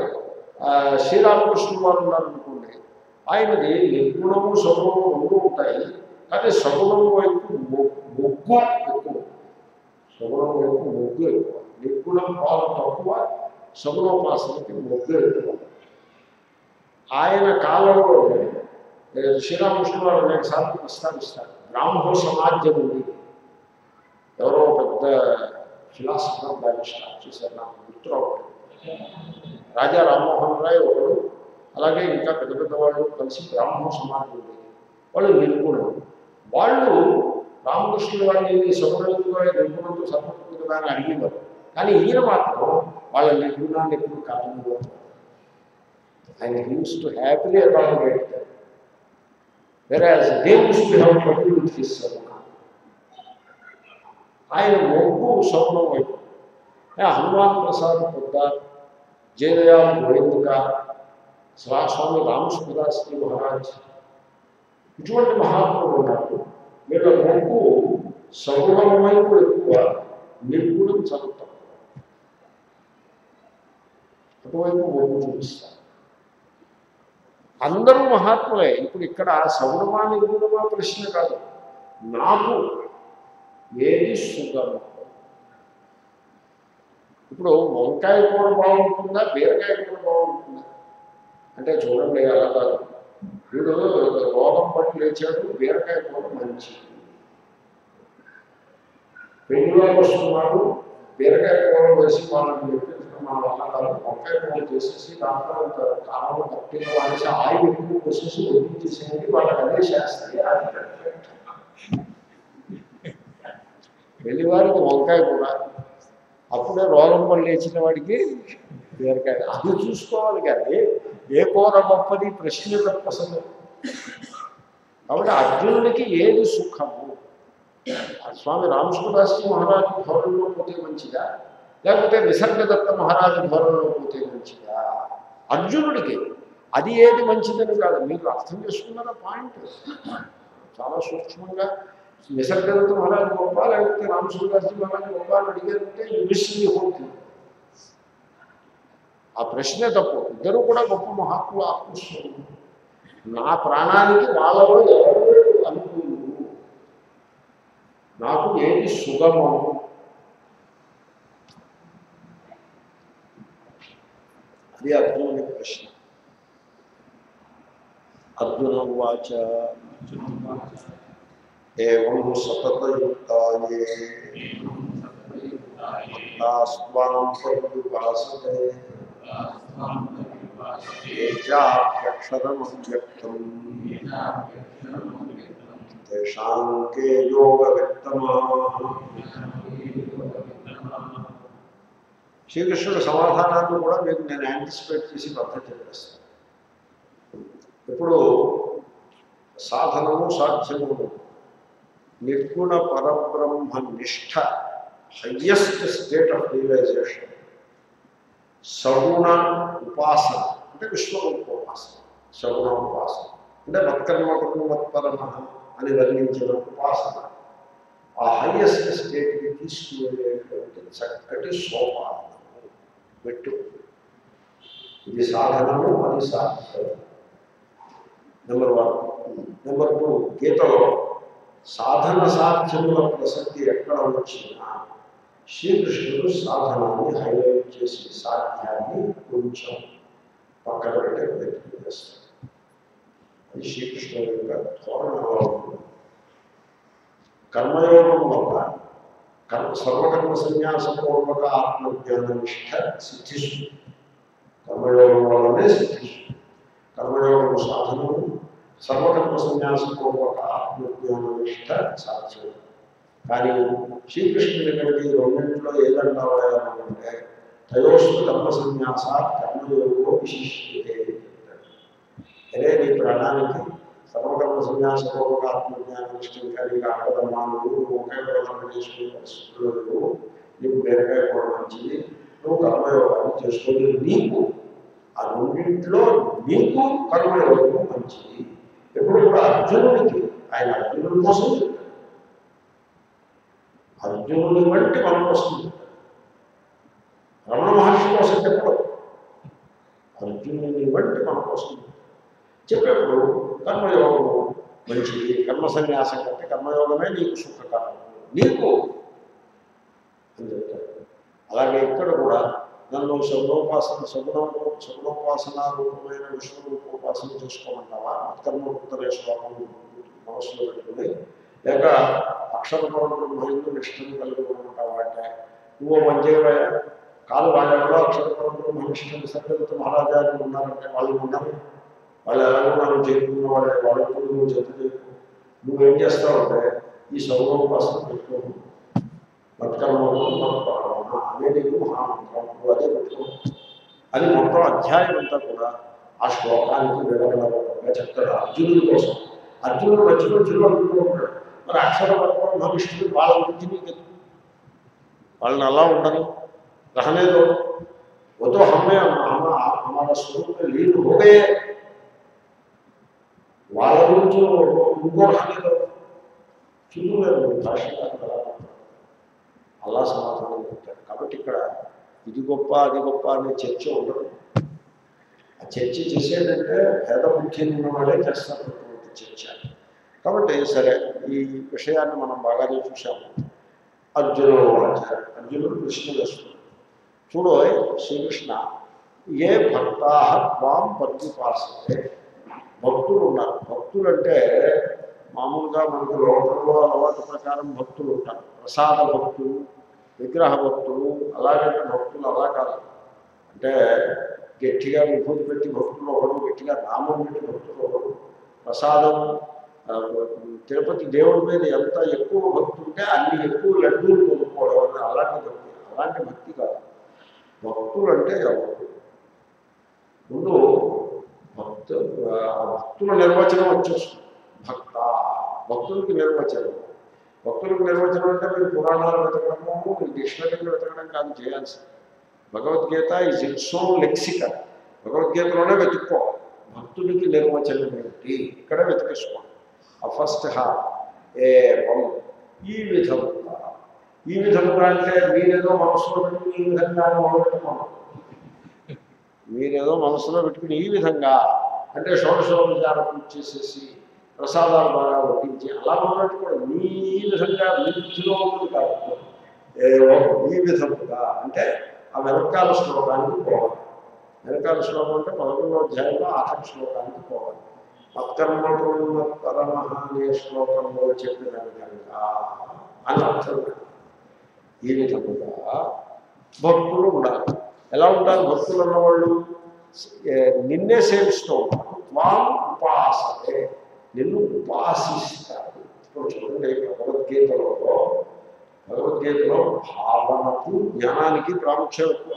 ఆ, శ్రీరామకృష్ణుడు వారు ఉన్నారనుకోండి ఆయనది నిర్గుణము సగుణము రెండు ఉంటాయి కానీ సగుణము వైపు మొగ్గు ఎక్కువ. సగుణం వైపు మొగ్గు ఎక్కువ. నిర్గుణం పాలు తక్కువ సగుణోపాసనకి మొగ్గు ఎక్కువ. ఆయన కాలంలోనే శ్రీరామకృష్ణ వారు అనేక సార్లు ప్రస్తావిస్తారు బ్రాహ్మణ సమాజం ఉంది. ఎవరో పెద్ద ఫిలాసఫర్ దాన్ని స్టార్ట్ చేశారు నాకు గుర్తు రాజా రామ్మోహన్ రాయ్ ఒకడు. అలాగే ఇంకా పెద్ద పెద్ద వాళ్ళు కలిసి బ్రాహ్మణ సమాజం ఉంది. వాళ్ళు నిర్గుణం. వాళ్ళు రామకృష్ణుడు వాడిని సగుణంగా నిర్గుణంతో సరిపడుతుంది కదా అని అడిగేవారు. కానీ ఈయన మాత్రం వాళ్ళ నిర్గుణాన్ని ఎప్పుడు కారణంగా ఆయన used to happily accommodate whereas they used to have trouble with his ఆయన మొగ్గు సౌనం వైపు ఏ హనుమాన్ ప్రసాద్ పొద్దార్ జయదయాల్ గోవిందక స్వా- స్వామి రామసుదాస్జీ మహారాజ్ ఇటువంటి మహాత్ములు ఉన్నారు వీళ్ళ మొగ్గు సగుణం వైపు ఎక్కువ నిర్గుణం చాలా తక్కువ ఒకవైపు మొగ్గు చూపిస్తారు అందరూ మహాత్ములే. ఇప్పుడు ఇక్కడ సగుణమా నిర్గుణమా ప్రశ్న కాదు. నాకు ఏది సుగమం? ఇప్పుడు వంకాయ కూర బాగుంటుందా బీరకాయ కూర బాగుంటుందా? అంటే చూడండి అలా కాదు. వీడు రోగం పట్టి లేచాడు బీరకాయ కూర మంచిది. పెళ్ళివారు వస్తున్నాడు బీరకాయ కూర వేసి వాళ్ళని చెప్పి మన వల్ల కాదు వంకాయ కూర చేసేసి దాంట్లో అంత కారం కట్టిన వాడేసి ఆయిల్ ఎక్కువ పోసేసి వడ్డించేసేయండి వాళ్ళకి అదే శాస్త్రీయ అది perfect. వంకాయ కూర. అప్పుడే రోగం పళ్ళు లేచిన వాడికి బీరకాయ. అది చూసుకోవాలి కానీ ఏ కూర గొప్పది ప్రశ్న తప్పసలు కాబట్టి అర్జునుడికి ఏది సుఖము? స్వామి రామసుదాస్జీ మహారాజు భవనంలో పోతే మంచిదా? లేకపోతే నిసర్గదత్త మహారాజు ధోరణిలో పోతే మంచిదా? అర్జునుడికి అది ఏది మంచిదని కాదు. మీరు అర్థం చేసుకున్నారా పాయింట్? చాలా సూక్ష్మంగా నిసర్గదత్త మహారాజు గొప్ప లేకపోతే రామసుదాస్జీ మహారాజు గొప్ప అని అడిగారంటే యునిస్ని హోతుంది ఆ ప్రశ్నే తప్పు. ఇద్దరు కూడా గొప్ప మహాత్ములు ఆత్మస్వరూపులు. నా ప్రాణానికి వాళ్ళలో ఎవరు అనుకూలు నాకు ఏది సుగమము అది అర్జునుని ప్రశ్న అర్జున వాచ ఏం సతతయుక్తాయే స్వాం పరుపాసతే ఏచాక్షరమవ్యక్తం తేషాం కే యోగవ్యక్తమా శ్రీకృష్ణుడు సమాధానాన్ని కూడా మీకు నేను యాంటిసిపేట్ చేసి పద్ధతి చెప్పేస్తాను ఇప్పుడు సాధనము సాధ్యము నిర్గుణ పరబ్రహ్మ నిష్ఠ హయ్యెస్ట్ స్టేట్ ఆఫ్ రియలైజేషన్ సగుణ ఉపాసన. అంటే విశ్వరూప ఉపాసన. సగుణ ఉపాసన. అంటే మత్కర్మ మత్పరమ అని వర్ణించిన ఉపాసన. ఆ హయ్యెస్ట్ స్టేట్కి తీసుకువెళ్ళేటువంటి చక్కటి సోపానము. పెట్టు ఇది సాధనము అది సాధ్యం నెంబర్ వన్ నెంబర్ టూ గీతలో సాధన సాధ్యముల ప్రసక్తి ఎక్కడ వచ్చినా శ్రీకృష్ణుడు సాధనాన్ని హైలైట్ చేసి సాధ్యాన్ని కొంచెం పక్కన పెట్టే ప్రయత్నం చేస్తాడు అది శ్రీకృష్ణుడు యొక్క ధోరణలో ఉంటుంది కర్మయోగం వల్ల కర్మ సర్వకర్మ సన్యాసపూర్వక ఆత్మజ్ఞాన నిష్ట సిద్ధిస్తుంది కర్మయోగం వల్లనే సిద్ధిస్తుంది కర్మయోగం సాధనము సర్వకర్మ సన్యాసపూర్వక ఆత్మజ్ఞాన నిష్ట సాధ్యం కానీ శ్రీకృష్ణుడి దగ్గరికి రెండింటిలో ఏదంటావా అంటే తయోస్తు కర్మ సన్యాస కర్మయోగో విశిష్యతే అని చెప్తాడు అదే నీ ప్రాణానికి సర్వకర్మ సన్యాస పూర్వకాత్మ జ్ఞాన నిష్టం కలిగి ఆడదమ్మా నువ్వు ఒకే ప్రధానం చేసుకునే పరిస్థితుల్లో నువ్వు నీకు బీరకాయ కూడా మంచిది. నువ్వు కర్మయోగాన్ని చేసుకుని నీకు ఆ రెండింటిలో నీకు కర్మయోగము మంచిది. ఎప్పుడు కూడా అర్జునుడికి ఆయన అర్జునుడి కోసం చెప్తాడు. అర్జునుడి వంటి మన కోసం చెప్తాడు. రమణ మహర్షి కోసం చెప్పడం. అర్జునుని వంటి మన కోసం చెప్పేప్పుడు కర్మయోగము మంచిది కర్మ సన్యాసం కంటే కర్మయోగమే నీకు. సుఖకరము నీకు అని చెప్తాడు అలాగే ఇక్కడ కూడా నన్ను సగుణోపాసన సగుణ సగుణోపాసన రూపమైన విశ్వరూపోపాసన చేసుకోమంటావా కర్మోత్తరే శ్లోకం మనసులో పెట్టుకుని లేక అక్షర బ్రహ్మైందు నిష్టం కలిగి ఉంటావా అంటే నువ్వు మంచిగా కాదు వాళ్ళెవరో అక్షర బ్రహ్మ నిష్టం సత్యవత మహారాజాలు ఉన్నారంటే వాళ్ళు ఉన్నారు వాళ్ళు ఎలా ఉన్నారు చేరుకున్న వాళ్ళే వాళ్ళకు నువ్వు జత చేయకు నువ్వేం చేస్తావంటే ఈ సౌరోపాసన పెట్టుకో మత్కర్మము మత్పరమ అదే నీకు మహామంత్రం నువ్వు అదే పెట్టుకో అది మొత్తం అధ్యాయం అంతా కూడా ఆ శ్లోకానికి విడగలగా చెప్తాడు అర్జునుడి కోసం అర్జునుడు మంచి మంచిలో అనుకుంటున్నాడు మరి అక్షర భవిష్యత్తు వాళ్ళ గురించి నీకు ఎందుకు? వాళ్ళని అలా ఉండని రహనేదో वो तो हमें हम हमारा स्वरूप में लीन हो गए వాళ్ళ గురించి ఇంకో హానిలో చూడలేదు భాష అలా సమాధానం చెప్తాడు కాబట్టి ఇక్కడ ఇది గొప్ప అది గొప్ప అనే చర్చ ఉండదు ఆ చర్చ చేసేదంటే భేద బుద్ధి ఉన్న వాళ్ళే చేస్తారు అటువంటి చర్చ కాబట్టి సరే ఈ విషయాన్ని మనం బాగానే చూసాము అర్జునుడు అర్జునుడు ప్రశ్న వేస్తున్నాడు చూడు శ్రీకృష్ణ ఏ భక్తా త్వాం పర్యుపాసతే భక్తులు ఉన్నారు భక్తులు అంటే మామూలుగా మనకు లోకంలో అలవాటు ప్రకారం భక్తులు ఉంటారు. ప్రసాద భక్తులు విగ్రహ భక్తులు అలాగంటే భక్తులు అలా కాదు. అంటే గట్టిగా విభూతి పెట్టి భక్తులు ఒకడు గట్టిగా నామం పెట్టి భక్తులు ఒకడు ప్రసాదం తిరుపతి దేవుడి మీద ఎంత ఎక్కువ భక్తి ఉంటే అన్ని ఎక్కువ లడ్డూలు కొనుక్కోవడం అని అలాంటి భక్తి అలాంటి భక్తి కాదు. భక్తులు అంటే ఎవరు? ముందు భక్తు ఆ భక్తుల నిర్వచనం వచ్చేస్తుంది భక్త భక్తులకి నిర్వచనం భక్తులకు నిర్వచనం అంటే మీరు పురాణాలు వెతకడము మీరు డిక్షనరీలు వెతకడం కాదు చేయాల్సింది Bhagavad Gita is its own lexical భగవద్గీతలోనే వెతుక్కోవాలి భక్తుడికి నిర్వచనం ఏమిటి ఇక్కడ వెతికేసుకోండి ఆ ఫస్ట్ హా ఏవం ఈ విధముగా ఈ విధముగా అంటే మీరేదో మనసులో పెట్టుకుని ఈ విధంగా మొదలుపెట్టుకోండి మీరేదో మనసులో పెట్టుకుని ఈ విధంగా అంటే షోడశోపచారం పూజ చేసేసి ప్రసాదాలు బాగా వడ్డించి అలా మొదలెట్టుకోండి మీ ఈ విధంగా మీ బుద్ధిలో ఉన్నది కాదు ఏవో ఈ విధముగా అంటే ఆ వెనకాల శ్లోకానికి పోవాలి. వెనకాల శ్లోకం అంటే పదకొండో అధ్యాయంలో ఆఖరి శ్లోకానికి పోవాలి. మత్కర్మపరమ అనే శ్లోకంలో చెప్పిన విధంగా అని అర్థం ఈ విధముగా భక్తులు ఉండాలి. ఎలా ఉంటారు భక్తులు ఉన్నవాళ్ళు? నిన్నే సేవిస్తూ ఉంటారు త్వాం ఉపాసతే నిన్ను ఉపాసిస్తారు. ఇప్పుడు చూడండి భగవద్గీతలో భగవద్గీతలో భావనకు జ్ఞానానికి ప్రాముఖ్యం ఎక్కువ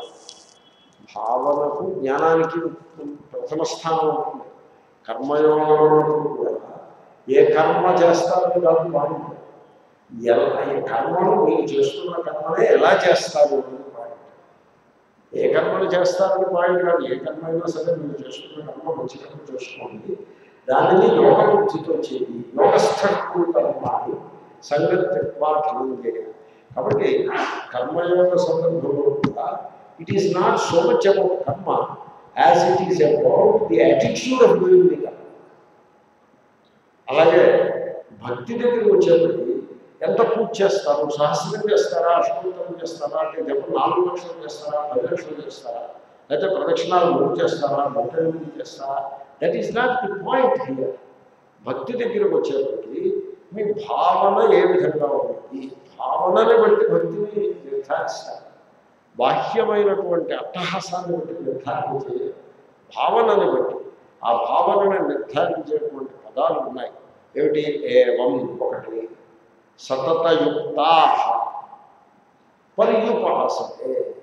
భావనకు జ్ఞానానికి ప్రథమ స్థానం ఉంటుంది. కర్మయోగంలో కూడా ఏ కర్మ చేస్తారో కాదు బాగుంటుంది ఎలా ఈ కర్మను మీరు చేస్తున్న కర్మనే ఎలా చేస్తారు? ఏ కర్మలు చేస్తారని పాయింట్ కాదు ఏ కర్మ అయినా సరే మీరు చేసుకునే కర్మ మంచి కర్మ చేసుకోండి. దానిని యోగ బుద్ధితో చేయి యోగస్థకు కర్మాలు అని కాబట్టి కర్మయోగ సందర్భంలో కూడా it is not so much about karma as it is about the attitude of doing the karma. అలాగే భక్తి దగ్గరికి వచ్చేప్పటికి ఎంత పూజ చేస్తారు? సహస్రం చేస్తారా? అష్టోత్తరం చేస్తారా? అంటే జపం నాలుగు లక్షలు చేస్తారా? పది లక్షలు చేస్తారా? లేకపోతే ప్రదక్షిణాలు మూడు చేస్తారా? నూట ఎనిమిది చేస్తారా? That is not the point here భక్తి దగ్గరకు వచ్చేప్పటికి మీ భావన ఏ విధంగా ఉంది? భావనని బట్టి భక్తిని నిర్ధారిస్తారు. బాహ్యమైనటువంటి అట్టహాసాన్ని బట్టి నిర్ధారణ చేయాలి భావనని బట్టి. ఆ భావనను నిర్ధారించేటువంటి పదాలు ఉన్నాయి. ఏమిటి? ఏవం ఒకటి. సతతయుక్తా పర్యుపాసతే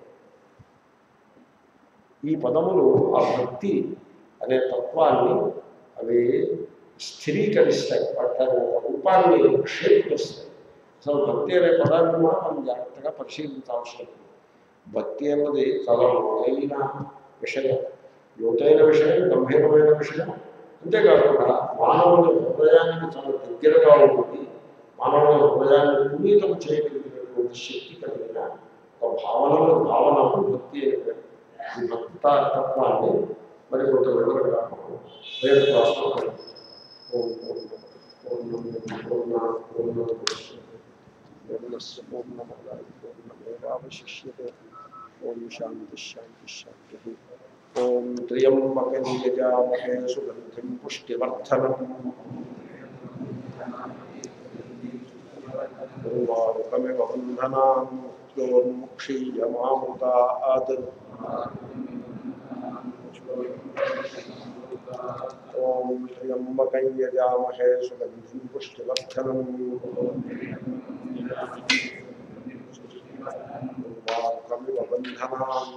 ఈ పదములు ఆ భక్తి అనే తత్వాన్ని అవి స్థిరీకరిస్తాయి. వాటి ఒక రూపాన్ని షేప్ చేస్తాయి అసలు భక్తి అనే పదాన్ని కూడా మనం జాగ్రత్తగా పరిశీలించాల్సి ఉంటుంది భక్తి అన్నది చాలా లోతైన విషయం. లోతైన విషయం గంభీరమైన విషయం. అంతేకాకుండా మానవుని హృదయానికి చాలా దగ్గరగా ఉంటుంది. మానవుని హృదయాన్ని పునీతం చేయగలిగినటువంటి శక్తి కలిగిన ఒక భావనలు భావనకు భక్తి అనే పేరు. ఈ భక్త తత్వాన్ని మరి కొంత వివరంగా మనం రేపు క్లాస్లో కలుద్దాం. ఓం పూర్ణమద పూర్ణాత్ పూర్ణముదచ్యతే పూర్ణస్య పూర్ణమాదాయ పూర్ణమేవావశిష్యతే ఓం శాంతి శాంతి శాంతి ఓం త్ర్యంబకం యజామహే సుగంధిం పుష్టివర్ధనం मूर्वामुखमिवबन्धनान् मुक्त्योन्मुक्षीय मामुता आदन् ॐ त्र्यम्बकं यजामहे सुगन्धिं पुष्टिवर्धनम् मूर्वामुखमिव बन्धनान्